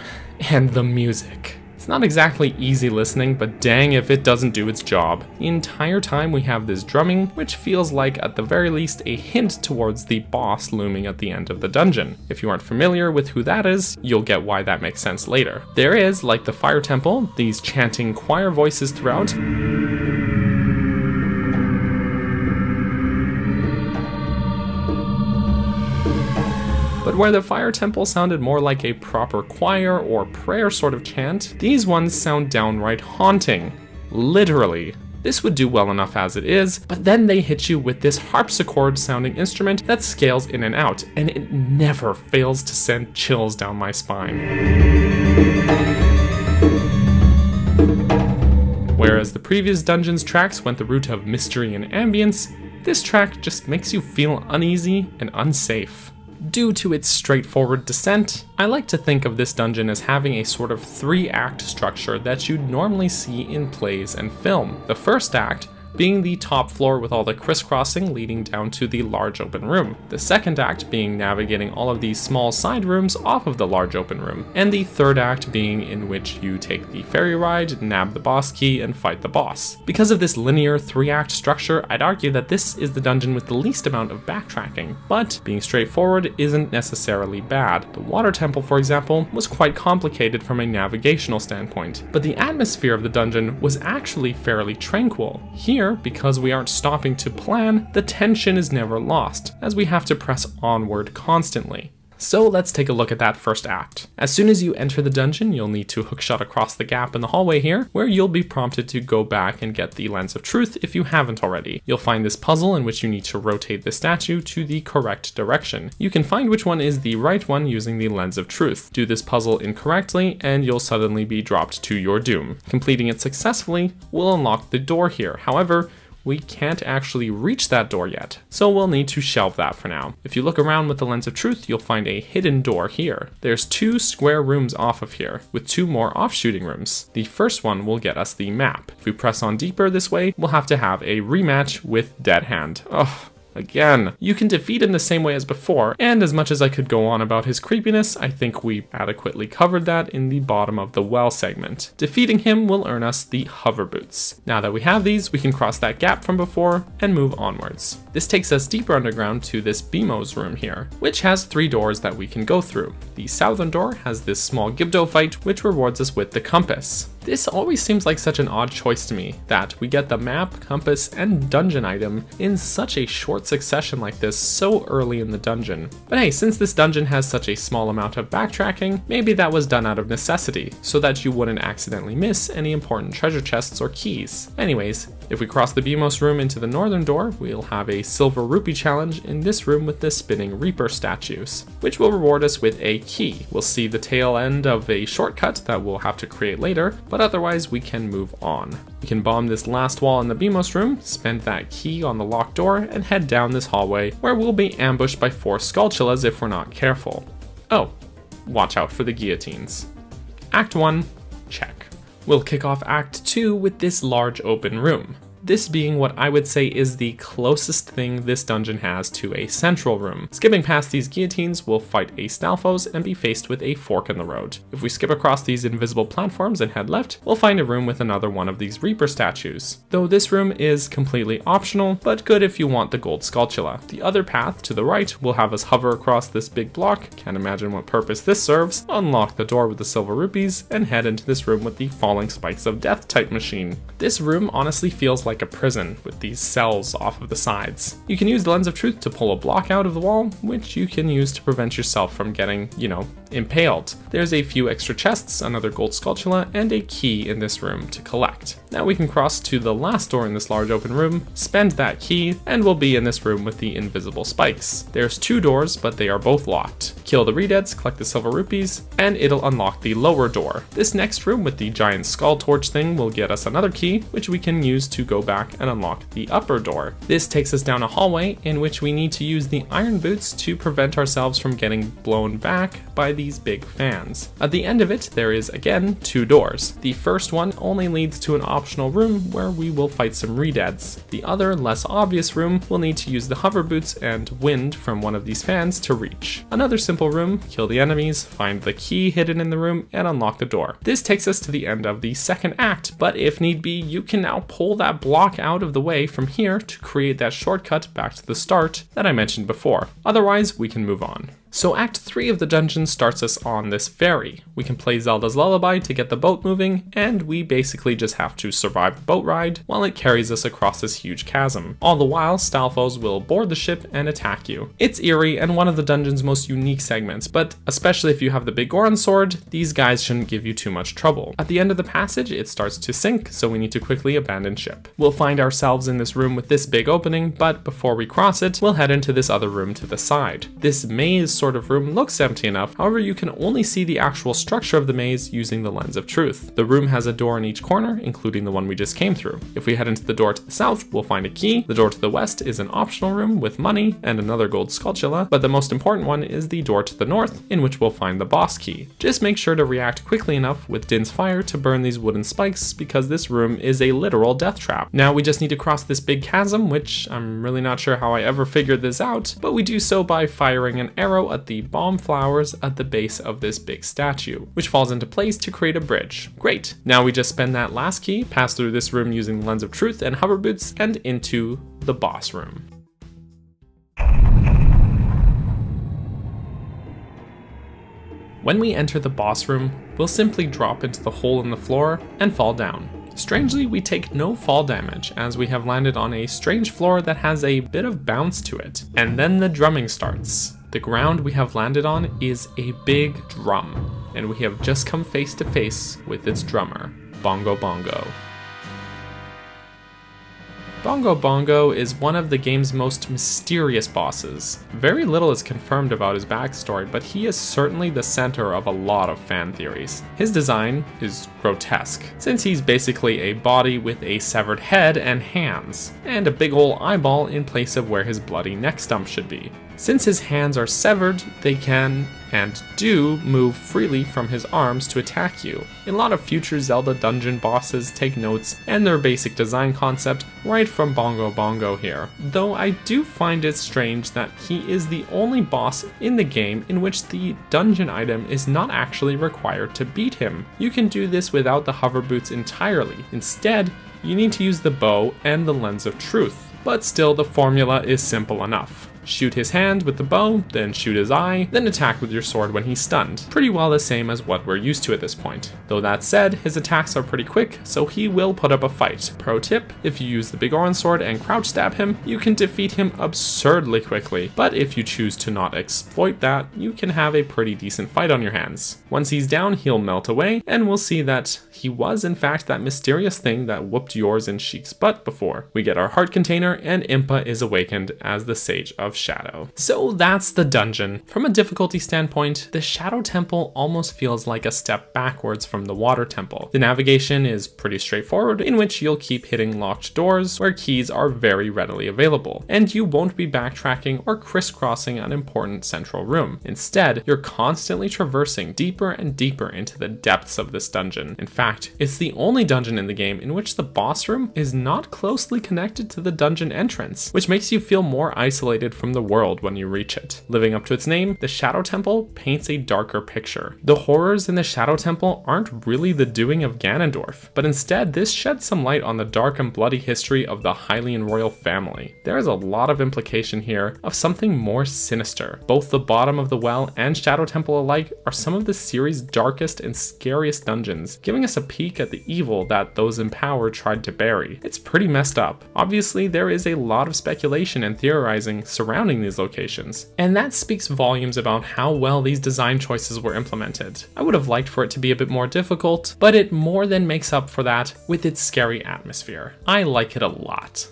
and the music. It's not exactly easy listening, but dang if it doesn't do its job. The entire time we have this drumming, which feels like at the very least a hint towards the boss looming at the end of the dungeon. If you aren't familiar with who that is, you'll get why that makes sense later. There is, like the Fire Temple, these chanting choir voices throughout, but where the fire temple sounded more like a proper choir or prayer sort of chant, these ones sound downright haunting. Literally. This would do well enough as it is, but then they hit you with this harpsichord sounding instrument that scales in and out, and it never fails to send chills down my spine. Whereas the previous Dungeons tracks went the route of mystery and ambience, this track just makes you feel uneasy and unsafe. Due to its straightforward descent, I like to think of this dungeon as having a sort of three act structure that you'd normally see in plays and film. The first act being the top floor with all the crisscrossing leading down to the large open room. The second act being navigating all of these small side rooms off of the large open room. And the third act being in which you take the ferry ride, nab the boss key, and fight the boss. Because of this linear three act structure, I'd argue that this is the dungeon with the least amount of backtracking, but being straightforward isn't necessarily bad. The water temple, for example, was quite complicated from a navigational standpoint, but the atmosphere of the dungeon was actually fairly tranquil. Here, here, because we aren't stopping to plan, the tension is never lost, as we have to press onward constantly. So let's take a look at that first act. As soon as you enter the dungeon, you'll need to hookshot across the gap in the hallway here, where you'll be prompted to go back and get the Lens of Truth if you haven't already. You'll find this puzzle in which you need to rotate the statue to the correct direction. You can find which one is the right one using the Lens of Truth. Do this puzzle incorrectly, and you'll suddenly be dropped to your doom. Completing it successfully will unlock the door here. However, we can't actually reach that door yet, so we'll need to shelve that for now. If you look around with the lens of truth, you'll find a hidden door here. There's two square rooms off of here, with two more offshooting rooms. The first one will get us the map. If we press on deeper this way, we'll have to have a rematch with Dead Hand. Ugh, Again, you can defeat him the same way as before, and as much as I could go on about his creepiness, I think we adequately covered that in the bottom of the well segment. Defeating him will earn us the hover boots. Now that we have these, we can cross that gap from before and move onwards. This takes us deeper underground to this Beamos room here, which has three doors that we can go through. The southern door has this small Gibdo fight, which rewards us with the compass. This always seems like such an odd choice to me, that we get the map, compass, and dungeon item in such a short succession like this so early in the dungeon. But hey, since this dungeon has such a small amount of backtracking, maybe that was done out of necessity, so that you wouldn't accidentally miss any important treasure chests or keys. Anyways, if we cross the Beamos room into the northern door, we'll have a silver rupee challenge in this room with the spinning Reaper statues, which will reward us with a key. We'll see the tail end of a shortcut that we'll have to create later, but otherwise we can move on. We can bomb this last wall in the Beamos room, spend that key on the locked door, and head down this hallway where we'll be ambushed by four Skulltulas if we're not careful. Oh, watch out for the guillotines. Act 1, check. We'll kick off Act 2 with this large open room this being what I would say is the closest thing this dungeon has to a central room. Skipping past these guillotines, we'll fight a Stalfos and be faced with a fork in the road. If we skip across these invisible platforms and head left, we'll find a room with another one of these Reaper statues. Though this room is completely optional, but good if you want the gold Skulltula. The other path, to the right, will have us hover across this big block, can't imagine what purpose this serves, unlock the door with the silver rupees, and head into this room with the falling spikes of death type machine. This room honestly feels like like a prison with these cells off of the sides. You can use the Lens of Truth to pull a block out of the wall, which you can use to prevent yourself from getting, you know, impaled. There's a few extra chests, another gold Skulltula, and a key in this room to collect. Now we can cross to the last door in this large open room, spend that key, and we'll be in this room with the invisible spikes. There's two doors, but they are both locked. Kill the Redeads, collect the silver rupees, and it'll unlock the lower door. This next room with the giant skull torch thing will get us another key, which we can use to go back and unlock the upper door. This takes us down a hallway in which we need to use the iron boots to prevent ourselves from getting blown back by these big fans. At the end of it, there is again two doors. The first one only leads to an optional room where we will fight some redeads. The other, less obvious room will need to use the hover boots and wind from one of these fans to reach. Another simple room, kill the enemies, find the key hidden in the room, and unlock the door. This takes us to the end of the second act, but if need be, you can now pull that block out of the way from here to create that shortcut back to the start that I mentioned before. Otherwise, we can move on. So Act 3 of the dungeon starts us on this ferry. We can play Zelda's Lullaby to get the boat moving, and we basically just have to survive the boat ride while it carries us across this huge chasm. All the while, Stalfos will board the ship and attack you. It's eerie and one of the dungeon's most unique segments, but especially if you have the big Goron sword, these guys shouldn't give you too much trouble. At the end of the passage, it starts to sink, so we need to quickly abandon ship. We'll find ourselves in this room with this big opening, but before we cross it, we'll head into this other room to the side. This maze sort of room looks empty enough, however you can only see the actual structure of the maze using the lens of truth. The room has a door in each corner, including the one we just came through. If we head into the door to the south, we'll find a key. The door to the west is an optional room with money and another gold Skulltula, but the most important one is the door to the north, in which we'll find the boss key. Just make sure to react quickly enough with Din's fire to burn these wooden spikes, because this room is a literal death trap. Now we just need to cross this big chasm, which I'm really not sure how I ever figured this out, but we do so by firing an arrow at the bomb flowers at the base of this big statue, which falls into place to create a bridge. Great, now we just spend that last key, pass through this room using the Lens of Truth and hover boots, and into the boss room. When we enter the boss room, we'll simply drop into the hole in the floor and fall down. Strangely, we take no fall damage, as we have landed on a strange floor that has a bit of bounce to it. And then the drumming starts. The ground we have landed on is a big drum, and we have just come face to face with its drummer, Bongo Bongo. Bongo Bongo is one of the game's most mysterious bosses. Very little is confirmed about his backstory, but he is certainly the center of a lot of fan theories. His design is grotesque, since he's basically a body with a severed head and hands, and a big ol' eyeball in place of where his bloody neck stump should be. Since his hands are severed, they can, and do, move freely from his arms to attack you. A lot of future Zelda dungeon bosses take notes and their basic design concept right from Bongo Bongo here, though I do find it strange that he is the only boss in the game in which the dungeon item is not actually required to beat him. You can do this without the hover boots entirely. Instead, you need to use the bow and the lens of truth but still the formula is simple enough. Shoot his hand with the bow, then shoot his eye, then attack with your sword when he's stunned. Pretty well the same as what we're used to at this point. Though that said, his attacks are pretty quick, so he will put up a fight. Pro tip, if you use the Biggoron sword and crouch stab him, you can defeat him absurdly quickly, but if you choose to not exploit that, you can have a pretty decent fight on your hands. Once he's down, he'll melt away, and we'll see that he was in fact that mysterious thing that whooped yours and Sheik's butt before. We get our heart container, and Impa is awakened as the Sage of Shadow. So that's the dungeon. From a difficulty standpoint, the Shadow Temple almost feels like a step backwards from the Water Temple. The navigation is pretty straightforward, in which you'll keep hitting locked doors where keys are very readily available, and you won't be backtracking or crisscrossing an important central room. Instead, you're constantly traversing deeper and deeper into the depths of this dungeon. In fact, it's the only dungeon in the game in which the boss room is not closely connected to the dungeon entrance, which makes you feel more isolated from the world when you reach it. Living up to its name, the Shadow Temple paints a darker picture. The horrors in the Shadow Temple aren't really the doing of Ganondorf, but instead this sheds some light on the dark and bloody history of the Hylian royal family. There is a lot of implication here of something more sinister. Both the bottom of the well and Shadow Temple alike are some of the series' darkest and scariest dungeons, giving us a peek at the evil that those in power tried to bury. It's pretty messed up. Obviously, there is a lot of speculation and theorizing surrounding these locations, and that speaks volumes about how well these design choices were implemented. I would have liked for it to be a bit more difficult, but it more than makes up for that with its scary atmosphere. I like it a lot.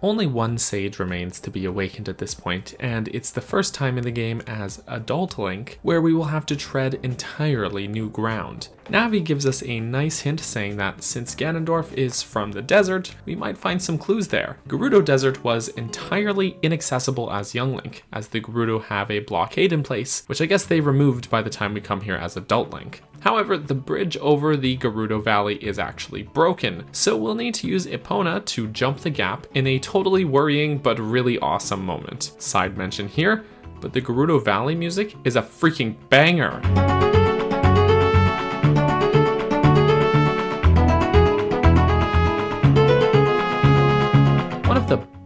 Only one sage remains to be awakened at this point, and it's the first time in the game as Adult Link where we will have to tread entirely new ground. Navi gives us a nice hint saying that since Ganondorf is from the desert, we might find some clues there. Gerudo Desert was entirely inaccessible as Young Link, as the Gerudo have a blockade in place, which I guess they removed by the time we come here as Adult Link. However, the bridge over the Gerudo Valley is actually broken, so we'll need to use Epona to jump the gap in a totally worrying but really awesome moment. Side mention here, but the Gerudo Valley music is a freaking banger.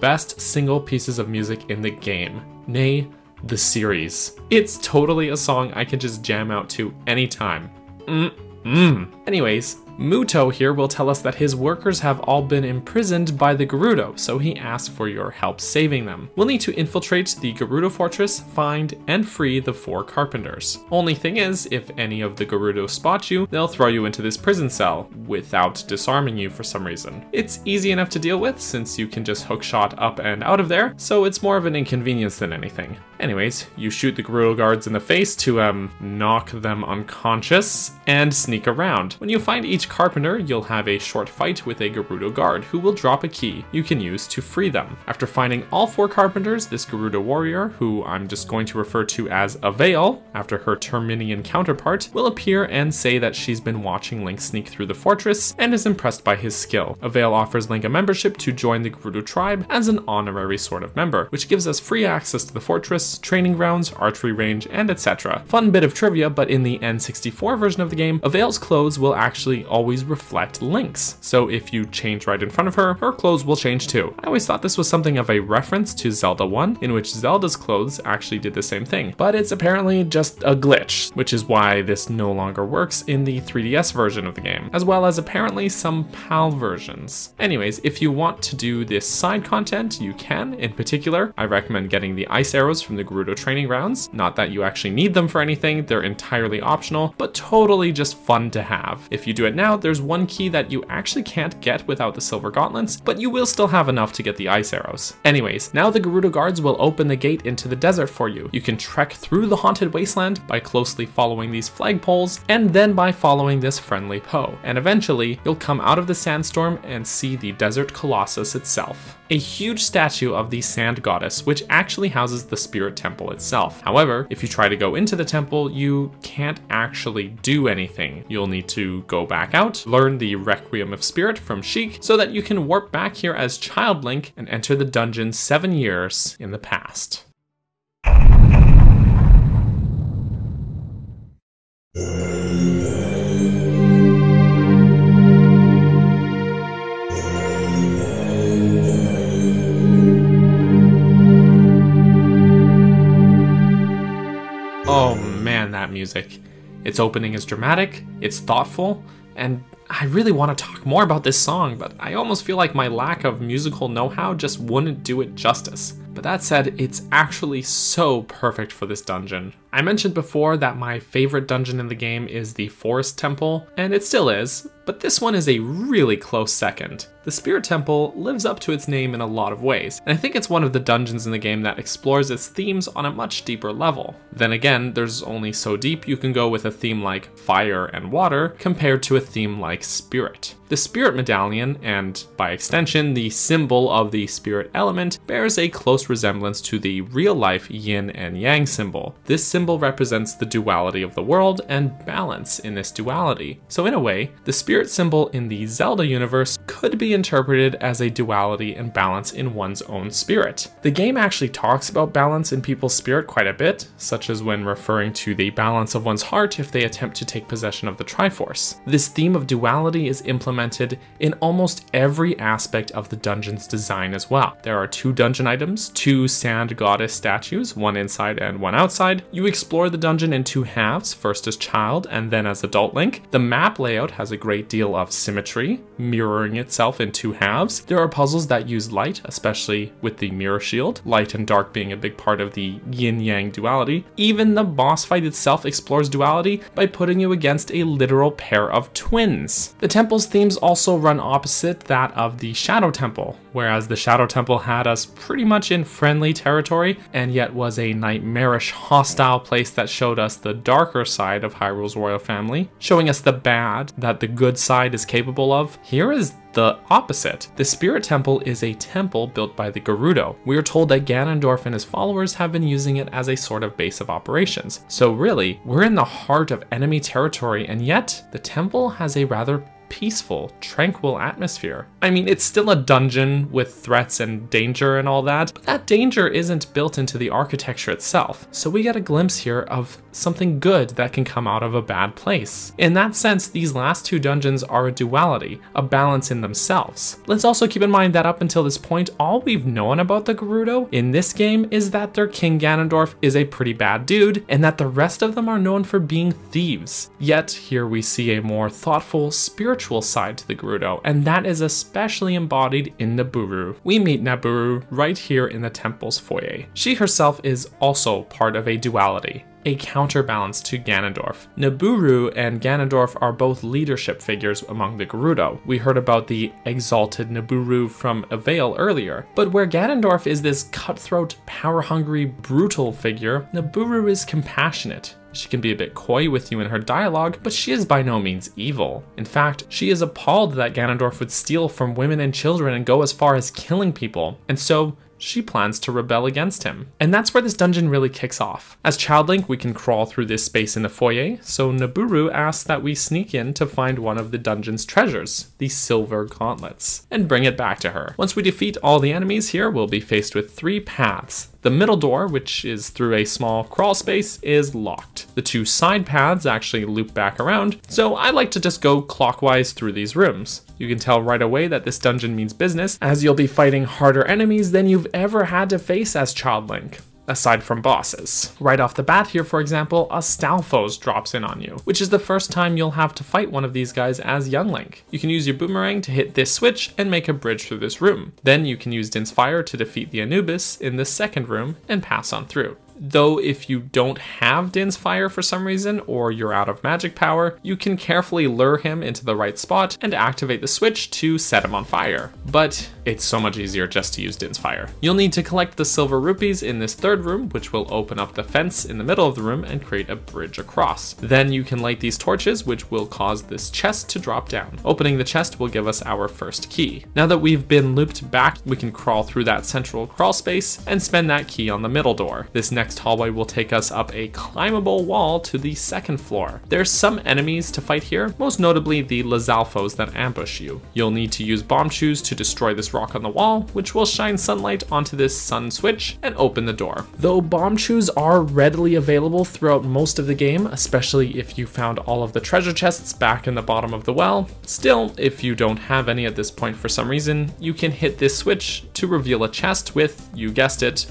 Best single pieces of music in the game, nay, the series. It's totally a song I can just jam out to anytime. Mm, mm. Anyways, Mutoh here will tell us that his workers have all been imprisoned by the Gerudo, so he asks for your help saving them. We'll need to infiltrate the Gerudo fortress, find and free the four carpenters. Only thing is, if any of the Gerudo spot you, they'll throw you into this prison cell, without disarming you for some reason. It's easy enough to deal with, since you can just hookshot up and out of there, so it's more of an inconvenience than anything. Anyways, you shoot the Gerudo guards in the face to, um, knock them unconscious, and sneak around. When you find each carpenter, you'll have a short fight with a Gerudo guard who will drop a key you can use to free them. After finding all four carpenters, this Gerudo warrior, who I'm just going to refer to as Aveil, after her Terminian counterpart, will appear and say that she's been watching Link sneak through the fortress and is impressed by his skill. Aveil offers Link a membership to join the Gerudo tribe as an honorary sort of member, which gives us free access to the fortress training grounds, archery range, and etc. Fun bit of trivia, but in the N64 version of the game, Aveil's clothes will actually always reflect Link's. So if you change right in front of her, her clothes will change too. I always thought this was something of a reference to Zelda 1, in which Zelda's clothes actually did the same thing, but it's apparently just a glitch, which is why this no longer works in the 3DS version of the game, as well as apparently some PAL versions. Anyways, if you want to do this side content, you can. In particular, I recommend getting the ice arrows from the the Gerudo training grounds. Not that you actually need them for anything, they're entirely optional, but totally just fun to have. If you do it now, there's one key that you actually can't get without the silver gauntlets, but you will still have enough to get the ice arrows. Anyways, now the Gerudo guards will open the gate into the desert for you. You can trek through the haunted wasteland by closely following these flagpoles, and then by following this friendly Poe. And eventually, you'll come out of the sandstorm and see the desert colossus itself. A huge statue of the sand goddess, which actually houses the spirit Temple itself. However, if you try to go into the temple, you can't actually do anything. You'll need to go back out, learn the Requiem of Spirit from Sheik, so that you can warp back here as Child Link and enter the dungeon seven years in the past. Uh, Oh man, that music. Its opening is dramatic, it's thoughtful, and I really want to talk more about this song, but I almost feel like my lack of musical know how just wouldn't do it justice. But that said, it's actually so perfect for this dungeon. I mentioned before that my favorite dungeon in the game is the Forest Temple, and it still is, but this one is a really close second. The Spirit Temple lives up to its name in a lot of ways, and I think it's one of the dungeons in the game that explores its themes on a much deeper level. Then again, there's only so deep you can go with a theme like fire and water compared to a theme like spirit. The Spirit Medallion, and by extension, the symbol of the spirit element, bears a close resemblance to the real life yin and yang symbol. This symbol symbol represents the duality of the world and balance in this duality. So in a way, the spirit symbol in the Zelda universe could be interpreted as a duality and balance in one's own spirit. The game actually talks about balance in people's spirit quite a bit, such as when referring to the balance of one's heart if they attempt to take possession of the Triforce. This theme of duality is implemented in almost every aspect of the dungeon's design as well. There are two dungeon items, two sand goddess statues, one inside and one outside. You explore the dungeon in two halves, first as child and then as adult Link. The map layout has a great deal of symmetry, mirroring itself in two halves. There are puzzles that use light, especially with the mirror shield, light and dark being a big part of the yin-yang duality. Even the boss fight itself explores duality by putting you against a literal pair of twins. The temple's themes also run opposite that of the Shadow Temple, whereas the Shadow Temple had us pretty much in friendly territory and yet was a nightmarish hostile place that showed us the darker side of Hyrule's royal family, showing us the bad that the good side is capable of. Here is the opposite. The Spirit Temple is a temple built by the Gerudo. We are told that Ganondorf and his followers have been using it as a sort of base of operations. So really, we're in the heart of enemy territory and yet the temple has a rather peaceful, tranquil atmosphere. I mean, it's still a dungeon with threats and danger and all that, but that danger isn't built into the architecture itself. So we get a glimpse here of something good that can come out of a bad place. In that sense, these last two dungeons are a duality, a balance in themselves. Let's also keep in mind that up until this point, all we've known about the Gerudo in this game is that their King Ganondorf is a pretty bad dude, and that the rest of them are known for being thieves. Yet, here we see a more thoughtful, spiritual spiritual side to the Gerudo, and that is especially embodied in Nabooru. We meet Nabooru right here in the temple's foyer. She herself is also part of a duality, a counterbalance to Ganondorf. Nabooru and Ganondorf are both leadership figures among the Gerudo. We heard about the exalted Nabooru from Aveil earlier, but where Ganondorf is this cutthroat, power-hungry, brutal figure, Nabooru is compassionate, she can be a bit coy with you in her dialogue, but she is by no means evil. In fact, she is appalled that Ganondorf would steal from women and children and go as far as killing people, and so she plans to rebel against him. And that's where this dungeon really kicks off. As Child Link, we can crawl through this space in the foyer, so Nabooru asks that we sneak in to find one of the dungeon's treasures, the Silver Gauntlets, and bring it back to her. Once we defeat all the enemies here, we'll be faced with three paths the middle door, which is through a small crawl space, is locked. The two side paths actually loop back around, so I like to just go clockwise through these rooms. You can tell right away that this dungeon means business, as you'll be fighting harder enemies than you've ever had to face as Child Link aside from bosses. Right off the bat here, for example, a Stalfos drops in on you, which is the first time you'll have to fight one of these guys as Young Link. You can use your boomerang to hit this switch and make a bridge through this room. Then you can use Din's Fire to defeat the Anubis in the second room and pass on through. Though if you don't have Din's Fire for some reason, or you're out of magic power, you can carefully lure him into the right spot and activate the switch to set him on fire. But it's so much easier just to use Din's Fire. You'll need to collect the silver rupees in this third room, which will open up the fence in the middle of the room and create a bridge across. Then you can light these torches, which will cause this chest to drop down. Opening the chest will give us our first key. Now that we've been looped back, we can crawl through that central crawl space and spend that key on the middle door. This next hallway will take us up a climbable wall to the second floor. There's some enemies to fight here, most notably the Lizalfos that ambush you. You'll need to use Bombchus to destroy this rock on the wall, which will shine sunlight onto this sun switch and open the door. Though Bombchus are readily available throughout most of the game, especially if you found all of the treasure chests back in the bottom of the well, still, if you don't have any at this point for some reason, you can hit this switch to reveal a chest with, you guessed it,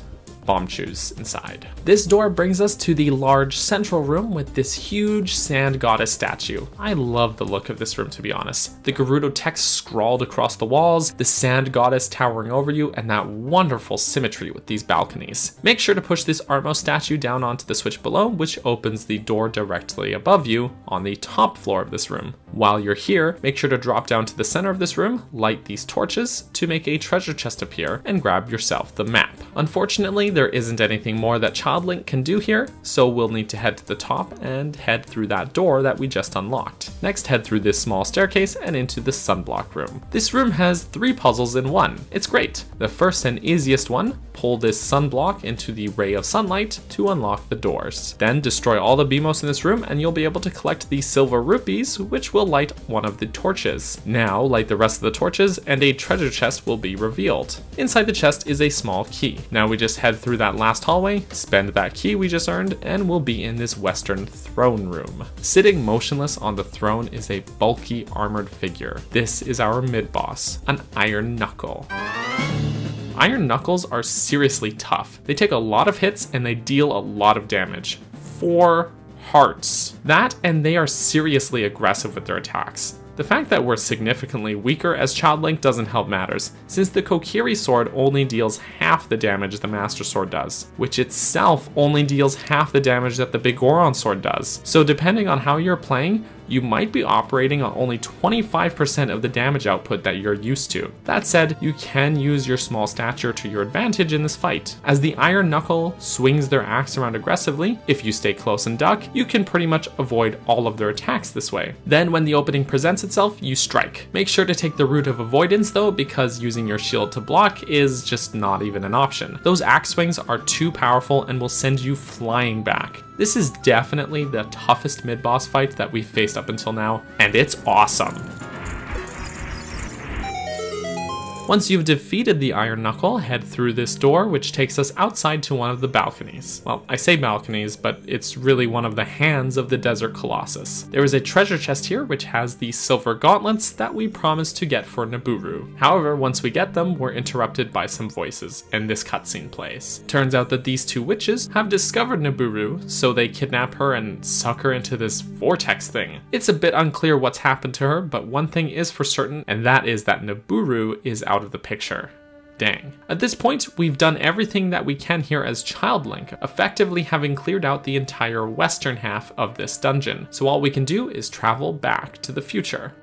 Bombchus inside. This door brings us to the large central room with this huge sand goddess statue. I love the look of this room to be honest. The Gerudo text scrawled across the walls, the sand goddess towering over you, and that wonderful symmetry with these balconies. Make sure to push this Armo statue down onto the switch below, which opens the door directly above you on the top floor of this room. While you're here, make sure to drop down to the center of this room, light these torches to make a treasure chest appear, and grab yourself the map. Unfortunately, there isn't anything more that Child Link can do here, so we'll need to head to the top and head through that door that we just unlocked. Next, head through this small staircase and into the sunblock room. This room has three puzzles in one. It's great. The first and easiest one, pull this sunblock into the ray of sunlight to unlock the doors. Then destroy all the Beamos in this room and you'll be able to collect the silver rupees, which will light one of the torches. Now light the rest of the torches and a treasure chest will be revealed. Inside the chest is a small key. Now we just head through that last hallway, spend that key we just earned, and we'll be in this western throne room. Sitting motionless on the throne is a bulky armored figure. This is our mid-boss, an Iron Knuckle. Iron Knuckles are seriously tough. They take a lot of hits and they deal a lot of damage. Four hearts. That and they are seriously aggressive with their attacks. The fact that we're significantly weaker as Child Link doesn't help matters, since the Kokiri sword only deals half the damage the Master Sword does, which itself only deals half the damage that the Big Goron sword does. So depending on how you're playing, you might be operating on only 25% of the damage output that you're used to. That said, you can use your small stature to your advantage in this fight. As the Iron Knuckle swings their axe around aggressively, if you stay close and duck, you can pretty much avoid all of their attacks this way. Then when the opening presents itself, you strike. Make sure to take the route of avoidance though, because using your shield to block is just not even an option. Those axe swings are too powerful and will send you flying back. This is definitely the toughest mid-boss fight that we've faced up until now, and it's awesome. Once you've defeated the Iron Knuckle, head through this door, which takes us outside to one of the balconies. Well, I say balconies, but it's really one of the hands of the Desert Colossus. There is a treasure chest here, which has the silver gauntlets that we promised to get for Nabooru. However, once we get them, we're interrupted by some voices, and this cutscene plays. Turns out that these two witches have discovered Nabooru, so they kidnap her and suck her into this vortex thing. It's a bit unclear what's happened to her, but one thing is for certain, and that is that Nabooru is out of the picture. Dang. At this point, we've done everything that we can here as Child Link, effectively having cleared out the entire western half of this dungeon. So all we can do is travel back to the future.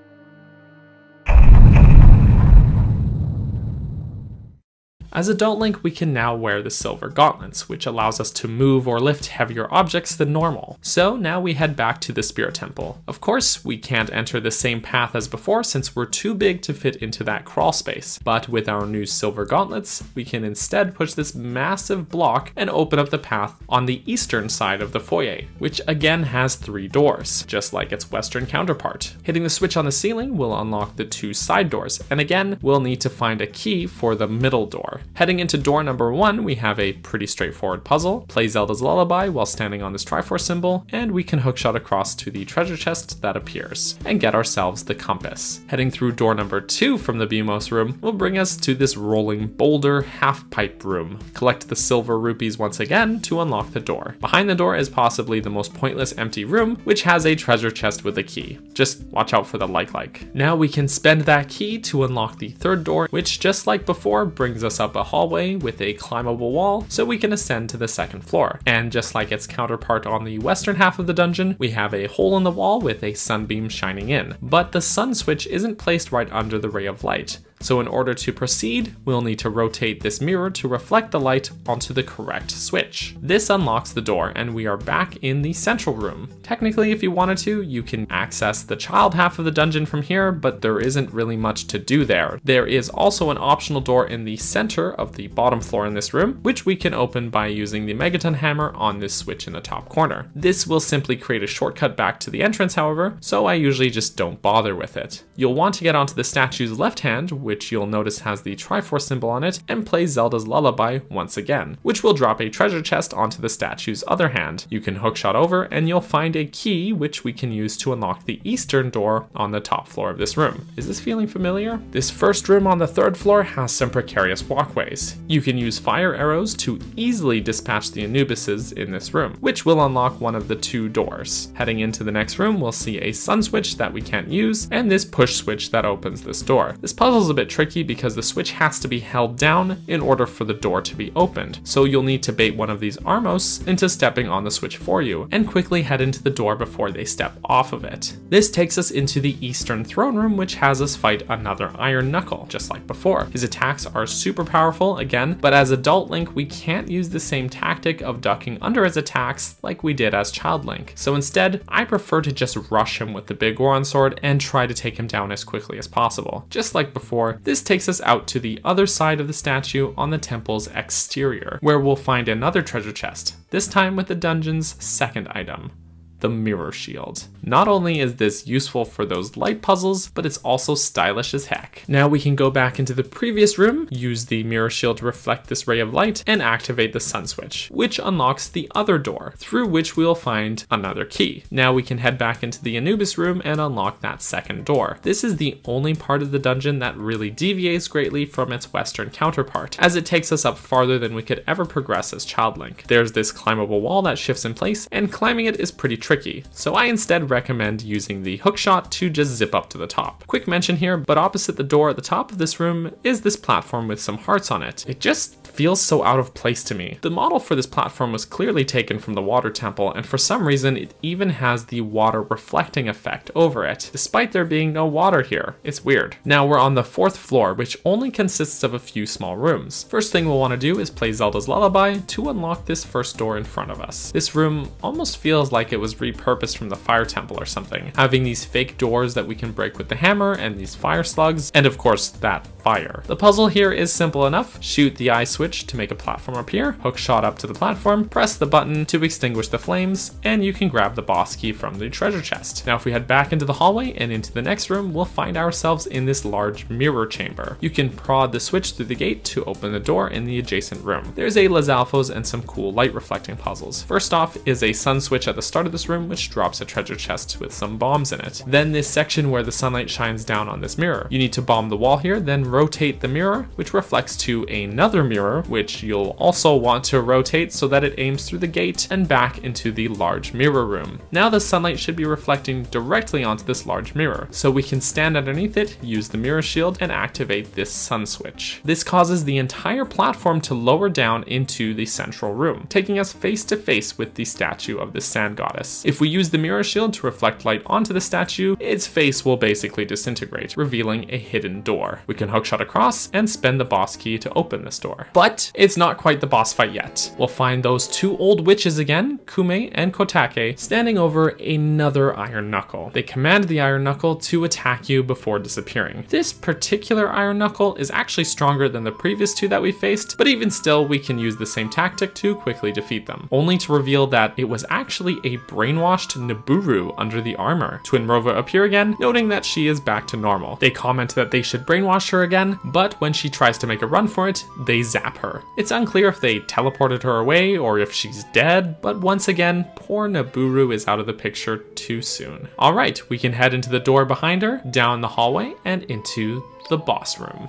As Adult Link, we can now wear the silver gauntlets, which allows us to move or lift heavier objects than normal. So now we head back to the Spirit Temple. Of course, we can't enter the same path as before since we're too big to fit into that crawl space, but with our new silver gauntlets, we can instead push this massive block and open up the path on the eastern side of the foyer, which again has three doors, just like its western counterpart. Hitting the switch on the ceiling will unlock the two side doors, and again, we'll need to find a key for the middle door. Heading into door number one, we have a pretty straightforward puzzle. Play Zelda's Lullaby while standing on this Triforce symbol, and we can hookshot across to the treasure chest that appears, and get ourselves the compass. Heading through door number two from the Beamos room will bring us to this rolling boulder half pipe room. Collect the silver rupees once again to unlock the door. Behind the door is possibly the most pointless empty room, which has a treasure chest with a key. Just watch out for the like-like. Now we can spend that key to unlock the third door, which just like before brings us up up a hallway with a climbable wall so we can ascend to the second floor. And just like its counterpart on the western half of the dungeon, we have a hole in the wall with a sunbeam shining in. But the sun switch isn't placed right under the ray of light. So in order to proceed, we'll need to rotate this mirror to reflect the light onto the correct switch. This unlocks the door and we are back in the central room. Technically, if you wanted to, you can access the child half of the dungeon from here, but there isn't really much to do there. There is also an optional door in the center of the bottom floor in this room, which we can open by using the Megaton hammer on this switch in the top corner. This will simply create a shortcut back to the entrance, however, so I usually just don't bother with it. You'll want to get onto the statue's left hand, which you'll notice has the Triforce symbol on it, and play Zelda's Lullaby once again, which will drop a treasure chest onto the statue's other hand. You can hookshot over and you'll find a key which we can use to unlock the eastern door on the top floor of this room. Is this feeling familiar? This first room on the third floor has some precarious walkways. You can use fire arrows to easily dispatch the Anubises in this room, which will unlock one of the two doors. Heading into the next room, we'll see a sun switch that we can't use, and this push switch that opens this door. This puzzle is a bit tricky because the switch has to be held down in order for the door to be opened, so you'll need to bait one of these Armos into stepping on the switch for you, and quickly head into the door before they step off of it. This takes us into the Eastern Throne Room, which has us fight another Iron Knuckle, just like before. His attacks are super powerful again, but as Adult Link, we can't use the same tactic of ducking under his attacks like we did as Child Link. So instead, I prefer to just rush him with the big Goron sword and try to take him down as quickly as possible. Just like before, this takes us out to the other side of the statue on the temple's exterior, where we'll find another treasure chest, this time with the dungeon's second item the mirror shield. Not only is this useful for those light puzzles, but it's also stylish as heck. Now we can go back into the previous room, use the mirror shield to reflect this ray of light, and activate the sun switch, which unlocks the other door, through which we'll find another key. Now we can head back into the Anubis room and unlock that second door. This is the only part of the dungeon that really deviates greatly from its western counterpart, as it takes us up farther than we could ever progress as Child Link. There's this climbable wall that shifts in place, and climbing it is pretty tricky, so I instead recommend using the hookshot to just zip up to the top. Quick mention here, but opposite the door at the top of this room is this platform with some hearts on it. It just feels so out of place to me. The model for this platform was clearly taken from the water temple, and for some reason it even has the water reflecting effect over it, despite there being no water here. It's weird. Now we're on the fourth floor, which only consists of a few small rooms. First thing we'll want to do is play Zelda's Lullaby to unlock this first door in front of us. This room almost feels like it was repurposed from the fire temple or something, having these fake doors that we can break with the hammer and these fire slugs, and of course that fire. The puzzle here is simple enough. Shoot the eye switch switch to make a platform appear, hook shot up to the platform, press the button to extinguish the flames, and you can grab the boss key from the treasure chest. Now if we head back into the hallway and into the next room, we'll find ourselves in this large mirror chamber. You can prod the switch through the gate to open the door in the adjacent room. There's a Lizalfos and some cool light reflecting puzzles. First off is a sun switch at the start of this room which drops a treasure chest with some bombs in it. Then this section where the sunlight shines down on this mirror. You need to bomb the wall here, then rotate the mirror, which reflects to another mirror which you'll also want to rotate so that it aims through the gate and back into the large mirror room. Now the sunlight should be reflecting directly onto this large mirror, so we can stand underneath it, use the mirror shield, and activate this sun switch. This causes the entire platform to lower down into the central room, taking us face to face with the statue of the sand goddess. If we use the mirror shield to reflect light onto the statue, its face will basically disintegrate, revealing a hidden door. We can hookshot across and spend the boss key to open this door. But it's not quite the boss fight yet. We'll find those two old witches again, Koume and Kotake, standing over another Iron Knuckle. They command the Iron Knuckle to attack you before disappearing. This particular Iron Knuckle is actually stronger than the previous two that we faced, but even still, we can use the same tactic to quickly defeat them, only to reveal that it was actually a brainwashed Nabooru under the armor. Twinrova appear again, noting that she is back to normal. They comment that they should brainwash her again, but when she tries to make a run for it, they zap her. It's unclear if they teleported her away or if she's dead, but once again, poor Nabooru is out of the picture too soon. Alright, we can head into the door behind her, down the hallway, and into the boss room.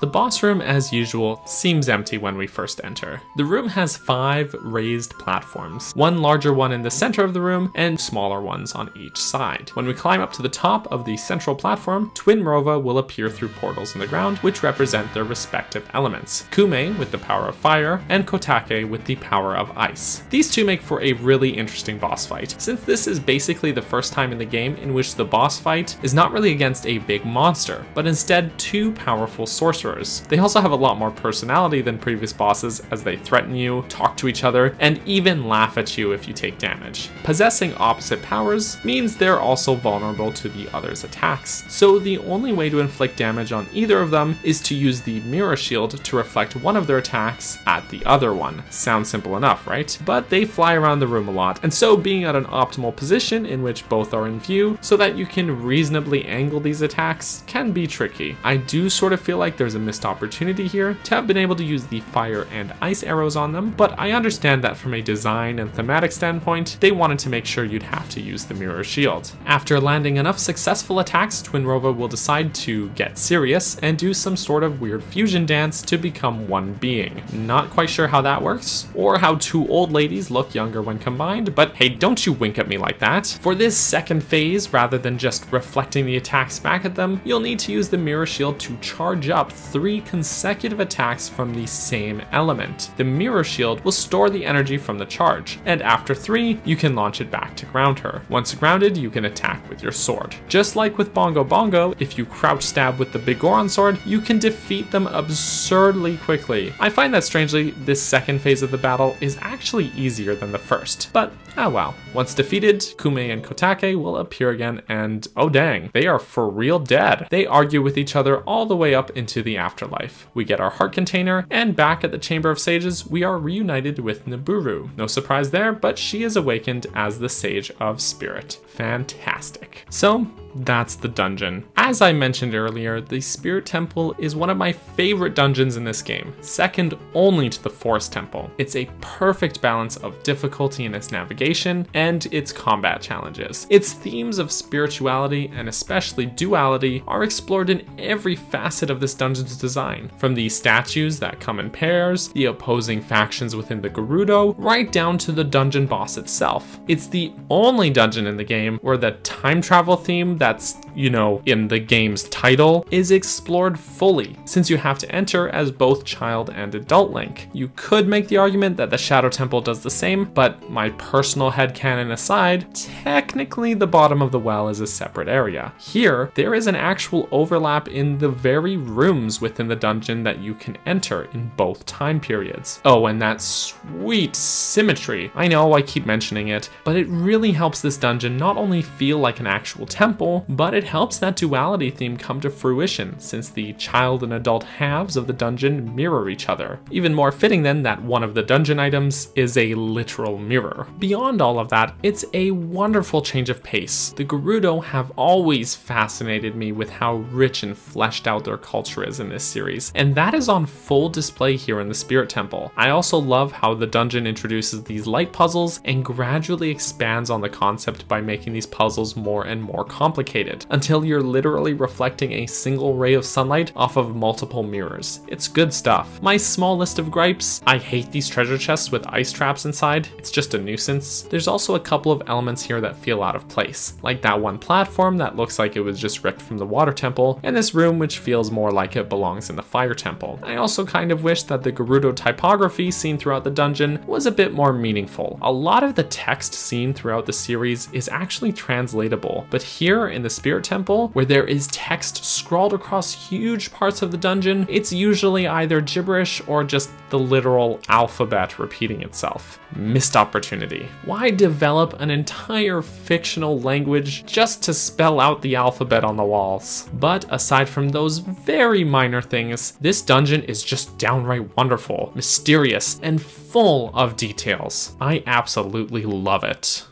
The boss room, as usual, seems empty when we first enter. The room has five raised platforms, one larger one in the center of the room and smaller ones on each side. When we climb up to the top of the central platform, Twinrova will appear through portals in the ground, which represent their respective elements. Koume with the power of fire, and Kotake with the power of ice. These two make for a really interesting boss fight, since this is basically the first time in the game in which the boss fight is not really against a big monster, but instead two powerful sorcerers adventurers. They also have a lot more personality than previous bosses as they threaten you, talk to each other, and even laugh at you if you take damage. Possessing opposite powers means they're also vulnerable to the other's attacks, so the only way to inflict damage on either of them is to use the mirror shield to reflect one of their attacks at the other one. Sounds simple enough, right? But they fly around the room a lot, and so being at an optimal position in which both are in view so that you can reasonably angle these attacks can be tricky. I do sort of feel like there's a missed opportunity here to have been able to use the fire and ice arrows on them, but I understand that from a design and thematic standpoint, they wanted to make sure you'd have to use the mirror shield. After landing enough successful attacks, Twinrova will decide to get serious and do some sort of weird fusion dance to become one being. Not quite sure how that works, or how two old ladies look younger when combined, but hey, don't you wink at me like that. For this second phase, rather than just reflecting the attacks back at them, you'll need to use the mirror shield to charge up three consecutive attacks from the same element. The mirror shield will store the energy from the charge, and after three, you can launch it back to ground her. Once grounded, you can attack with your sword. Just like with Bongo Bongo, if you crouch stab with the Big Goron sword, you can defeat them absurdly quickly. I find that strangely, this second phase of the battle is actually easier than the first, but ah well. Once defeated, Koume and Kotake will appear again and oh dang, they are for real dead. They argue with each other all the way up into the afterlife. We get our heart container, and back at the Chamber of Sages, we are reunited with Nabooru. No surprise there, but she is awakened as the Sage of Spirit. Fantastic. So, that's the dungeon. As I mentioned earlier, the Spirit Temple is one of my favorite dungeons in this game, second only to the Forest Temple. It's a perfect balance of difficulty in its navigation and its combat challenges. Its themes of spirituality and especially duality are explored in every facet of this dungeon's design, from the statues that come in pairs, the opposing factions within the Gerudo, right down to the dungeon boss itself. It's the only dungeon in the game where the time travel theme that's, you know, in the game's title is explored fully, since you have to enter as both child and adult Link. You could make the argument that the Shadow Temple does the same, but my personal headcanon aside, technically the bottom of the well is a separate area. Here, there is an actual overlap in the very rooms within the dungeon that you can enter in both time periods. Oh, and that sweet symmetry. I know I keep mentioning it, but it really helps this dungeon not only feel like an actual temple, but it helps that duality theme come to fruition since the child and adult halves of the dungeon mirror each other. Even more fitting then that one of the dungeon items is a literal mirror. Beyond all of that, it's a wonderful change of pace. The Gerudo have always fascinated me with how rich and fleshed out their culture is in this series, and that is on full display here in the Spirit Temple. I also love how the dungeon introduces these light puzzles and gradually expands on the concept by making these puzzles more and more complicated complicated until you're literally reflecting a single ray of sunlight off of multiple mirrors. It's good stuff. My small list of gripes, I hate these treasure chests with ice traps inside, it's just a nuisance. There's also a couple of elements here that feel out of place, like that one platform that looks like it was just ripped from the water temple, and this room which feels more like it belongs in the fire temple. I also kind of wish that the Gerudo typography seen throughout the dungeon was a bit more meaningful. A lot of the text seen throughout the series is actually translatable, but here in the Spirit Temple, where there is text scrawled across huge parts of the dungeon, it's usually either gibberish or just the literal alphabet repeating itself. Missed opportunity. Why develop an entire fictional language just to spell out the alphabet on the walls? But aside from those very minor things, this dungeon is just downright wonderful, mysterious, and full of details. I absolutely love it.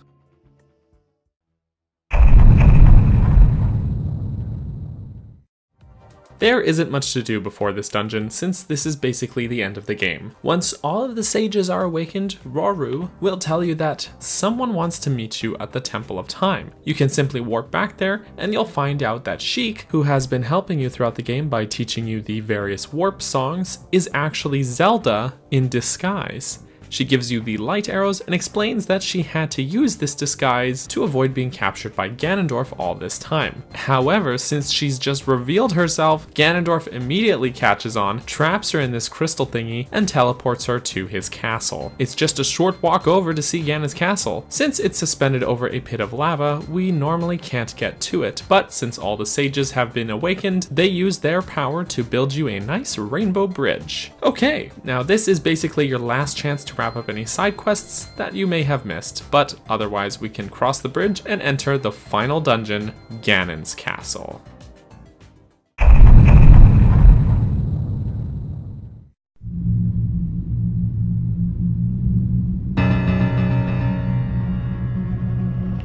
There isn't much to do before this dungeon, since this is basically the end of the game. Once all of the sages are awakened, Rauru will tell you that someone wants to meet you at the Temple of Time. You can simply warp back there, and you'll find out that Sheik, who has been helping you throughout the game by teaching you the various warp songs, is actually Zelda in disguise She gives you the light arrows and explains that she had to use this disguise to avoid being captured by Ganondorf all this time. However, since she's just revealed herself, Ganondorf immediately catches on, traps her in this crystal thingy, and teleports her to his castle. It's just a short walk over to see Ganon's castle. Since it's suspended over a pit of lava, we normally can't get to it, but since all the sages have been awakened, they use their power to build you a nice rainbow bridge. Okay, now this is basically your last chance to wrap up any side quests that you may have missed, but otherwise we can cross the bridge and enter the final dungeon, Ganon's Castle.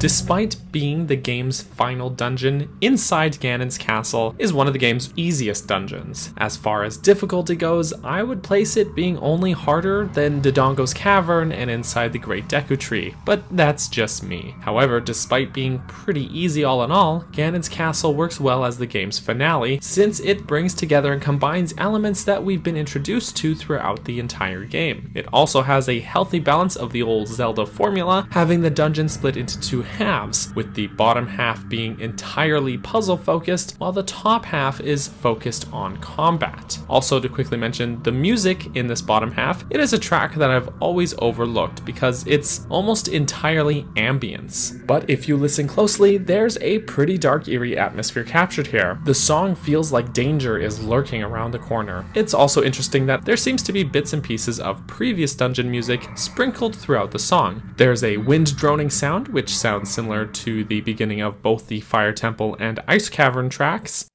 Despite being the game's final dungeon, inside Ganon's castle is one of the game's easiest dungeons. As far as difficulty goes, I would place it being only harder than Dodongo's Cavern and inside the Great Deku Tree, but that's just me. However, despite being pretty easy all in all, Ganon's castle works well as the game's finale, since it brings together and combines elements that we've been introduced to throughout the entire game. It also has a healthy balance of the old Zelda formula, having the dungeon split into two halves, with the bottom half being entirely puzzle focused, while the top half is focused on combat. Also, to quickly mention, the music in this bottom half, it is a track that I've always overlooked because it's almost entirely ambience. But if you listen closely, there's a pretty dark, eerie atmosphere captured here. The song feels like danger is lurking around the corner. It's also interesting that there seems to be bits and pieces of previous dungeon music sprinkled throughout the song. There's a wind droning sound, which sounds sounds similar to the beginning of both the Fire Temple and Ice Cavern tracks.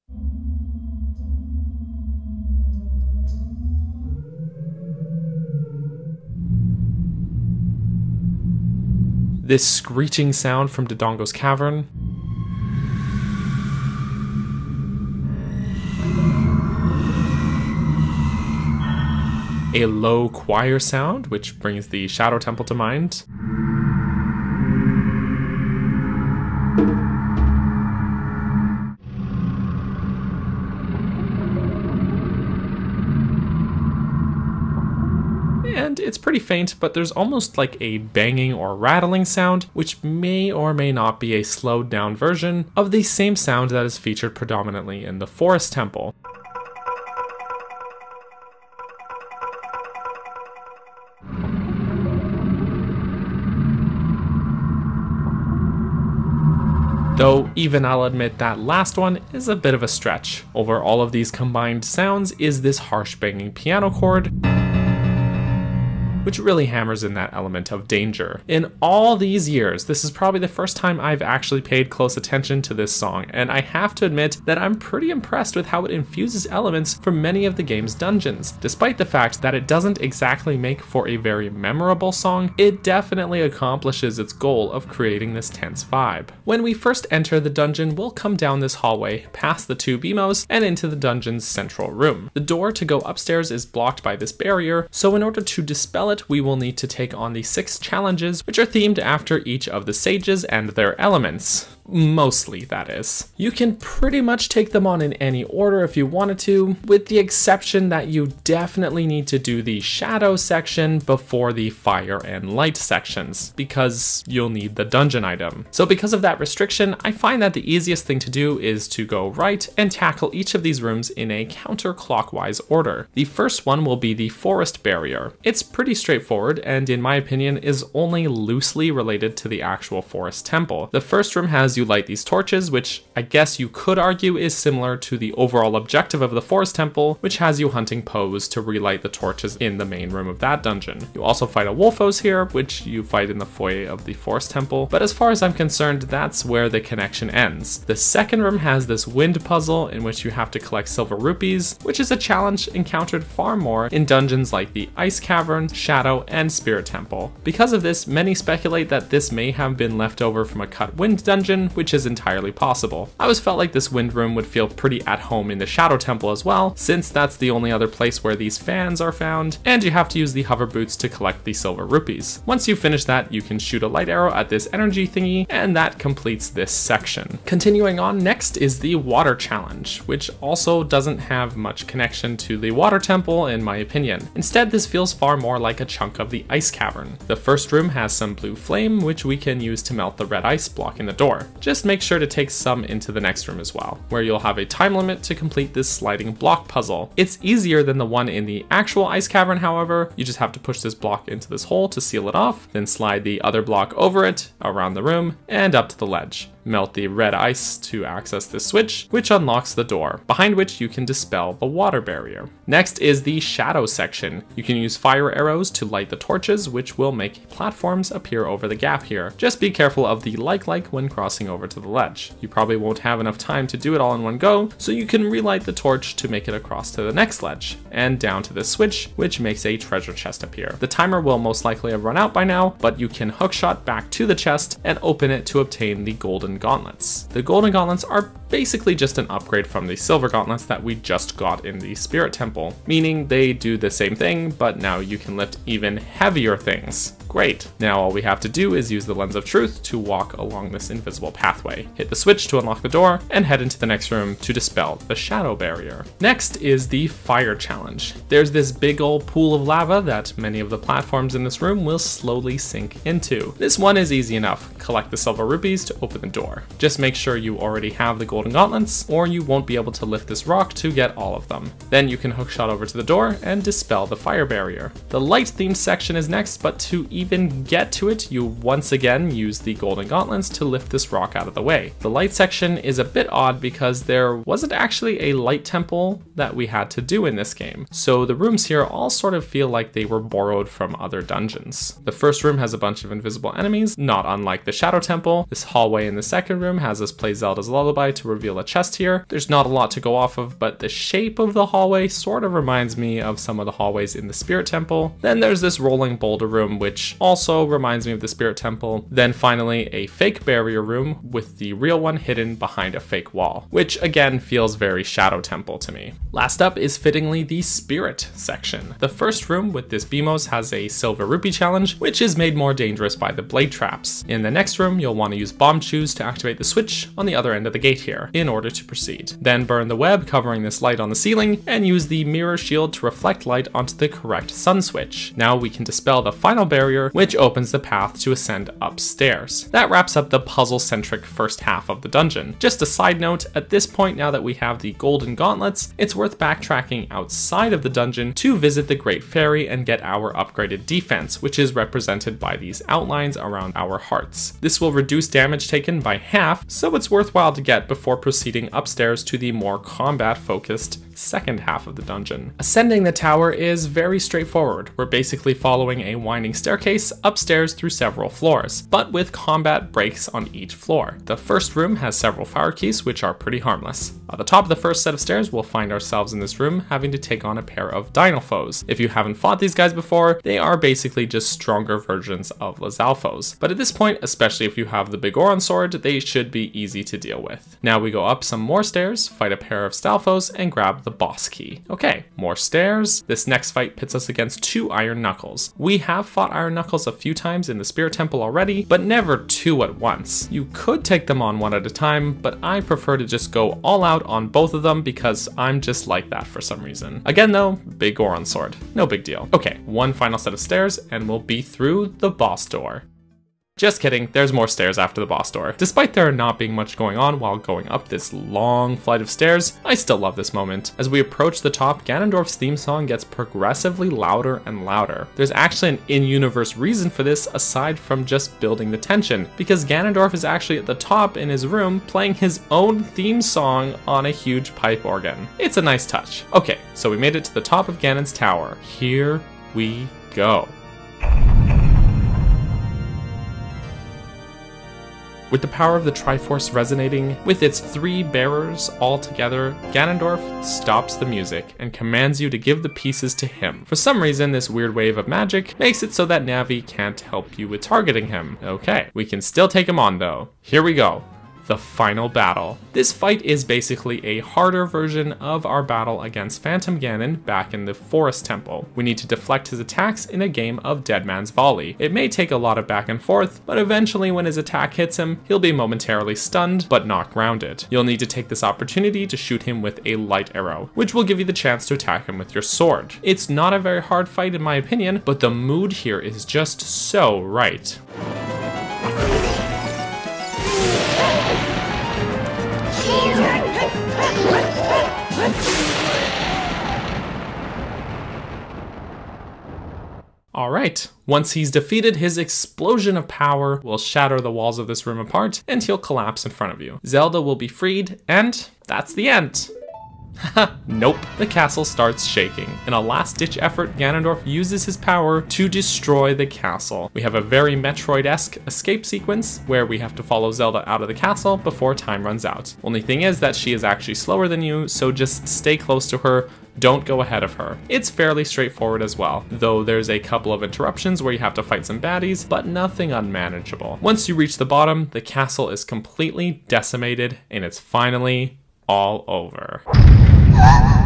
This screeching sound from Dodongo's Cavern. A low choir sound, which brings the Shadow Temple to mind. It's pretty faint, but there's almost like a banging or rattling sound, which may or may not be a slowed down version of the same sound that is featured predominantly in the Forest Temple. Though even I'll admit that last one is a bit of a stretch. Over all of these combined sounds is this harsh banging piano chord which really hammers in that element of danger. In all these years, this is probably the first time I've actually paid close attention to this song, and I have to admit that I'm pretty impressed with how it infuses elements from many of the game's dungeons. Despite the fact that it doesn't exactly make for a very memorable song, it definitely accomplishes its goal of creating this tense vibe. When we first enter the dungeon, we'll come down this hallway, past the two Beamos, and into the dungeon's central room. The door to go upstairs is blocked by this barrier, so in order to dispel it, we will need to take on the six challenges, which are themed after each of the sages and their elements. Mostly, that is. You can pretty much take them on in any order if you wanted to, with the exception that you definitely need to do the shadow section before the fire and light sections, because you'll need the dungeon item. So because of that restriction, I find that the easiest thing to do is to go right and tackle each of these rooms in a counterclockwise order. The first one will be the forest barrier. It's pretty straightforward, and in my opinion is only loosely related to the actual forest temple. The first room has you light these torches, which I guess you could argue is similar to the overall objective of the Forest Temple, which has you hunting Poes to relight the torches in the main room of that dungeon. You also fight a Wolfos here, which you fight in the foyer of the Forest Temple, but as far as I'm concerned, that's where the connection ends. The second room has this wind puzzle in which you have to collect silver rupees, which is a challenge encountered far more in dungeons like the Ice Cavern, Shadow, and Spirit Temple. Because of this, many speculate that this may have been left over from a cut wind dungeon, which is entirely possible. I always felt like this wind room would feel pretty at home in the Shadow Temple as well, since that's the only other place where these fans are found, and you have to use the hover boots to collect the silver rupees. Once you finish that, you can shoot a light arrow at this energy thingy, and that completes this section. Continuing on, next is the water challenge, which also doesn't have much connection to the water temple in my opinion. Instead, this feels far more like a chunk of the ice cavern. The first room has some blue flame, which we can use to melt the red ice block in the door. Just make sure to take some into the next room as well, where you'll have a time limit to complete this sliding block puzzle. It's easier than the one in the actual ice cavern, however. You just have to push this block into this hole to seal it off, then slide the other block over it, around the room, and up to the ledge melt the red ice to access this switch, which unlocks the door, behind which you can dispel the water barrier. Next is the shadow section. You can use fire arrows to light the torches, which will make platforms appear over the gap here. Just be careful of the like-like when crossing over to the ledge. You probably won't have enough time to do it all in one go, so you can relight the torch to make it across to the next ledge, and down to this switch, which makes a treasure chest appear. The timer will most likely have run out by now, but you can hookshot back to the chest and open it to obtain the golden gauntlets. The golden gauntlets are basically just an upgrade from the silver gauntlets that we just got in the spirit temple, meaning they do the same thing, but now you can lift even heavier things. Great. Now all we have to do is use the Lens of Truth to walk along this invisible pathway, hit the switch to unlock the door, and head into the next room to dispel the shadow barrier. Next is the fire challenge. There's this big old pool of lava that many of the platforms in this room will slowly sink into. This one is easy enough. Collect the silver rupees to open the door. Just make sure you already have the golden gauntlets, or you won't be able to lift this rock to get all of them. Then you can hookshot over to the door and dispel the fire barrier. The light themed section is next, but to even get to it, you once again use the golden gauntlets to lift this rock out of the way. The light section is a bit odd because there wasn't actually a light temple that we had to do in this game, so the rooms here all sort of feel like they were borrowed from other dungeons. The first room has a bunch of invisible enemies, not unlike the Shadow Temple. This hallway in the second room has us play Zelda's Lullaby to reveal a chest here. There's not a lot to go off of, but the shape of the hallway sort of reminds me of some of the hallways in the Spirit Temple. Then there's this rolling boulder room, which also reminds me of the Spirit Temple. Then finally, a fake barrier room with the real one hidden behind a fake wall, which again feels very Shadow Temple to me. Last up is fittingly the Spirit section. The first room with this Beamos has a Silver Rupee challenge, which is made more dangerous by the blade traps. In the next room, you'll want to use Bombchus to activate the switch on the other end of the gate here, in order to proceed. Then burn the web covering this light on the ceiling, and use the mirror shield to reflect light onto the correct sun switch. Now we can dispel the final barrier which opens the path to ascend upstairs. That wraps up the puzzle-centric first half of the dungeon. Just a side note, at this point now that we have the golden gauntlets, it's worth backtracking outside of the dungeon to visit the Great Fairy and get our upgraded defense, which is represented by these outlines around our hearts. This will reduce damage taken by half, so it's worthwhile to get before proceeding upstairs to the more combat-focused second half of the dungeon. Ascending the tower is very straightforward. We're basically following a winding staircase upstairs through several floors, but with combat breaks on each floor. The first room has several fire Keese, which are pretty harmless. At the top of the first set of stairs, we'll find ourselves in this room having to take on a pair of Dinalfos. If you haven't fought these guys before, they are basically just stronger versions of Lizalfos. But at this point, especially if you have the Big Goron sword, they should be easy to deal with. Now we go up some more stairs, fight a pair of Stalfos, and grab the the boss key. Okay, more stairs. This next fight pits us against two Iron Knuckles. We have fought Iron Knuckles a few times in the Spirit Temple already, but never two at once. You could take them on one at a time, but I prefer to just go all out on both of them because I'm just like that for some reason. Again though, big Goron sword. No big deal. Okay, one final set of stairs and we'll be through the boss door. Just kidding, there's more stairs after the boss door. Despite there not being much going on while going up this long flight of stairs, I still love this moment. As we approach the top, Ganondorf's theme song gets progressively louder and louder. There's actually an in-universe reason for this aside from just building the tension, because Ganondorf is actually at the top in his room playing his own theme song on a huge pipe organ. It's a nice touch. Okay, so we made it to the top of Ganon's tower. Here we go. With the power of the Triforce resonating with its three bearers all together, Ganondorf stops the music and commands you to give the pieces to him. For some reason, this weird wave of magic makes it so that Navi can't help you with targeting him. Okay, we can still take him on though. Here we go. The final battle. This fight is basically a harder version of our battle against Phantom Ganon back in the Forest Temple. We need to deflect his attacks in a game of Dead Man's Volley. It may take a lot of back and forth, but eventually when his attack hits him, he'll be momentarily stunned, but not grounded. You'll need to take this opportunity to shoot him with a light arrow, which will give you the chance to attack him with your sword. It's not a very hard fight in my opinion, but the mood here is just so right. Alright, once he's defeated, his explosion of power will shatter the walls of this room apart, and he'll collapse in front of you. Zelda will be freed, and that's the end. nope. The castle starts shaking. In a last-ditch effort, Ganondorf uses his power to destroy the castle. We have a very Metroid-esque escape sequence where we have to follow Zelda out of the castle before time runs out. Only thing is that she is actually slower than you, so just stay close to her, don't go ahead of her. It's fairly straightforward as well, though there's a couple of interruptions where you have to fight some baddies, but nothing unmanageable. Once you reach the bottom, the castle is completely decimated and it's finally all over. Ah!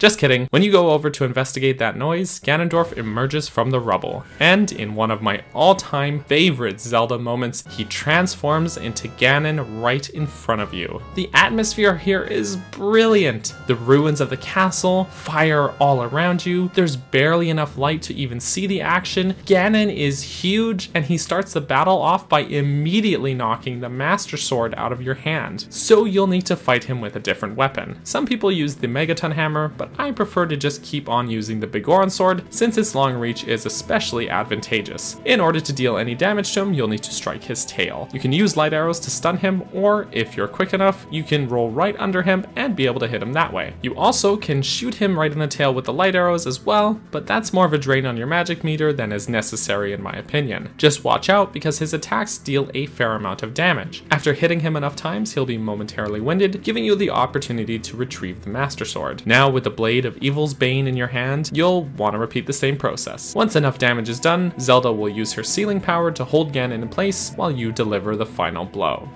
Just kidding. When you go over to investigate that noise, Ganondorf emerges from the rubble, and in one of my all-time favorite Zelda moments, he transforms into Ganon right in front of you. The atmosphere here is brilliant. The ruins of the castle, fire all around you, there's barely enough light to even see the action. Ganon is huge, and he starts the battle off by immediately knocking the Master Sword out of your hand. So you'll need to fight him with a different weapon. Some people use the Megaton Hammer, but I prefer to just keep on using the Big Goron sword since its long reach is especially advantageous. In order to deal any damage to him, you'll need to strike his tail. You can use light arrows to stun him, or if you're quick enough, you can roll right under him and be able to hit him that way. You also can shoot him right in the tail with the light arrows as well, but that's more of a drain on your magic meter than is necessary in my opinion. Just watch out because his attacks deal a fair amount of damage. After hitting him enough times, he'll be momentarily winded, giving you the opportunity to retrieve the Master Sword. Now with the Blade of Evil's Bane in your hand, you'll want to repeat the same process. Once enough damage is done, Zelda will use her sealing power to hold Ganon in place while you deliver the final blow.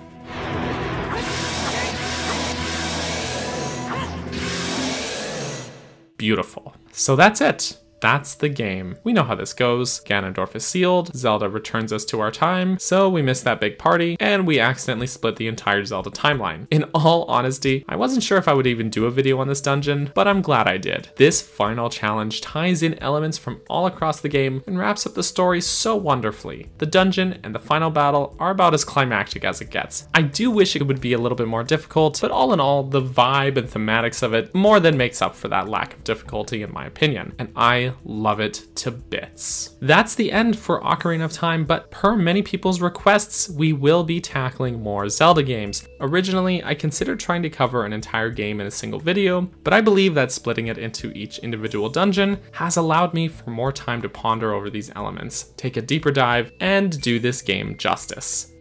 Beautiful. So that's it. That's the game. We know how this goes. Ganondorf is sealed, Zelda returns us to our time, so we miss that big party, and we accidentally split the entire Zelda timeline. In all honesty, I wasn't sure if I would even do a video on this dungeon, but I'm glad I did. This final challenge ties in elements from all across the game and wraps up the story so wonderfully. The dungeon and the final battle are about as climactic as it gets. I do wish it would be a little bit more difficult, but all in all, the vibe and thematics of it more than makes up for that lack of difficulty in my opinion, and I love it to bits. That's the end for Ocarina of Time, but per many people's requests, we will be tackling more Zelda games. Originally, I considered trying to cover an entire game in a single video, but I believe that splitting it into each individual dungeon has allowed me for more time to ponder over these elements, take a deeper dive, and do this game justice.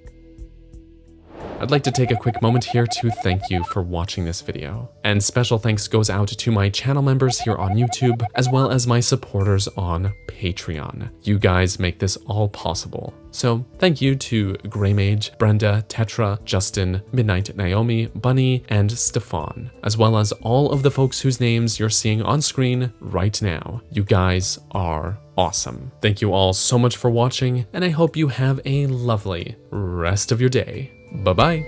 I'd like to take a quick moment here to thank you for watching this video. And special thanks goes out to my channel members here on YouTube, as well as my supporters on Patreon. You guys make this all possible. So thank you to Greymage, Brenda, Tetra, Justin, Midnight Naomi, Bunny, and Stefan, as well as all of the folks whose names you're seeing on screen right now. You guys are awesome. Thank you all so much for watching, and I hope you have a lovely rest of your day. Bye bye.